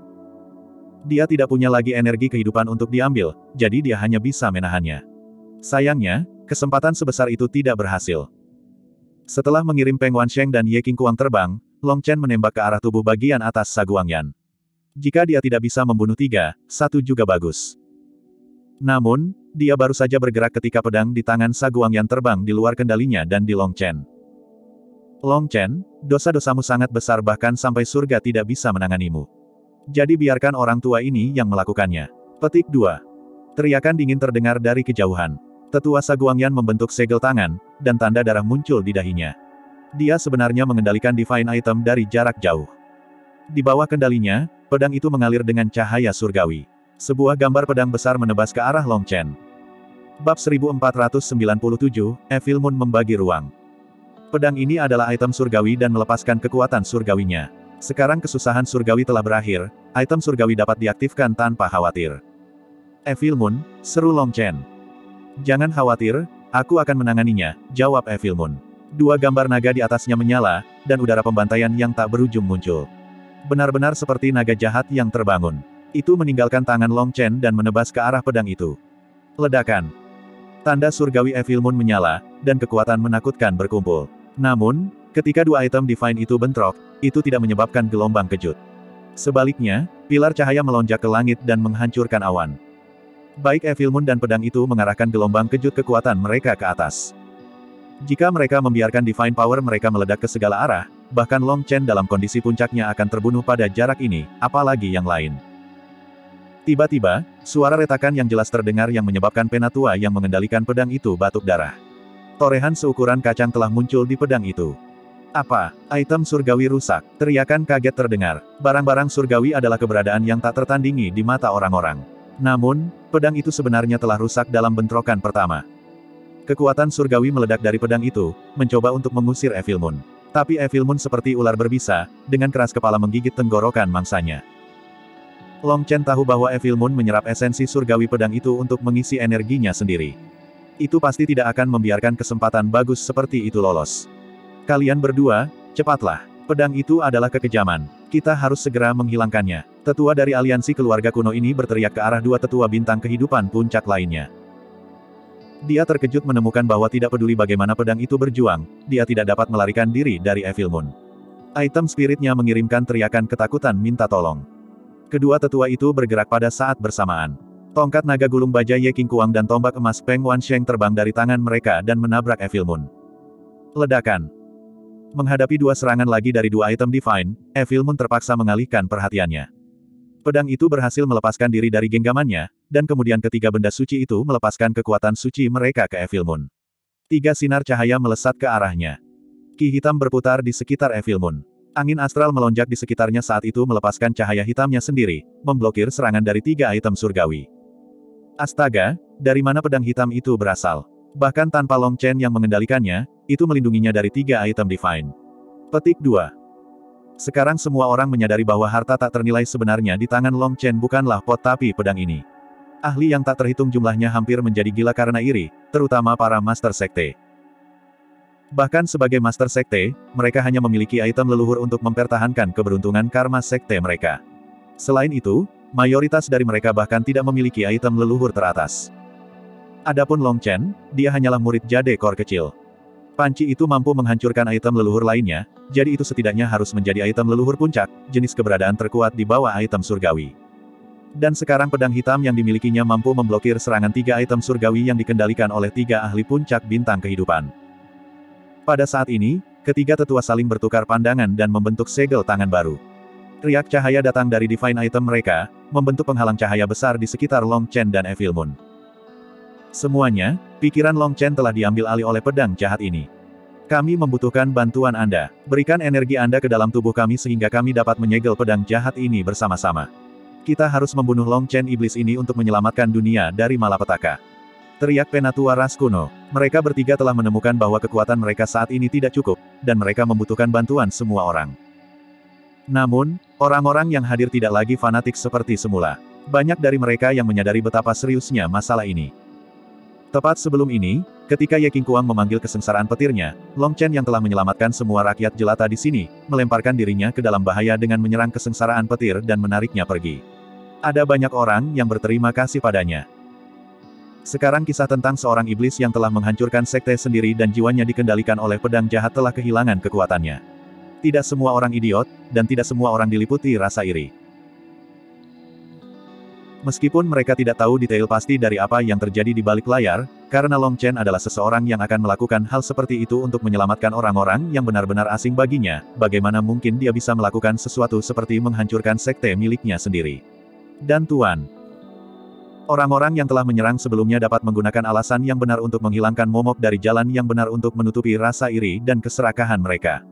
Dia tidak punya lagi energi kehidupan untuk diambil, jadi dia hanya bisa menahannya. Sayangnya, kesempatan sebesar itu tidak berhasil. Setelah mengirim Peng Wansheng dan Ye Qingkuang terbang, Long Chen menembak ke arah tubuh bagian atas Saguangyan. Jika dia tidak bisa membunuh tiga, satu juga bagus. Namun, dia baru saja bergerak ketika pedang di tangan Saguangyan terbang di luar kendalinya dan di Long Chen. Long Chen, dosa-dosamu sangat besar bahkan sampai surga tidak bisa menanganimu. Jadi biarkan orang tua ini yang melakukannya. Petik 2. Teriakan dingin terdengar dari kejauhan. Tetua Saguangyan membentuk segel tangan, dan tanda darah muncul di dahinya. Dia sebenarnya mengendalikan divine item dari jarak jauh. Di bawah kendalinya, pedang itu mengalir dengan cahaya surgawi. Sebuah gambar pedang besar menebas ke arah Long Chen. Bab 1497, Evil Moon membagi ruang. Pedang ini adalah item surgawi dan melepaskan kekuatan surgawinya. Sekarang kesusahan surgawi telah berakhir, item surgawi dapat diaktifkan tanpa khawatir. Evil Moon, seru Long Chen. Jangan khawatir, aku akan menanganinya, jawab Evil Moon. Dua gambar naga di atasnya menyala, dan udara pembantaian yang tak berujung muncul. Benar-benar seperti naga jahat yang terbangun. Itu meninggalkan tangan Long Chen dan menebas ke arah pedang itu. Ledakan. Tanda surgawi Evil Moon menyala, dan kekuatan menakutkan berkumpul. Namun, ketika dua item divine itu bentrok, itu tidak menyebabkan gelombang kejut. Sebaliknya, pilar cahaya melonjak ke langit dan menghancurkan awan. Baik Evil Moon dan pedang itu mengarahkan gelombang kejut kekuatan mereka ke atas. Jika mereka membiarkan Divine Power mereka meledak ke segala arah, bahkan Long Chen dalam kondisi puncaknya akan terbunuh pada jarak ini, apalagi yang lain. Tiba-tiba, suara retakan yang jelas terdengar yang menyebabkan penatua yang mengendalikan pedang itu batuk darah. Torehan seukuran kacang telah muncul di pedang itu. Apa? Item surgawi rusak. Teriakan kaget terdengar. Barang-barang surgawi adalah keberadaan yang tak tertandingi di mata orang-orang. Namun, pedang itu sebenarnya telah rusak dalam bentrokan pertama. Kekuatan surgawi meledak dari pedang itu, mencoba untuk mengusir Evil Moon. Tapi Evil Moon seperti ular berbisa, dengan keras kepala menggigit tenggorokan mangsanya. Long Chen tahu bahwa Evil Moon menyerap esensi surgawi pedang itu untuk mengisi energinya sendiri. Itu pasti tidak akan membiarkan kesempatan bagus seperti itu lolos. Kalian berdua, cepatlah. Pedang itu adalah kekejaman. Kita harus segera menghilangkannya. Tetua dari aliansi keluarga kuno ini berteriak ke arah dua tetua bintang kehidupan puncak lainnya. Dia terkejut menemukan bahwa tidak peduli bagaimana pedang itu berjuang, dia tidak dapat melarikan diri dari Evil Moon. Item spiritnya mengirimkan teriakan ketakutan minta tolong. Kedua tetua itu bergerak pada saat bersamaan. Tongkat naga gulung baja Ye King Kuang dan tombak emas Peng Wansheng terbang dari tangan mereka dan menabrak Evil Moon. Ledakan. Menghadapi dua serangan lagi dari dua item Divine, Evil Moon terpaksa mengalihkan perhatiannya. Pedang itu berhasil melepaskan diri dari genggamannya, dan kemudian ketiga benda suci itu melepaskan kekuatan suci mereka ke Evil Moon. Tiga sinar cahaya melesat ke arahnya. Ki hitam berputar di sekitar Evil Moon. Angin astral melonjak di sekitarnya saat itu melepaskan cahaya hitamnya sendiri, memblokir serangan dari tiga item surgawi. Astaga, dari mana pedang hitam itu berasal? Bahkan tanpa Long Chen yang mengendalikannya, itu melindunginya dari tiga item divine. Petik 2. Sekarang semua orang menyadari bahwa harta tak ternilai sebenarnya di tangan Long Chen bukanlah pot tapi pedang ini. Ahli yang tak terhitung jumlahnya hampir menjadi gila karena iri, terutama para Master Sekte. Bahkan sebagai Master Sekte, mereka hanya memiliki item leluhur untuk mempertahankan keberuntungan karma Sekte mereka. Selain itu, mayoritas dari mereka bahkan tidak memiliki item leluhur teratas. Adapun Long Chen, dia hanyalah murid Jade Kor kecil. Panci itu mampu menghancurkan item leluhur lainnya, jadi itu setidaknya harus menjadi item leluhur puncak, jenis keberadaan terkuat di bawah item surgawi. Dan sekarang pedang hitam yang dimilikinya mampu memblokir serangan tiga item surgawi yang dikendalikan oleh tiga ahli puncak bintang kehidupan. Pada saat ini, ketiga tetua saling bertukar pandangan dan membentuk segel tangan baru. Riak cahaya datang dari divine item mereka, membentuk penghalang cahaya besar di sekitar Long Chen dan Evil Moon. Semuanya, pikiran Long Chen telah diambil alih oleh pedang jahat ini. Kami membutuhkan bantuan Anda. Berikan energi Anda ke dalam tubuh kami sehingga kami dapat menyegel pedang jahat ini bersama-sama. Kita harus membunuh Long Chen iblis ini untuk menyelamatkan dunia dari malapetaka. Teriak penatua ras kuno. Mereka bertiga telah menemukan bahwa kekuatan mereka saat ini tidak cukup, dan mereka membutuhkan bantuan semua orang. Namun, orang-orang yang hadir tidak lagi fanatik seperti semula. Banyak dari mereka yang menyadari betapa seriusnya masalah ini. Tepat sebelum ini, ketika Ye King Kuang memanggil kesengsaraan petirnya, Long Chen yang telah menyelamatkan semua rakyat jelata di sini, melemparkan dirinya ke dalam bahaya dengan menyerang kesengsaraan petir dan menariknya pergi. Ada banyak orang yang berterima kasih padanya. Sekarang kisah tentang seorang iblis yang telah menghancurkan sekte sendiri dan jiwanya dikendalikan oleh pedang jahat telah kehilangan kekuatannya. Tidak semua orang idiot, dan tidak semua orang diliputi rasa iri. Meskipun mereka tidak tahu detail pasti dari apa yang terjadi di balik layar, karena Long Chen adalah seseorang yang akan melakukan hal seperti itu untuk menyelamatkan orang-orang yang benar-benar asing baginya, bagaimana mungkin dia bisa melakukan sesuatu seperti menghancurkan sekte miliknya sendiri. Dan Tuan, Orang-orang yang telah menyerang sebelumnya dapat menggunakan alasan yang benar untuk menghilangkan momok dari jalan yang benar untuk menutupi rasa iri dan keserakahan mereka.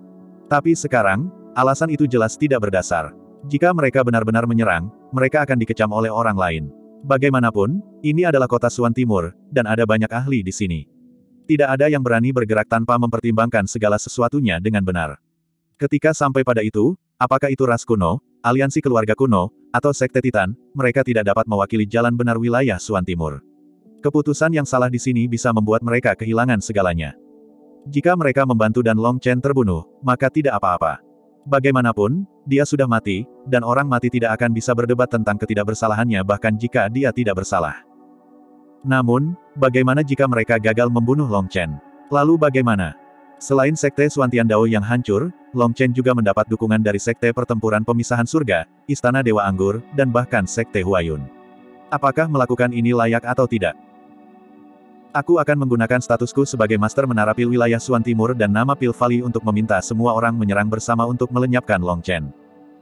Tapi sekarang, alasan itu jelas tidak berdasar. Jika mereka benar-benar menyerang, mereka akan dikecam oleh orang lain. Bagaimanapun, ini adalah kota Suan Timur, dan ada banyak ahli di sini. Tidak ada yang berani bergerak tanpa mempertimbangkan segala sesuatunya dengan benar. Ketika sampai pada itu, apakah itu ras kuno, aliansi keluarga kuno, atau sekte Titan, mereka tidak dapat mewakili jalan benar wilayah Suan Timur. Keputusan yang salah di sini bisa membuat mereka kehilangan segalanya. Jika mereka membantu dan Long Chen terbunuh, maka tidak apa-apa. Bagaimanapun, dia sudah mati, dan orang mati tidak akan bisa berdebat tentang ketidakbersalahannya bahkan jika dia tidak bersalah. Namun, bagaimana jika mereka gagal membunuh Long Chen? Lalu bagaimana? Selain Sekte Suantian Dao yang hancur, Long Chen juga mendapat dukungan dari Sekte Pertempuran Pemisahan Surga, Istana Dewa Anggur, dan bahkan Sekte Huayun. Apakah melakukan ini layak atau tidak? Aku akan menggunakan statusku sebagai Master Menara Pil Wilayah Suan Timur dan nama Pil Valley untuk meminta semua orang menyerang bersama untuk melenyapkan Long Chen.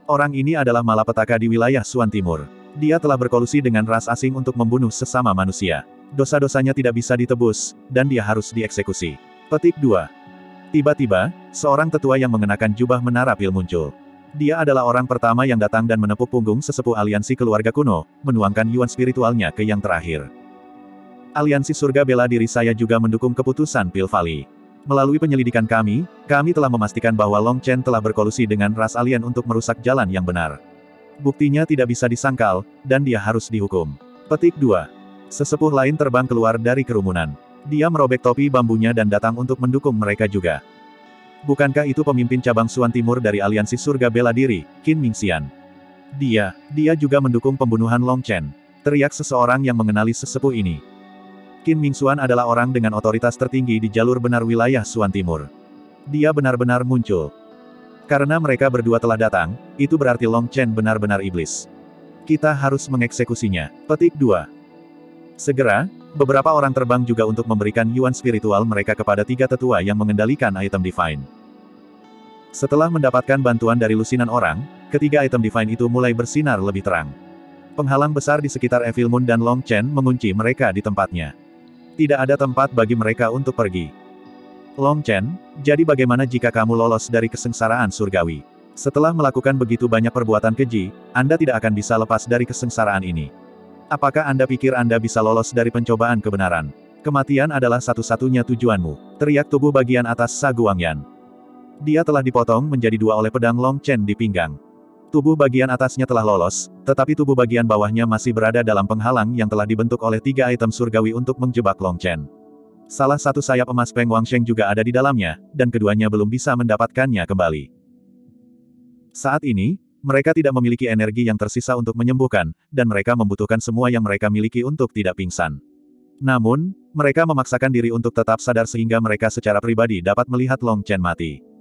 Orang ini adalah malapetaka di wilayah Suan Timur. Dia telah berkolusi dengan ras asing untuk membunuh sesama manusia. Dosa-dosanya tidak bisa ditebus, dan dia harus dieksekusi. Petik 2. Tiba-tiba, seorang tetua yang mengenakan jubah menara pil muncul. Dia adalah orang pertama yang datang dan menepuk punggung sesepuh aliansi keluarga kuno, menuangkan yuan spiritualnya ke yang terakhir. Aliansi surga bela diri saya juga mendukung keputusan Pil. Melalui penyelidikan kami, kami telah memastikan bahwa Long Chen telah berkolusi dengan ras alien untuk merusak jalan yang benar. Buktinya tidak bisa disangkal, dan dia harus dihukum. Petik 2. Sesepuh lain terbang keluar dari kerumunan. Dia merobek topi bambunya dan datang untuk mendukung mereka juga. Bukankah itu pemimpin cabang Suan Timur dari Aliansi Surga Bela Diri, Qin Mingxian? Dia, dia juga mendukung pembunuhan Long Chen. Teriak seseorang yang mengenali sesepuh ini. Qin Mingxuan adalah orang dengan otoritas tertinggi di jalur benar wilayah Suan Timur. Dia benar-benar muncul. Karena mereka berdua telah datang, itu berarti Long Chen benar-benar iblis. Kita harus mengeksekusinya. Petik 2. Segera, beberapa orang terbang juga untuk memberikan yuan spiritual mereka kepada tiga tetua yang mengendalikan item divine. Setelah mendapatkan bantuan dari lusinan orang, ketiga item divine itu mulai bersinar lebih terang. Penghalang besar di sekitar Evil Moon dan Long Chen mengunci mereka di tempatnya. Tidak ada tempat bagi mereka untuk pergi. Long Chen, jadi bagaimana jika kamu lolos dari kesengsaraan surgawi? Setelah melakukan begitu banyak perbuatan keji, Anda tidak akan bisa lepas dari kesengsaraan ini. Apakah Anda pikir Anda bisa lolos dari pencobaan kebenaran? Kematian adalah satu-satunya tujuanmu. Teriak tubuh bagian atas Saguangyan. Dia telah dipotong menjadi dua oleh pedang Long Chen di pinggang. Tubuh bagian atasnya telah lolos, tetapi tubuh bagian bawahnya masih berada dalam penghalang yang telah dibentuk oleh tiga item surgawi untuk menjebak Long Chen. Salah satu sayap emas Peng Wangsheng juga ada di dalamnya, dan keduanya belum bisa mendapatkannya kembali. Saat ini, mereka tidak memiliki energi yang tersisa untuk menyembuhkan, dan mereka membutuhkan semua yang mereka miliki untuk tidak pingsan. Namun, mereka memaksakan diri untuk tetap sadar sehingga mereka secara pribadi dapat melihat Long Chen mati.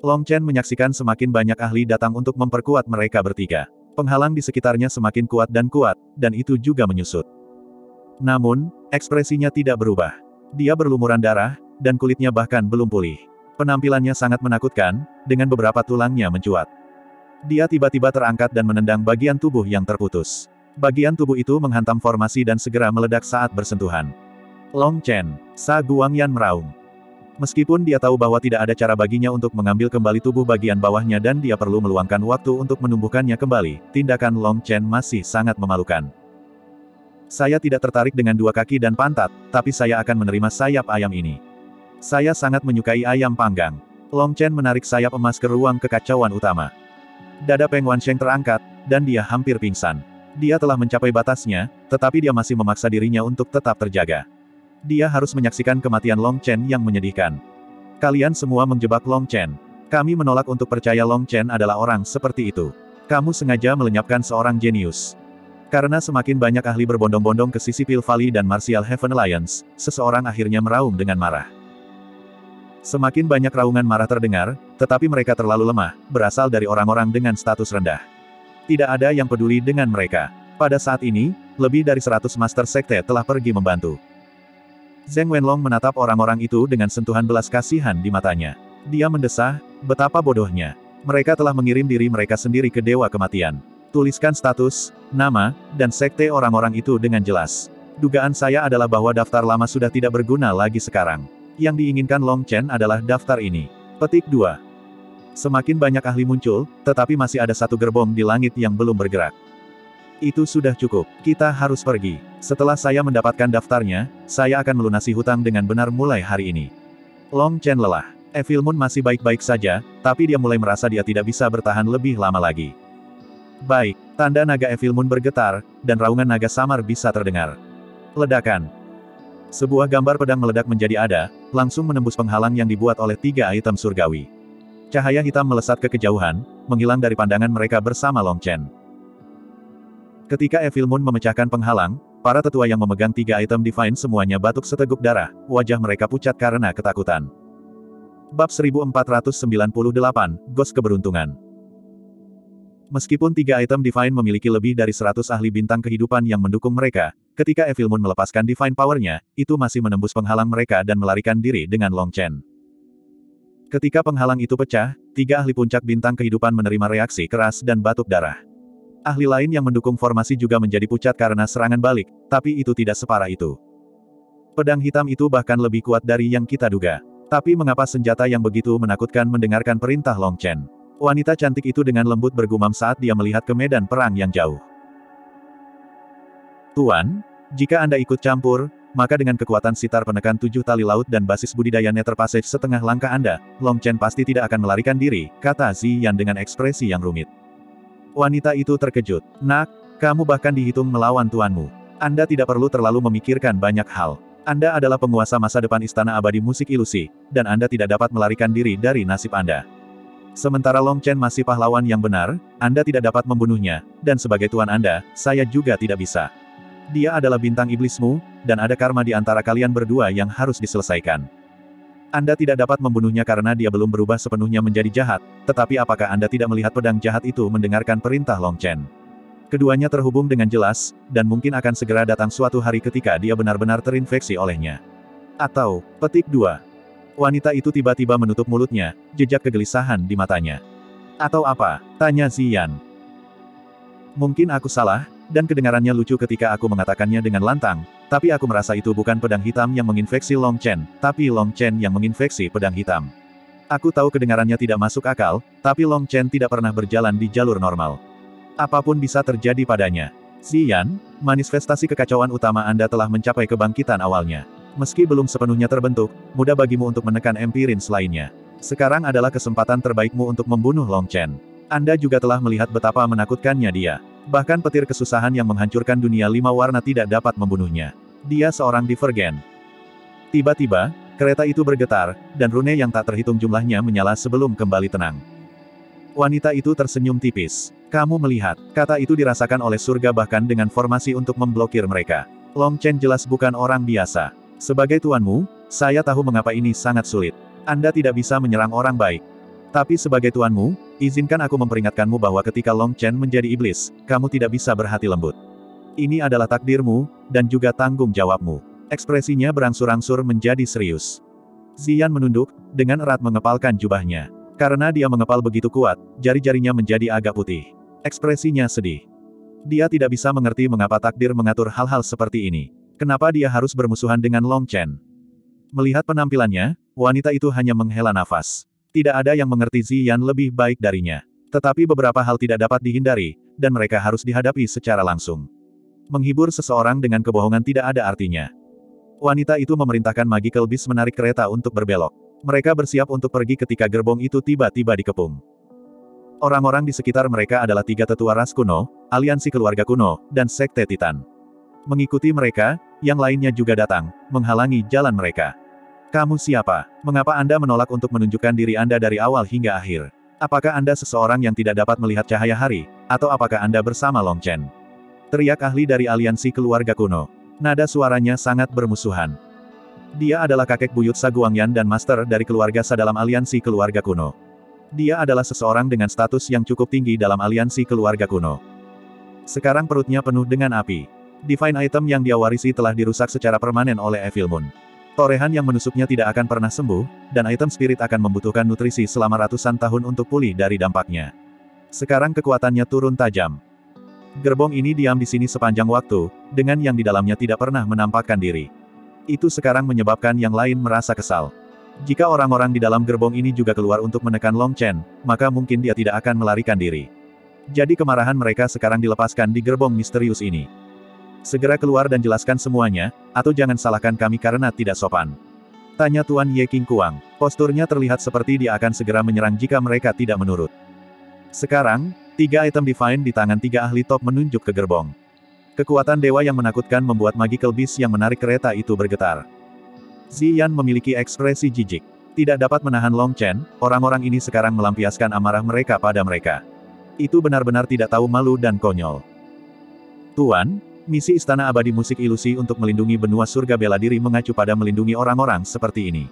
Long Chen menyaksikan semakin banyak ahli datang untuk memperkuat mereka bertiga. Penghalang di sekitarnya semakin kuat dan kuat, dan itu juga menyusut. Namun, ekspresinya tidak berubah. Dia berlumuran darah, dan kulitnya bahkan belum pulih. Penampilannya sangat menakutkan, dengan beberapa tulangnya mencuat. Dia tiba-tiba terangkat dan menendang bagian tubuh yang terputus. Bagian tubuh itu menghantam formasi dan segera meledak saat bersentuhan. Long Chen, Sa Guangyan meraung. Meskipun dia tahu bahwa tidak ada cara baginya untuk mengambil kembali tubuh bagian bawahnya dan dia perlu meluangkan waktu untuk menumbuhkannya kembali, tindakan Long Chen masih sangat memalukan. Saya tidak tertarik dengan dua kaki dan pantat, tapi saya akan menerima sayap ayam ini. Saya sangat menyukai ayam panggang. Long Chen menarik sayap emas ke ruang kekacauan utama. Dada Peng Wansheng terangkat, dan dia hampir pingsan. Dia telah mencapai batasnya, tetapi dia masih memaksa dirinya untuk tetap terjaga. Dia harus menyaksikan kematian Long Chen yang menyedihkan. Kalian semua menjebak Long Chen. Kami menolak untuk percaya Long Chen adalah orang seperti itu. Kamu sengaja melenyapkan seorang jenius. Karena semakin banyak ahli berbondong-bondong ke sisi Pil Valley dan Martial Heaven Alliance, seseorang akhirnya meraung dengan marah. Semakin banyak raungan marah terdengar, tetapi mereka terlalu lemah, berasal dari orang-orang dengan status rendah. Tidak ada yang peduli dengan mereka. Pada saat ini, lebih dari seratus Master Sekte telah pergi membantu. Zheng Wenlong menatap orang-orang itu dengan sentuhan belas kasihan di matanya. Dia mendesah, betapa bodohnya. Mereka telah mengirim diri mereka sendiri ke Dewa Kematian. Tuliskan status, nama, dan sekte orang-orang itu dengan jelas. Dugaan saya adalah bahwa daftar lama sudah tidak berguna lagi sekarang. Yang diinginkan Long Chen adalah daftar ini. Petik 2. Semakin banyak ahli muncul, tetapi masih ada satu gerbong di langit yang belum bergerak. Itu sudah cukup. Kita harus pergi. Setelah saya mendapatkan daftarnya, saya akan melunasi hutang dengan benar mulai hari ini. Long Chen lelah. Evil Moon masih baik-baik saja, tapi dia mulai merasa dia tidak bisa bertahan lebih lama lagi. Baik, tanda naga Evil Moon bergetar, dan raungan naga samar bisa terdengar. Ledakan. Sebuah gambar pedang meledak menjadi ada, langsung menembus penghalang yang dibuat oleh tiga item surgawi. Cahaya hitam melesat ke kejauhan, menghilang dari pandangan mereka bersama Long Chen. Ketika Evil Moon memecahkan penghalang, para tetua yang memegang tiga item Divine semuanya batuk seteguk darah, wajah mereka pucat karena ketakutan. Bab 1498, Gos Keberuntungan Meskipun tiga item Divine memiliki lebih dari 100 ahli bintang kehidupan yang mendukung mereka, ketika Evil Moon melepaskan Divine Power-nya, itu masih menembus penghalang mereka dan melarikan diri dengan Long Chen. Ketika penghalang itu pecah, tiga ahli puncak bintang kehidupan menerima reaksi keras dan batuk darah. Ahli lain yang mendukung formasi juga menjadi pucat karena serangan balik, tapi itu tidak separah itu. Pedang hitam itu bahkan lebih kuat dari yang kita duga. Tapi mengapa senjata yang begitu menakutkan mendengarkan perintah Long Chen? Wanita cantik itu dengan lembut bergumam saat dia melihat ke medan perang yang jauh. Tuan, jika Anda ikut campur, maka dengan kekuatan sitar penekan tujuh tali laut dan basis budidaya Nether Passage setengah langkah Anda, Long Chen pasti tidak akan melarikan diri, kata Ziyan dengan ekspresi yang rumit. Wanita itu terkejut. Nak, kamu bahkan dihitung melawan tuanmu. Anda tidak perlu terlalu memikirkan banyak hal. Anda adalah penguasa masa depan Istana Abadi Musik Ilusi, dan Anda tidak dapat melarikan diri dari nasib Anda. Sementara Long Chen masih pahlawan yang benar, Anda tidak dapat membunuhnya, dan sebagai tuan Anda, saya juga tidak bisa. Dia adalah bintang iblismu, dan ada karma di antara kalian berdua yang harus diselesaikan. Anda tidak dapat membunuhnya karena dia belum berubah sepenuhnya menjadi jahat, tetapi apakah Anda tidak melihat pedang jahat itu mendengarkan perintah Long Chen? Keduanya terhubung dengan jelas, dan mungkin akan segera datang suatu hari ketika dia benar-benar terinfeksi olehnya. Atau, petik 2. Wanita itu tiba-tiba menutup mulutnya, jejak kegelisahan di matanya. Atau apa? Tanya Ziyan. Mungkin aku salah, dan kedengarannya lucu ketika aku mengatakannya dengan lantang, tapi aku merasa itu bukan pedang hitam yang menginfeksi Long Chen, tapi Long Chen yang menginfeksi pedang hitam. Aku tahu kedengarannya tidak masuk akal, tapi Long Chen tidak pernah berjalan di jalur normal. Apa pun bisa terjadi padanya. Ziyan, manifestasi kekacauan utama Anda telah mencapai kebangkitan awalnya. Meski belum sepenuhnya terbentuk, mudah bagimu untuk menekan empirin lainnya. Sekarang adalah kesempatan terbaikmu untuk membunuh Long Chen. Anda juga telah melihat betapa menakutkannya dia. Bahkan petir kesusahan yang menghancurkan dunia lima warna tidak dapat membunuhnya. Dia seorang divergen. Tiba-tiba, kereta itu bergetar, dan rune yang tak terhitung jumlahnya menyala sebelum kembali tenang. Wanita itu tersenyum tipis. Kamu melihat, kata itu dirasakan oleh surga bahkan dengan formasi untuk memblokir mereka. Long Chen jelas bukan orang biasa. Sebagai tuanmu, saya tahu mengapa ini sangat sulit. Anda tidak bisa menyerang orang baik. Tapi sebagai tuanmu, izinkan aku memperingatkanmu bahwa ketika Long Chen menjadi iblis, kamu tidak bisa berhati lembut. Ini adalah takdirmu, dan juga tanggung jawabmu. Ekspresinya berangsur-angsur menjadi serius. Ziyan menunduk, dengan erat mengepalkan jubahnya. Karena dia mengepal begitu kuat, jari-jarinya menjadi agak putih. Ekspresinya sedih. Dia tidak bisa mengerti mengapa takdir mengatur hal-hal seperti ini. Kenapa dia harus bermusuhan dengan Long Chen? Melihat penampilannya, wanita itu hanya menghela nafas. Tidak ada yang mengerti Ziyan lebih baik darinya. Tetapi beberapa hal tidak dapat dihindari, dan mereka harus dihadapi secara langsung. Menghibur seseorang dengan kebohongan tidak ada artinya. Wanita itu memerintahkan Magical Beast menarik kereta untuk berbelok. Mereka bersiap untuk pergi ketika gerbong itu tiba-tiba dikepung. Orang-orang di sekitar mereka adalah tiga tetua ras kuno, aliansi keluarga kuno, dan sekte Titan. Mengikuti mereka, yang lainnya juga datang, menghalangi jalan mereka. Kamu siapa? Mengapa Anda menolak untuk menunjukkan diri Anda dari awal hingga akhir? Apakah Anda seseorang yang tidak dapat melihat cahaya hari, atau apakah Anda bersama Long Chen? Teriak ahli dari aliansi keluarga kuno. Nada suaranya sangat bermusuhan. Dia adalah kakek buyut Saguangyan dan master dari keluarga Sadalam aliansi keluarga kuno. Dia adalah seseorang dengan status yang cukup tinggi dalam aliansi keluarga kuno. Sekarang perutnya penuh dengan api. Divine item yang dia warisi telah dirusak secara permanen oleh Evil Moon. Torehan yang menusuknya tidak akan pernah sembuh, dan item spirit akan membutuhkan nutrisi selama ratusan tahun untuk pulih dari dampaknya. Sekarang kekuatannya turun tajam. Gerbong ini diam di sini sepanjang waktu, dengan yang di dalamnya tidak pernah menampakkan diri. Itu sekarang menyebabkan yang lain merasa kesal. Jika orang-orang di dalam gerbong ini juga keluar untuk menekan Long Chen, maka mungkin dia tidak akan melarikan diri. Jadi kemarahan mereka sekarang dilepaskan di gerbong misterius ini. Segera keluar dan jelaskan semuanya, atau jangan salahkan kami karena tidak sopan. Tanya Tuan Ye King Kuang. Posturnya terlihat seperti dia akan segera menyerang jika mereka tidak menurut. Sekarang, tiga item divine di tangan tiga ahli top menunjuk ke gerbong. Kekuatan dewa yang menakutkan membuat magical beast yang menarik kereta itu bergetar. Ziyan memiliki ekspresi jijik. Tidak dapat menahan Long Chen, orang-orang ini sekarang melampiaskan amarah mereka pada mereka. Itu benar-benar tidak tahu malu dan konyol. Tuan, Misi Istana Abadi Musik Ilusi untuk melindungi benua surga bela diri mengacu pada melindungi orang-orang seperti ini.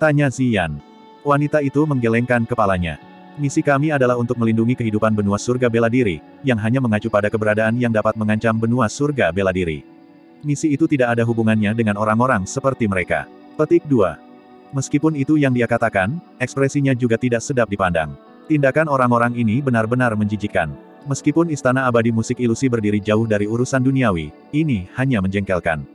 Tanya Ziyan. Wanita itu menggelengkan kepalanya. Misi kami adalah untuk melindungi kehidupan benua surga bela diri, yang hanya mengacu pada keberadaan yang dapat mengancam benua surga bela diri. Misi itu tidak ada hubungannya dengan orang-orang seperti mereka. Petik 2. Meskipun itu yang dia katakan, ekspresinya juga tidak sedap dipandang. Tindakan orang-orang ini benar-benar menjijikkan. Meskipun istana abadi musik ilusi berdiri jauh dari urusan duniawi, ini hanya menjengkelkan.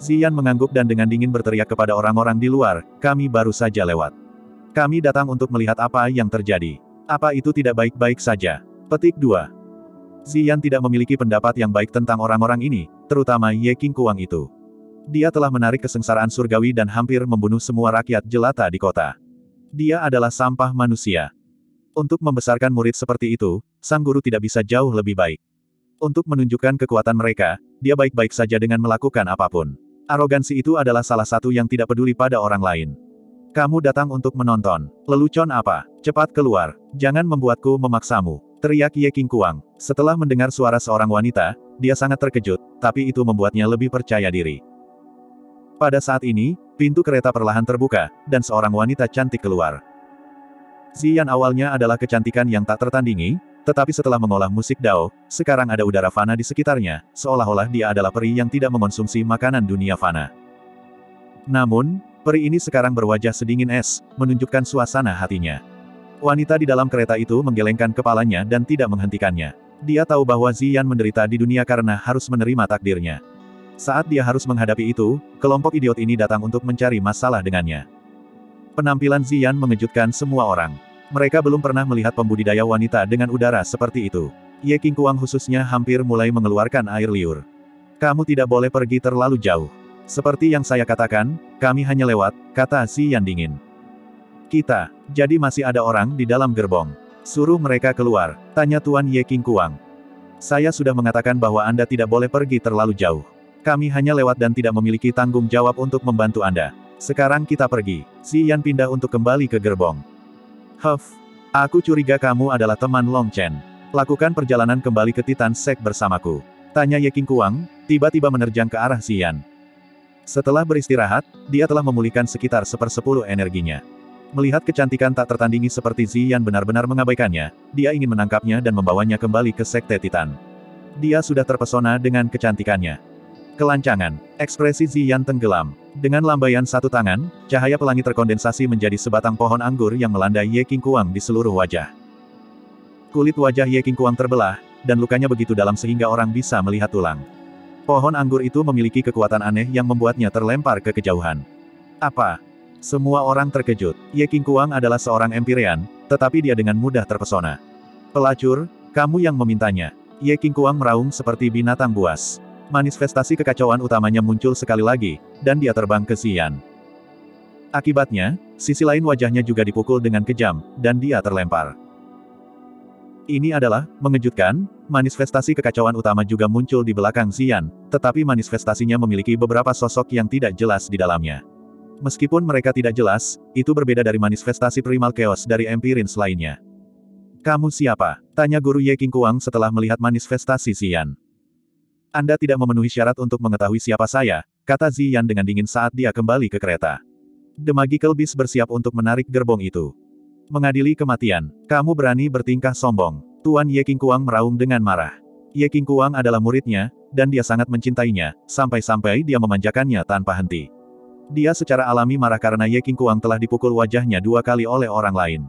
Ziyan mengangguk dan dengan dingin berteriak kepada orang-orang di luar, kami baru saja lewat. Kami datang untuk melihat apa yang terjadi. Apa itu tidak baik-baik saja? Petik 2. Ziyan tidak memiliki pendapat yang baik tentang orang-orang ini, terutama Ye King Kuang itu. Dia telah menarik kesengsaraan surgawi dan hampir membunuh semua rakyat jelata di kota. Dia adalah sampah manusia. Untuk membesarkan murid seperti itu, sang guru tidak bisa jauh lebih baik. Untuk menunjukkan kekuatan mereka, dia baik-baik saja dengan melakukan apa pun. Arogansi itu adalah salah satu yang tidak peduli pada orang lain. Kamu datang untuk menonton. Lelucon apa? Cepat keluar. Jangan membuatku memaksamu. Teriak Ye King Kuang. Setelah mendengar suara seorang wanita, dia sangat terkejut, tapi itu membuatnya lebih percaya diri. Pada saat ini, pintu kereta perlahan terbuka, dan seorang wanita cantik keluar. Ziyan awalnya adalah kecantikan yang tak tertandingi, tetapi setelah mengolah musik Dao, sekarang ada udara fana di sekitarnya, seolah-olah dia adalah peri yang tidak mengonsumsi makanan dunia fana. Namun, peri ini sekarang berwajah sedingin es, menunjukkan suasana hatinya. Wanita di dalam kereta itu menggelengkan kepalanya dan tidak menghentikannya. Dia tahu bahwa Ziyan menderita di dunia karena harus menerima takdirnya. Saat dia harus menghadapi itu, kelompok idiot ini datang untuk mencari masalah dengannya. Penampilan Ziyan mengejutkan semua orang. Mereka belum pernah melihat pembudidaya wanita dengan udara seperti itu. Ye King Kuang khususnya hampir mulai mengeluarkan air liur. Kamu tidak boleh pergi terlalu jauh. Seperti yang saya katakan, kami hanya lewat, kata Ziyan dingin. Kita, jadi masih ada orang di dalam gerbong. Suruh mereka keluar, tanya Tuan Ye King Kuang. Saya sudah mengatakan bahwa Anda tidak boleh pergi terlalu jauh. Kami hanya lewat dan tidak memiliki tanggung jawab untuk membantu Anda. Sekarang kita pergi. Si Yan pindah untuk kembali ke gerbong. Huff. Aku curiga kamu adalah teman Long Chen. Lakukan perjalanan kembali ke Titan Sek bersamaku. Tanya Ye King Kuang, tiba-tiba menerjang ke arah Xian. Setelah beristirahat, dia telah memulihkan sekitar sepersepuluh energinya. Melihat kecantikan tak tertandingi seperti Ziyan benar-benar mengabaikannya, dia ingin menangkapnya dan membawanya kembali ke Sekte Titan. Dia sudah terpesona dengan kecantikannya. Kelancangan. Ekspresi Ziyan tenggelam. Dengan lambaian satu tangan, cahaya pelangi terkondensasi menjadi sebatang pohon anggur yang melanda Ye Kuang di seluruh wajah. Kulit wajah Ye Kuang terbelah, dan lukanya begitu dalam sehingga orang bisa melihat tulang. Pohon anggur itu memiliki kekuatan aneh yang membuatnya terlempar ke kejauhan. Apa? Semua orang terkejut. Ye Kuang adalah seorang Empyrean, tetapi dia dengan mudah terpesona. Pelacur, kamu yang memintanya. Ye Kuang meraung seperti binatang buas. Manifestasi kekacauan utamanya muncul sekali lagi, dan dia terbang ke Xian. Akibatnya, sisi lain wajahnya juga dipukul dengan kejam, dan dia terlempar. Ini adalah, mengejutkan, manifestasi kekacauan utama juga muncul di belakang Xian, tetapi manifestasinya memiliki beberapa sosok yang tidak jelas di dalamnya. Meskipun mereka tidak jelas, itu berbeda dari manifestasi primal chaos dari Empirins lainnya. Kamu siapa? Tanya guru Ye Kuang setelah melihat manifestasi Xian. Anda tidak memenuhi syarat untuk mengetahui siapa saya, kata Ziyan dengan dingin saat dia kembali ke kereta. The Magical Beast bersiap untuk menarik gerbong itu. Mengadili kematian, kamu berani bertingkah sombong. Tuan Ye King Kuang meraung dengan marah. Ye King Kuang adalah muridnya, dan dia sangat mencintainya, sampai-sampai dia memanjakannya tanpa henti. Dia secara alami marah karena Ye King Kuang telah dipukul wajahnya dua kali oleh orang lain.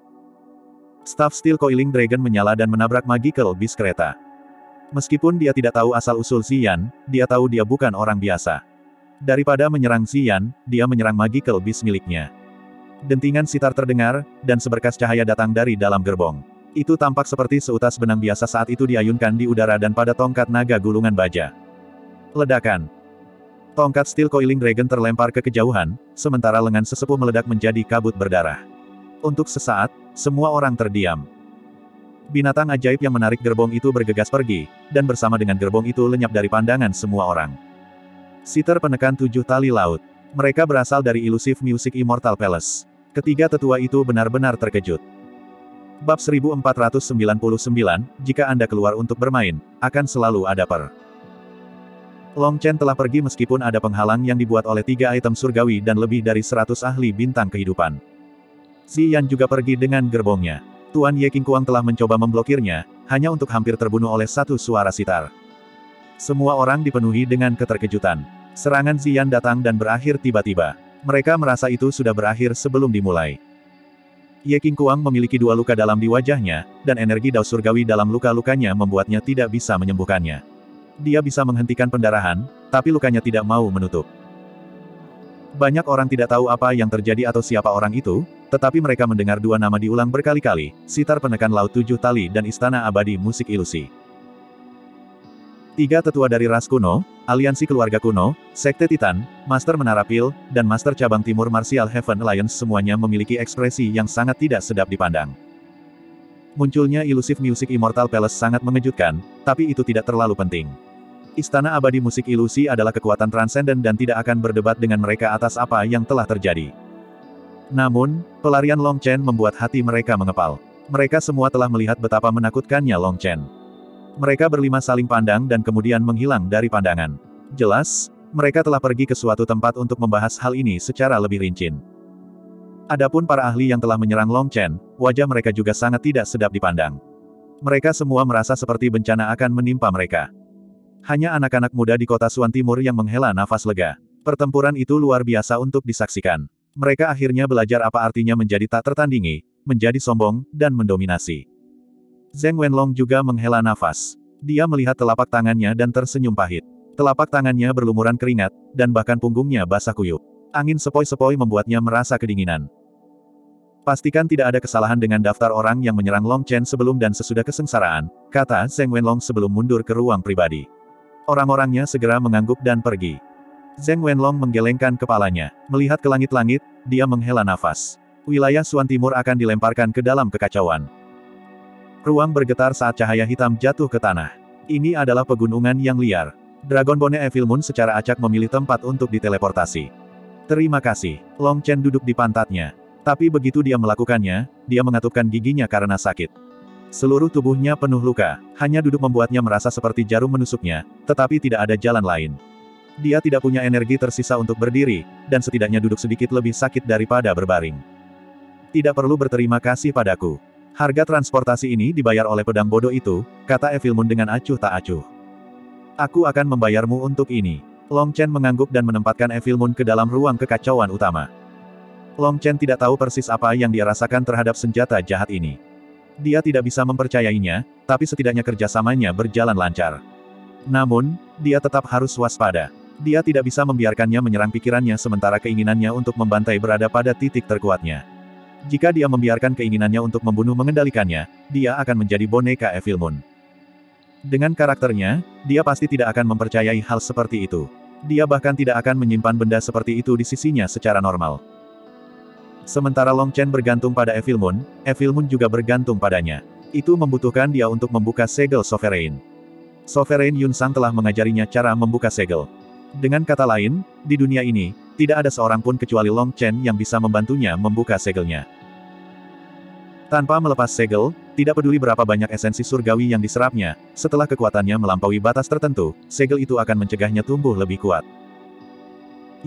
Staff Steel Coiling Dragon menyala dan menabrak Magical Beast kereta. Meskipun dia tidak tahu asal-usul Ziyan, dia tahu dia bukan orang biasa. Daripada menyerang Ziyan, dia menyerang magical beast miliknya. Dentingan sitar terdengar, dan seberkas cahaya datang dari dalam gerbong. Itu tampak seperti seutas benang biasa saat itu diayunkan di udara dan pada tongkat naga gulungan baja. Ledakan. Tongkat steel coiling dragon terlempar ke kejauhan, sementara lengan sesepuh meledak menjadi kabut berdarah. Untuk sesaat, semua orang terdiam. Binatang ajaib yang menarik gerbong itu bergegas pergi, dan bersama dengan gerbong itu lenyap dari pandangan semua orang. Siter penekan tujuh tali laut. Mereka berasal dari ilusif Music Immortal Palace. Ketiga tetua itu benar-benar terkejut. Bab 1499, jika Anda keluar untuk bermain, akan selalu ada per. Long Chen telah pergi meskipun ada penghalang yang dibuat oleh tiga item surgawi dan lebih dari seratus ahli bintang kehidupan. Yan juga pergi dengan gerbongnya. Tuan Ye King Kuang telah mencoba memblokirnya, hanya untuk hampir terbunuh oleh satu suara sitar. Semua orang dipenuhi dengan keterkejutan. Serangan Ziyan datang dan berakhir tiba-tiba. Mereka merasa itu sudah berakhir sebelum dimulai. Ye King Kuang memiliki dua luka dalam di wajahnya, dan energi dao surgawi dalam luka-lukanya membuatnya tidak bisa menyembuhkannya. Dia bisa menghentikan pendarahan, tapi lukanya tidak mau menutup. Banyak orang tidak tahu apa yang terjadi atau siapa orang itu, tetapi mereka mendengar dua nama diulang berkali-kali, sitar penekan laut tujuh tali dan istana abadi musik ilusi. Tiga tetua dari ras kuno, aliansi keluarga kuno, sekte titan, master menara pil, dan master cabang timur martial heaven alliance semuanya memiliki ekspresi yang sangat tidak sedap dipandang. Munculnya ilusif musik Immortal Palace sangat mengejutkan, tapi itu tidak terlalu penting. Istana abadi musik ilusi adalah kekuatan transenden dan tidak akan berdebat dengan mereka atas apa yang telah terjadi. Namun, pelarian Long Chen membuat hati mereka mengepal. Mereka semua telah melihat betapa menakutkannya Long Chen. Mereka berlima saling pandang dan kemudian menghilang dari pandangan. Jelas, mereka telah pergi ke suatu tempat untuk membahas hal ini secara lebih rinci. Adapun para ahli yang telah menyerang Long Chen, wajah mereka juga sangat tidak sedap dipandang. Mereka semua merasa seperti bencana akan menimpa mereka. Hanya anak-anak muda di kota Suan Timur yang menghela nafas lega. Pertempuran itu luar biasa untuk disaksikan. Mereka akhirnya belajar apa artinya menjadi tak tertandingi, menjadi sombong, dan mendominasi. Zheng Wenlong juga menghela nafas. Dia melihat telapak tangannya dan tersenyum pahit. Telapak tangannya berlumuran keringat, dan bahkan punggungnya basah kuyup. Angin sepoi-sepoi membuatnya merasa kedinginan. Pastikan tidak ada kesalahan dengan daftar orang yang menyerang Long Chen sebelum dan sesudah kesengsaraan, kata Zheng Wenlong sebelum mundur ke ruang pribadi. Orang-orangnya segera mengangguk dan pergi. Zheng Wenlong menggelengkan kepalanya. Melihat ke langit-langit, dia menghela nafas. Wilayah Suan Timur akan dilemparkan ke dalam kekacauan. Ruang bergetar saat cahaya hitam jatuh ke tanah. Ini adalah pegunungan yang liar. Dragon Bone Evil Moon secara acak memilih tempat untuk diteleportasi. Terima kasih. Long Chen duduk di pantatnya. Tapi begitu dia melakukannya, dia mengatupkan giginya karena sakit. Seluruh tubuhnya penuh luka, hanya duduk membuatnya merasa seperti jarum menusuknya, tetapi tidak ada jalan lain. Dia tidak punya energi tersisa untuk berdiri, dan setidaknya duduk sedikit lebih sakit daripada berbaring. Tidak perlu berterima kasih padaku. Harga transportasi ini dibayar oleh pedang bodoh itu, kata Evilmun dengan acuh tak acuh. Aku akan membayarmu untuk ini. Long Chen mengangguk dan menempatkan Evilmun ke dalam ruang kekacauan utama. Long Chen tidak tahu persis apa yang dia rasakan terhadap senjata jahat ini. Dia tidak bisa mempercayainya, tapi setidaknya kerjasamanya berjalan lancar. Namun, dia tetap harus waspada. Dia tidak bisa membiarkannya menyerang pikirannya sementara keinginannya untuk membantai berada pada titik terkuatnya. Jika dia membiarkan keinginannya untuk membunuh mengendalikannya, dia akan menjadi boneka Evil Moon. Dengan karakternya, dia pasti tidak akan mempercayai hal seperti itu. Dia bahkan tidak akan menyimpan benda seperti itu di sisinya secara normal. Sementara Long Chen bergantung pada Evil Moon, Evil Moon juga bergantung padanya. Itu membutuhkan dia untuk membuka segel Sovereign. Sovereign Yun Sang telah mengajarinya cara membuka segel. Dengan kata lain, di dunia ini, tidak ada seorang pun kecuali Long Chen yang bisa membantunya membuka segelnya. Tanpa melepas segel, tidak peduli berapa banyak esensi surgawi yang diserapnya, setelah kekuatannya melampaui batas tertentu, segel itu akan mencegahnya tumbuh lebih kuat.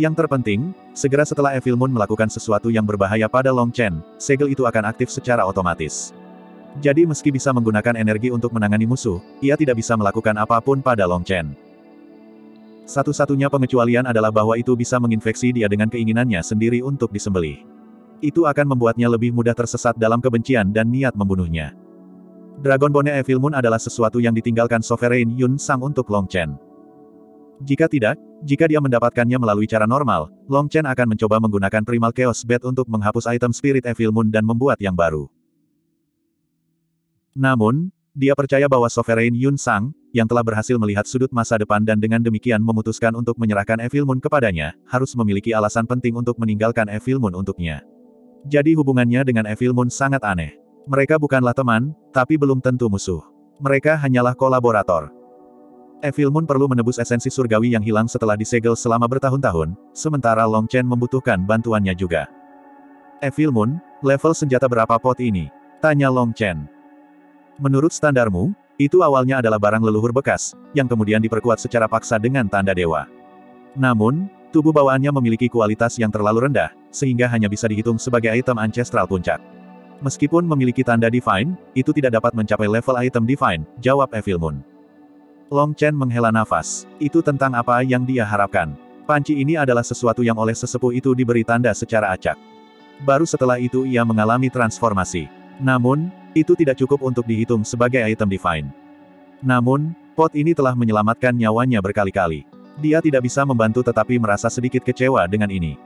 Yang terpenting, segera setelah Evil Moon melakukan sesuatu yang berbahaya pada Long Chen, segel itu akan aktif secara otomatis. Jadi meski bisa menggunakan energi untuk menangani musuh, ia tidak bisa melakukan apa pun pada Long Chen. Satu-satunya pengecualian adalah bahwa itu bisa menginfeksi dia dengan keinginannya sendiri untuk disembelih. Itu akan membuatnya lebih mudah tersesat dalam kebencian dan niat membunuhnya. Dragon Bone Evil Moon adalah sesuatu yang ditinggalkan Sovereign Yun Sang untuk Long Chen. Jika tidak, jika dia mendapatkannya melalui cara normal, Long Chen akan mencoba menggunakan Primal Chaos Bed untuk menghapus item Spirit Evil Moon dan membuat yang baru. Namun, dia percaya bahwa Sovereign Yun Sang, yang telah berhasil melihat sudut masa depan dan dengan demikian memutuskan untuk menyerahkan Evil Moon kepadanya, harus memiliki alasan penting untuk meninggalkan Evil Moon untuknya. Jadi hubungannya dengan Evil Moon sangat aneh. Mereka bukanlah teman, tapi belum tentu musuh. Mereka hanyalah kolaborator. Evil Moon perlu menebus esensi surgawi yang hilang setelah disegel selama bertahun-tahun, sementara Long Chen membutuhkan bantuannya juga. Evil Moon, level senjata berapa pot ini? Tanya Long Chen. Menurut standarmu, itu awalnya adalah barang leluhur bekas, yang kemudian diperkuat secara paksa dengan tanda dewa. Namun, tubuh bawaannya memiliki kualitas yang terlalu rendah, sehingga hanya bisa dihitung sebagai item ancestral puncak. Meskipun memiliki tanda Divine, itu tidak dapat mencapai level item Divine, jawab Evil Moon. Long Chen menghela nafas. Itu tentang apa yang dia harapkan. Panci ini adalah sesuatu yang oleh sesepuh itu diberi tanda secara acak. Baru setelah itu ia mengalami transformasi. Namun, itu tidak cukup untuk dihitung sebagai item Divine. Namun, pot ini telah menyelamatkan nyawanya berkali-kali. Dia tidak bisa membantu tetapi merasa sedikit kecewa dengan ini.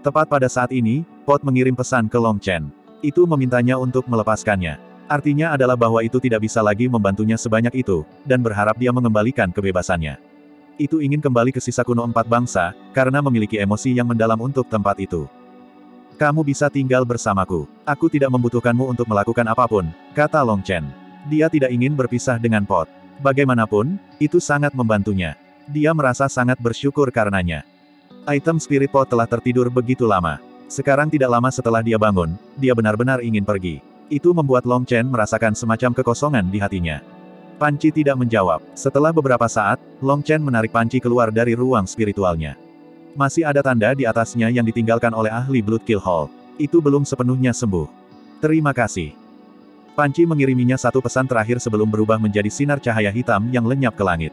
Tepat pada saat ini, pot mengirim pesan ke Long Chen itu memintanya untuk melepaskannya. Artinya adalah bahwa itu tidak bisa lagi membantunya sebanyak itu, dan berharap dia mengembalikan kebebasannya. Itu ingin kembali ke sisa kuno empat bangsa, karena memiliki emosi yang mendalam untuk tempat itu. Kamu bisa tinggal bersamaku. Aku tidak membutuhkanmu untuk melakukan apa pun, kata Long Chen. Dia tidak ingin berpisah dengan Pot. Bagaimanapun, itu sangat membantunya. Dia merasa sangat bersyukur karenanya. Item Spirit Pot telah tertidur begitu lama. Sekarang tidak lama setelah dia bangun, dia benar-benar ingin pergi. Itu membuat Long Chen merasakan semacam kekosongan di hatinya. Panci tidak menjawab. Setelah beberapa saat, Long Chen menarik Panci keluar dari ruang spiritualnya. Masih ada tanda di atasnya yang ditinggalkan oleh ahli Blood Kill Hall. Itu belum sepenuhnya sembuh. Terima kasih. Panci mengiriminya satu pesan terakhir sebelum berubah menjadi sinar cahaya hitam yang lenyap ke langit.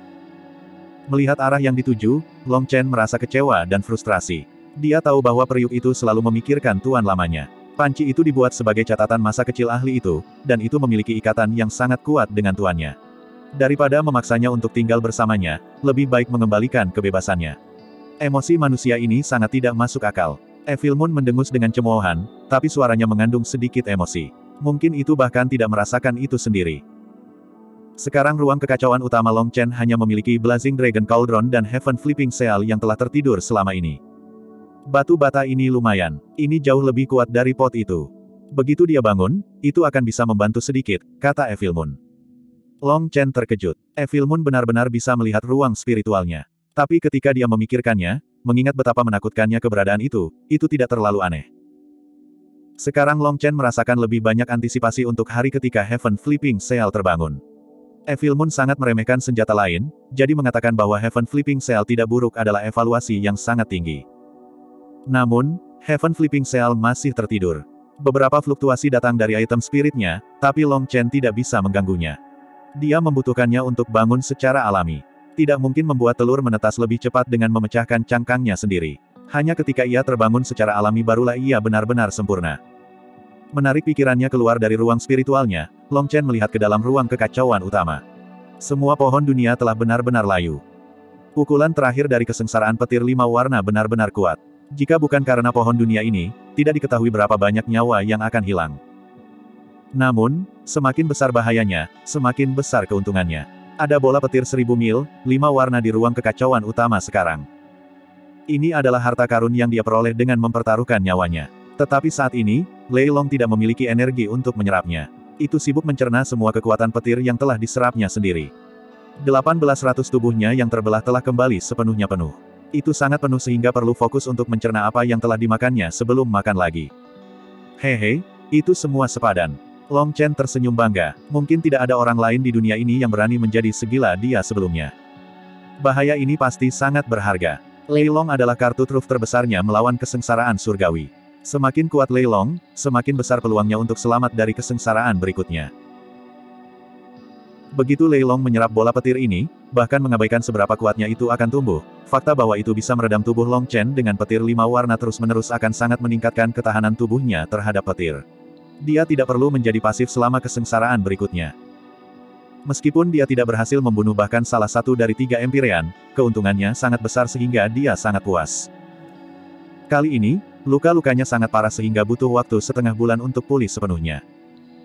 Melihat arah yang dituju, Long Chen merasa kecewa dan frustrasi. Dia tahu bahwa periuk itu selalu memikirkan tuan lamanya. Panci itu dibuat sebagai catatan masa kecil ahli itu, dan itu memiliki ikatan yang sangat kuat dengan tuannya. Daripada memaksanya untuk tinggal bersamanya, lebih baik mengembalikan kebebasannya. Emosi manusia ini sangat tidak masuk akal. Evil Moon mendengus dengan cemoohan, tapi suaranya mengandung sedikit emosi. Mungkin itu bahkan tidak merasakan itu sendiri. Sekarang ruang kekacauan utama Long Chen hanya memiliki Blazing Dragon Cauldron dan Heaven Flipping Seal yang telah tertidur selama ini. Batu bata ini lumayan. Ini jauh lebih kuat dari pot itu. Begitu dia bangun, itu akan bisa membantu sedikit, kata Evil Moon. Long Chen terkejut. Evil Moon benar-benar bisa melihat ruang spiritualnya. Tapi ketika dia memikirkannya, mengingat betapa menakutkannya keberadaan itu, itu tidak terlalu aneh. Sekarang Long Chen merasakan lebih banyak antisipasi untuk hari ketika Heaven Flipping Seal terbangun. Evil Moon sangat meremehkan senjata lain, jadi mengatakan bahwa Heaven Flipping Seal tidak buruk adalah evaluasi yang sangat tinggi. Namun, Heaven Flipping Cell masih tertidur. Beberapa fluktuasi datang dari item spiritnya, tapi Long Chen tidak bisa mengganggunya. Dia membutuhkannya untuk bangun secara alami. Tidak mungkin membuat telur menetas lebih cepat dengan memecahkan cangkangnya sendiri. Hanya ketika ia terbangun secara alami barulah ia benar-benar sempurna. Menarik pikirannya keluar dari ruang spiritualnya, Long Chen melihat ke dalam ruang kekacauan utama. Semua pohon dunia telah benar-benar layu. Pukulan terakhir dari kesengsaraan petir lima warna benar-benar kuat. Jika bukan karena pohon dunia ini, tidak diketahui berapa banyak nyawa yang akan hilang. Namun, semakin besar bahayanya, semakin besar keuntungannya. Ada bola petir seribu mil, lima warna di ruang kekacauan utama sekarang. Ini adalah harta karun yang dia peroleh dengan mempertaruhkan nyawanya. Tetapi saat ini, Lei Long tidak memiliki energi untuk menyerapnya. Itu sibuk mencerna semua kekuatan petir yang telah diserapnya sendiri. 1800 tubuhnya yang terbelah telah kembali sepenuhnya penuh. Itu sangat penuh sehingga perlu fokus untuk mencerna apa yang telah dimakannya sebelum makan lagi. Hehe, itu semua sepadan. Long Chen tersenyum bangga, mungkin tidak ada orang lain di dunia ini yang berani menjadi segila dia sebelumnya. Bahaya ini pasti sangat berharga. Lei Long adalah kartu truf terbesarnya melawan kesengsaraan surgawi. Semakin kuat Lei Long, semakin besar peluangnya untuk selamat dari kesengsaraan berikutnya. Begitu Lei Long menyerap bola petir ini, bahkan mengabaikan seberapa kuatnya itu akan tumbuh. Fakta bahwa itu bisa meredam tubuh Long Chen dengan petir lima warna terus-menerus akan sangat meningkatkan ketahanan tubuhnya terhadap petir. Dia tidak perlu menjadi pasif selama kesengsaraan berikutnya. Meskipun dia tidak berhasil membunuh bahkan salah satu dari tiga Empirean, keuntungannya sangat besar sehingga dia sangat puas. Kali ini, luka-lukanya sangat parah sehingga butuh waktu setengah bulan untuk pulih sepenuhnya.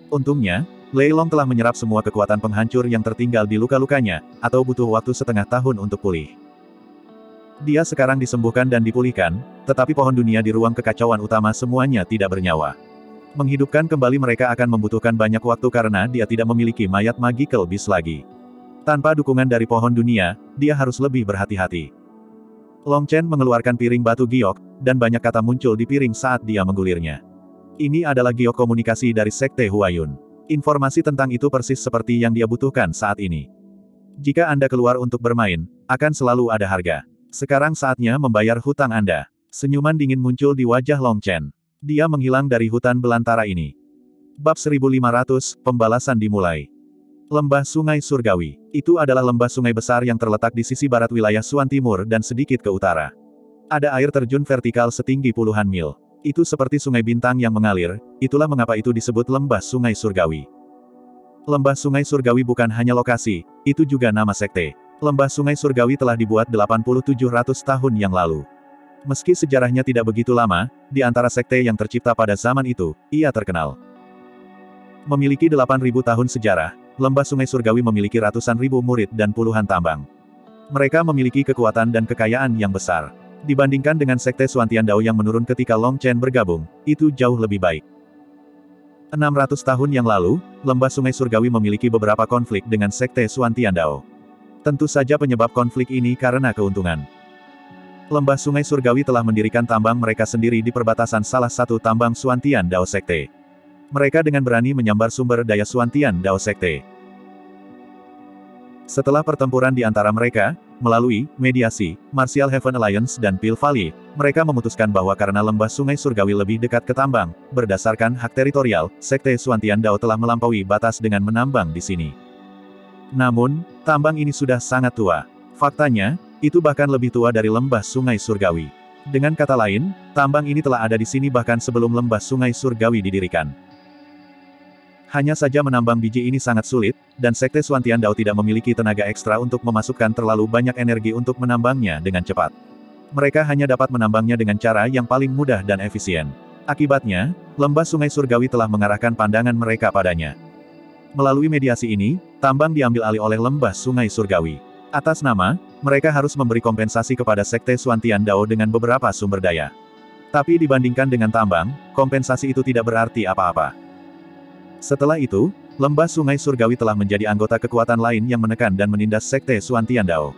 Untungnya, Lei Long telah menyerap semua kekuatan penghancur yang tertinggal di luka-lukanya, atau butuh waktu setengah tahun untuk pulih. Dia sekarang disembuhkan dan dipulihkan, tetapi pohon dunia di ruang kekacauan utama semuanya tidak bernyawa. Menghidupkan kembali mereka akan membutuhkan banyak waktu karena dia tidak memiliki mayat magical beast lagi. Tanpa dukungan dari pohon dunia, dia harus lebih berhati-hati. Long Chen mengeluarkan piring batu giok, dan banyak kata muncul di piring saat dia menggulirnya. Ini adalah giok komunikasi dari Sekte Huayun. Informasi tentang itu persis seperti yang dia butuhkan saat ini. Jika Anda keluar untuk bermain, akan selalu ada harga. Sekarang saatnya membayar hutang Anda. Senyuman dingin muncul di wajah Long Chen. Dia menghilang dari hutan belantara ini. Bab 1500, pembalasan dimulai. Lembah Sungai Surgawi. Itu adalah lembah sungai besar yang terletak di sisi barat wilayah Suan Timur dan sedikit ke utara. Ada air terjun vertikal setinggi puluhan mil. Itu seperti sungai bintang yang mengalir, itulah mengapa itu disebut lembah sungai surgawi. Lembah sungai surgawi bukan hanya lokasi, itu juga nama sekte. Lembah sungai surgawi telah dibuat 8700 tahun yang lalu. Meski sejarahnya tidak begitu lama, di antara sekte yang tercipta pada zaman itu, ia terkenal. Memiliki 8000 tahun sejarah, lembah sungai surgawi memiliki ratusan ribu murid dan puluhan tambang. Mereka memiliki kekuatan dan kekayaan yang besar. Dibandingkan dengan Sekte Suantian Dao yang menurun ketika Long Chen bergabung, itu jauh lebih baik. 600 tahun yang lalu, Lembah Sungai Surgawi memiliki beberapa konflik dengan Sekte Suantian Dao. Tentu saja penyebab konflik ini karena keuntungan. Lembah Sungai Surgawi telah mendirikan tambang mereka sendiri di perbatasan salah satu tambang Suantian Dao Sekte. Mereka dengan berani menyambar sumber daya Suantian Dao Sekte. Setelah pertempuran di antara mereka, Melalui mediasi, Martial Heaven Alliance dan Pil Valley, mereka memutuskan bahwa karena lembah sungai surgawi lebih dekat ke tambang, berdasarkan hak teritorial, Sekte Suantian Dao telah melampaui batas dengan menambang di sini. Namun, tambang ini sudah sangat tua. Faktanya, itu bahkan lebih tua dari lembah sungai surgawi. Dengan kata lain, tambang ini telah ada di sini bahkan sebelum lembah sungai surgawi didirikan. Hanya saja menambang biji ini sangat sulit, dan Sekte Suantian Dao tidak memiliki tenaga ekstra untuk memasukkan terlalu banyak energi untuk menambangnya dengan cepat. Mereka hanya dapat menambangnya dengan cara yang paling mudah dan efisien. Akibatnya, lembah sungai surgawi telah mengarahkan pandangan mereka padanya. Melalui mediasi ini, tambang diambil alih oleh lembah sungai surgawi. Atas nama, mereka harus memberi kompensasi kepada Sekte Suantian Dao dengan beberapa sumber daya. Tapi dibandingkan dengan tambang, kompensasi itu tidak berarti apa-apa. Setelah itu, lembah sungai surgawi telah menjadi anggota kekuatan lain yang menekan dan menindas Sekte Suantian Dao.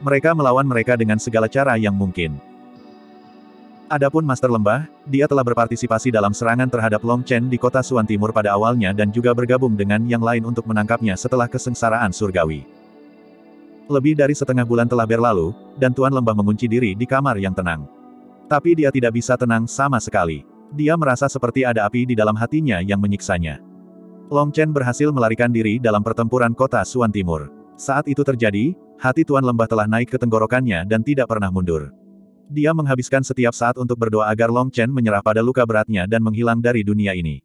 Mereka melawan mereka dengan segala cara yang mungkin. Adapun Master Lembah, dia telah berpartisipasi dalam serangan terhadap Long Chen di kota Suan Timur pada awalnya dan juga bergabung dengan yang lain untuk menangkapnya setelah kesengsaraan surgawi. Lebih dari setengah bulan telah berlalu, dan Tuan Lembah mengunci diri di kamar yang tenang. Tapi dia tidak bisa tenang sama sekali. Dia merasa seperti ada api di dalam hatinya yang menyiksanya. Long Chen berhasil melarikan diri dalam pertempuran kota Suan Timur. Saat itu terjadi, hati Tuan Lembah telah naik ke tenggorokannya dan tidak pernah mundur. Dia menghabiskan setiap saat untuk berdoa agar Long Chen menyerah pada luka beratnya dan menghilang dari dunia ini.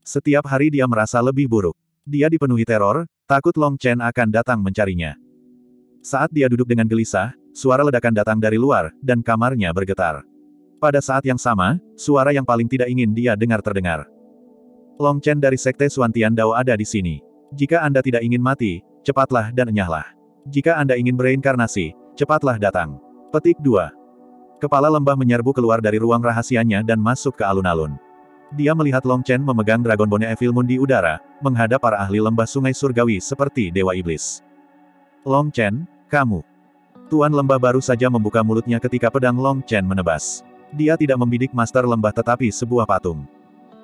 Setiap hari dia merasa lebih buruk. Dia dipenuhi teror, takut Long Chen akan datang mencarinya. Saat dia duduk dengan gelisah, suara ledakan datang dari luar, dan kamarnya bergetar. Pada saat yang sama, suara yang paling tidak ingin dia dengar terdengar. Long Chen dari Sekte Suantian Dao ada di sini. Jika Anda tidak ingin mati, cepatlah dan enyahlah. Jika Anda ingin bereinkarnasi, cepatlah datang. Petik 2. Kepala lembah menyerbu keluar dari ruang rahasianya dan masuk ke alun-alun. Dia melihat Long Chen memegang Dragon Bone Evil Moon di udara, menghadap para ahli lembah sungai surgawi seperti Dewa Iblis. Long Chen, kamu. Tuan lembah baru saja membuka mulutnya ketika pedang Long Chen menebas. Dia tidak membidik master lembah tetapi sebuah patung.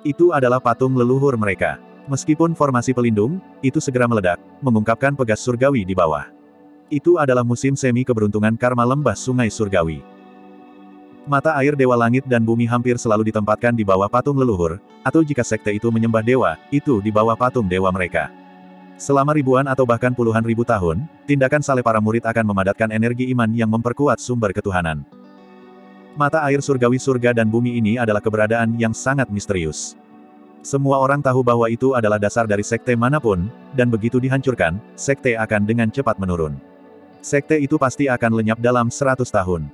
Itu adalah patung leluhur mereka. Meskipun formasi pelindung, itu segera meledak, mengungkapkan pegas surgawi di bawah. Itu adalah musim semi keberuntungan karma lembah sungai surgawi. Mata air dewa langit dan bumi hampir selalu ditempatkan di bawah patung leluhur, atau jika sekte itu menyembah dewa, itu di bawah patung dewa mereka. Selama ribuan atau bahkan puluhan ribu tahun, tindakan saleh para murid akan memadatkan energi iman yang memperkuat sumber ketuhanan. Mata air surgawi surga dan bumi ini adalah keberadaan yang sangat misterius. Semua orang tahu bahwa itu adalah dasar dari sekte mana pun, dan begitu dihancurkan, sekte akan dengan cepat menurun. Sekte itu pasti akan lenyap dalam 100 tahun.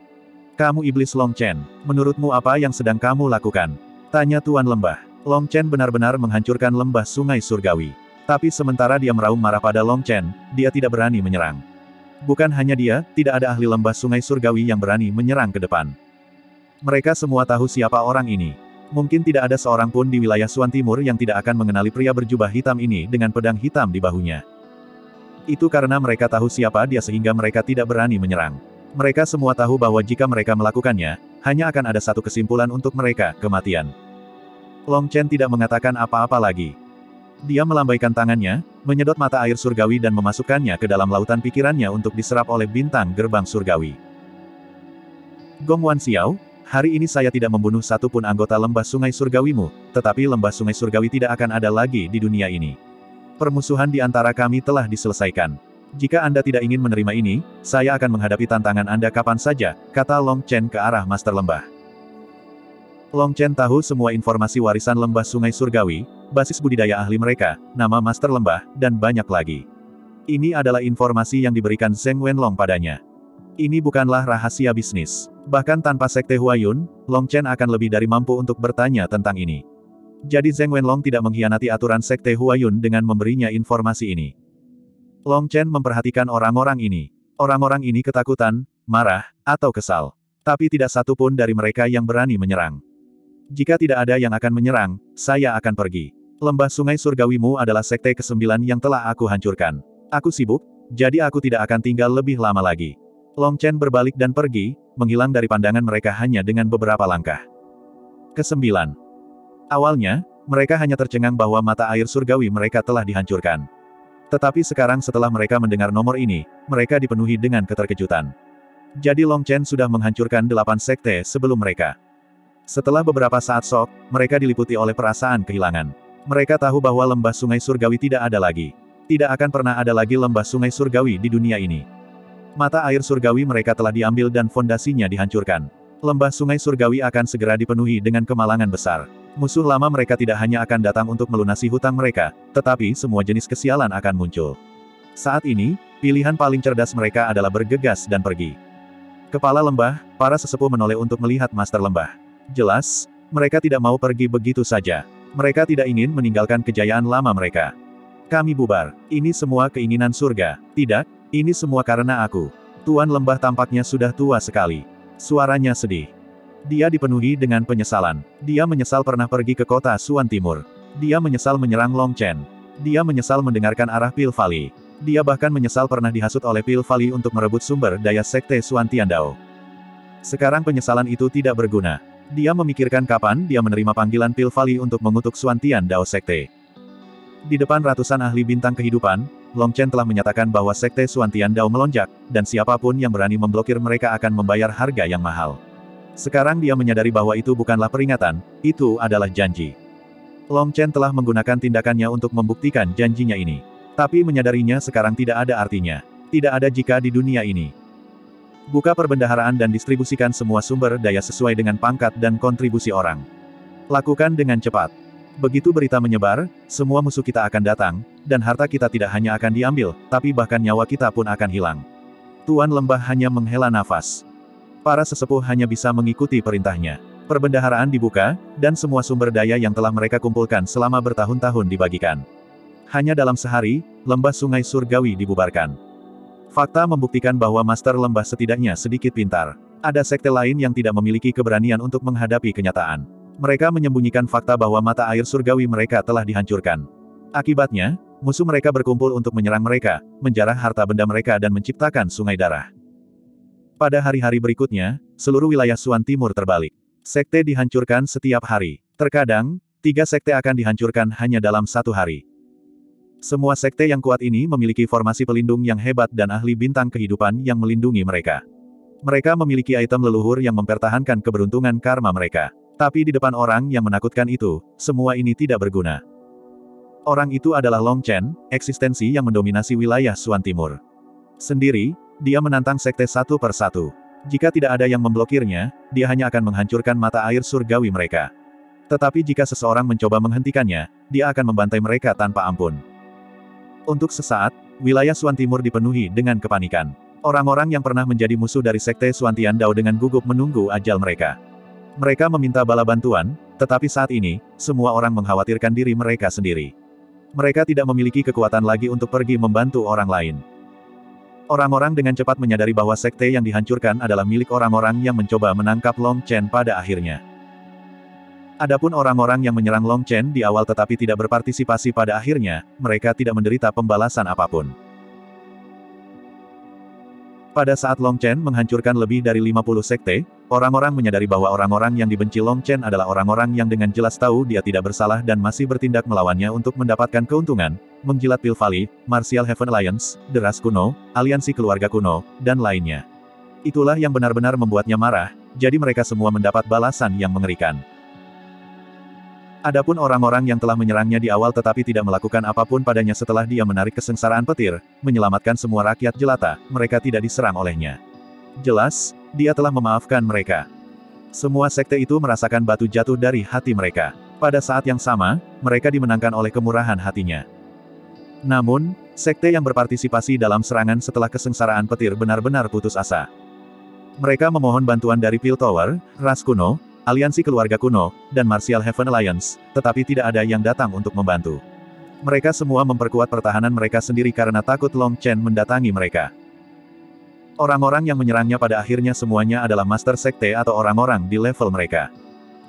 Kamu iblis Long Chen, menurutmu apa yang sedang kamu lakukan? Tanya Tuan Lembah. Long Chen benar-benar menghancurkan lembah sungai surgawi. Tapi sementara dia meraung marah pada Long Chen, dia tidak berani menyerang. Bukan hanya dia, tidak ada ahli lembah sungai surgawi yang berani menyerang ke depan. Mereka semua tahu siapa orang ini. Mungkin tidak ada seorang pun di wilayah Suan Timur yang tidak akan mengenali pria berjubah hitam ini dengan pedang hitam di bahunya. Itu karena mereka tahu siapa dia sehingga mereka tidak berani menyerang. Mereka semua tahu bahwa jika mereka melakukannya, hanya akan ada satu kesimpulan untuk mereka, kematian. Long Chen tidak mengatakan apa-apa lagi. Dia melambaikan tangannya, menyedot mata air surgawi dan memasukkannya ke dalam lautan pikirannya untuk diserap oleh bintang gerbang surgawi. Gong Wan Xiao, Hari ini saya tidak membunuh satupun anggota lembah sungai surgawimu, tetapi lembah sungai surgawi tidak akan ada lagi di dunia ini. Permusuhan di antara kami telah diselesaikan. Jika Anda tidak ingin menerima ini, saya akan menghadapi tantangan Anda kapan saja, kata Long Chen ke arah Master Lembah. Long Chen tahu semua informasi warisan lembah sungai surgawi, basis budidaya ahli mereka, nama Master Lembah, dan banyak lagi. Ini adalah informasi yang diberikan Zheng Wenlong padanya. Ini bukanlah rahasia bisnis. Bahkan tanpa Sekte Huayun, Long Chen akan lebih dari mampu untuk bertanya tentang ini. Jadi Zheng Wenlong tidak mengkhianati aturan Sekte Huayun dengan memberinya informasi ini. Long Chen memperhatikan orang-orang ini. Orang-orang ini ketakutan, marah, atau kesal. Tapi tidak satu pun dari mereka yang berani menyerang. Jika tidak ada yang akan menyerang, saya akan pergi. Lembah sungai surgawimu adalah sekte kesembilan yang telah aku hancurkan. Aku sibuk, jadi aku tidak akan tinggal lebih lama lagi. Long Chen berbalik dan pergi, menghilang dari pandangan mereka hanya dengan beberapa langkah. Kesembilan. Awalnya, mereka hanya tercengang bahwa mata air surgawi mereka telah dihancurkan. Tetapi sekarang setelah mereka mendengar nomor ini, mereka dipenuhi dengan keterkejutan. Jadi Long Chen sudah menghancurkan delapan sekte sebelum mereka. Setelah beberapa saat sok, mereka diliputi oleh perasaan kehilangan. Mereka tahu bahwa lembah sungai surgawi tidak ada lagi. Tidak akan pernah ada lagi lembah sungai surgawi di dunia ini. Mata air surgawi mereka telah diambil dan fondasinya dihancurkan. Lembah sungai surgawi akan segera dipenuhi dengan kemalangan besar. Musuh lama mereka tidak hanya akan datang untuk melunasi hutang mereka, tetapi semua jenis kesialan akan muncul. Saat ini, pilihan paling cerdas mereka adalah bergegas dan pergi. Kepala lembah, para sesepuh menoleh untuk melihat master lembah. Jelas, mereka tidak mau pergi begitu saja. Mereka tidak ingin meninggalkan kejayaan lama mereka. Kami bubar. Ini semua keinginan surga. Tidak, ini semua karena aku. Tuan lembah tampaknya sudah tua sekali. Suaranya sedih. Dia dipenuhi dengan penyesalan. Dia menyesal pernah pergi ke kota Suan Timur. Dia menyesal menyerang Long Chen. Dia menyesal mendengarkan arah Pil Valley. Dia bahkan menyesal pernah dihasut oleh Pil Valley untuk merebut sumber daya sekte Suan Tiandao. Sekarang penyesalan itu tidak berguna. Dia memikirkan kapan dia menerima panggilan Pil Valley untuk mengutuk Suan Tiandao Sekte. Di depan ratusan ahli bintang kehidupan, Long Chen telah menyatakan bahwa Sekte Suantian Dao melonjak, dan siapa pun yang berani memblokir mereka akan membayar harga yang mahal. Sekarang dia menyadari bahwa itu bukanlah peringatan, itu adalah janji. Long Chen telah menggunakan tindakannya untuk membuktikan janjinya ini. Tapi menyadarinya sekarang tidak ada artinya. Tidak ada jika di dunia ini. Buka perbendaharaan dan distribusikan semua sumber daya sesuai dengan pangkat dan kontribusi orang. Lakukan dengan cepat. Begitu berita menyebar, semua musuh kita akan datang, dan harta kita tidak hanya akan diambil, tapi bahkan nyawa kita pun akan hilang. Tuan lembah hanya menghela nafas. Para sesepuh hanya bisa mengikuti perintahnya. Perbendaharaan dibuka, dan semua sumber daya yang telah mereka kumpulkan selama bertahun-tahun dibagikan. Hanya dalam sehari, lembah sungai surgawi dibubarkan. Fakta membuktikan bahwa Master Lembah setidaknya sedikit pintar. Ada sekte lain yang tidak memiliki keberanian untuk menghadapi kenyataan. Mereka menyembunyikan fakta bahwa mata air surgawi mereka telah dihancurkan. Akibatnya, musuh mereka berkumpul untuk menyerang mereka, menjarah harta benda mereka dan menciptakan sungai darah. Pada hari-hari berikutnya, seluruh wilayah Suan Timur terbalik. Sekte dihancurkan setiap hari. Terkadang, tiga sekte akan dihancurkan hanya dalam satu hari. Semua sekte yang kuat ini memiliki formasi pelindung yang hebat dan ahli bintang kehidupan yang melindungi mereka. Mereka memiliki item leluhur yang mempertahankan keberuntungan karma mereka. Tapi di depan orang yang menakutkan itu, semua ini tidak berguna. Orang itu adalah Long Chen, eksistensi yang mendominasi wilayah Suan Timur. Sendiri, dia menantang sekte satu per satu. Jika tidak ada yang memblokirnya, dia hanya akan menghancurkan mata air surgawi mereka. Tetapi jika seseorang mencoba menghentikannya, dia akan membantai mereka tanpa ampun. Untuk sesaat, wilayah Suan Timur dipenuhi dengan kepanikan. Orang-orang yang pernah menjadi musuh dari Sekte Suantian Dao dengan gugup menunggu ajal mereka. Mereka meminta bala bantuan, tetapi saat ini, semua orang mengkhawatirkan diri mereka sendiri. Mereka tidak memiliki kekuatan lagi untuk pergi membantu orang lain. Orang-orang dengan cepat menyadari bahwa sekte yang dihancurkan adalah milik orang-orang yang mencoba menangkap Long Chen pada akhirnya. Adapun orang-orang yang menyerang Long Chen di awal tetapi tidak berpartisipasi pada akhirnya, mereka tidak menderita pembalasan apa pun. Pada saat Long Chen menghancurkan lebih dari 50 sekte, orang-orang menyadari bahwa orang-orang yang dibenci Long Chen adalah orang-orang yang dengan jelas tahu dia tidak bersalah dan masih bertindak melawannya untuk mendapatkan keuntungan, menjilat Pil Valley, Martial Heaven Alliance, Deras Kuno, Aliansi Keluarga Kuno, dan lainnya. Itulah yang benar-benar membuatnya marah, jadi mereka semua mendapat balasan yang mengerikan. Adapun orang-orang yang telah menyerangnya di awal tetapi tidak melakukan apa pun padanya setelah dia menarik kesengsaraan petir, menyelamatkan semua rakyat jelata, mereka tidak diserang olehnya. Jelas, dia telah memaafkan mereka. Semua sekte itu merasakan batu jatuh dari hati mereka. Pada saat yang sama, mereka dimenangkan oleh kemurahan hatinya. Namun, sekte yang berpartisipasi dalam serangan setelah kesengsaraan petir benar-benar putus asa. Mereka memohon bantuan dari Pil Tower, Ras Kuno, aliansi keluarga kuno, dan Martial Heaven Alliance, tetapi tidak ada yang datang untuk membantu. Mereka semua memperkuat pertahanan mereka sendiri karena takut Long Chen mendatangi mereka. Orang-orang yang menyerangnya pada akhirnya semuanya adalah Master Sekte atau orang-orang di level mereka.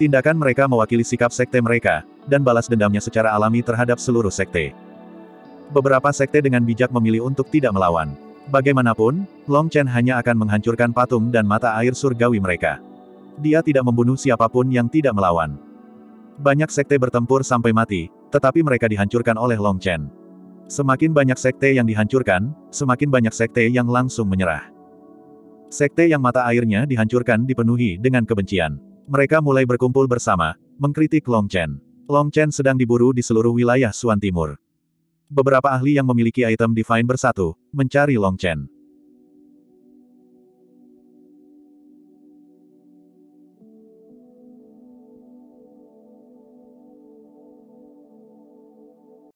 Tindakan mereka mewakili sikap sekte mereka, dan balas dendamnya secara alami terhadap seluruh sekte. Beberapa sekte dengan bijak memilih untuk tidak melawan. Bagaimanapun, Long Chen hanya akan menghancurkan patung dan mata air surgawi mereka. Dia tidak membunuh siapa pun yang tidak melawan. Banyak sekte bertempur sampai mati, tetapi mereka dihancurkan oleh Long Chen. Semakin banyak sekte yang dihancurkan, semakin banyak sekte yang langsung menyerah. Sekte yang mata airnya dihancurkan dipenuhi dengan kebencian. Mereka mulai berkumpul bersama, mengkritik Long Chen. Long Chen sedang diburu di seluruh wilayah Suan Timur. Beberapa ahli yang memiliki item Divine bersatu, mencari Long Chen.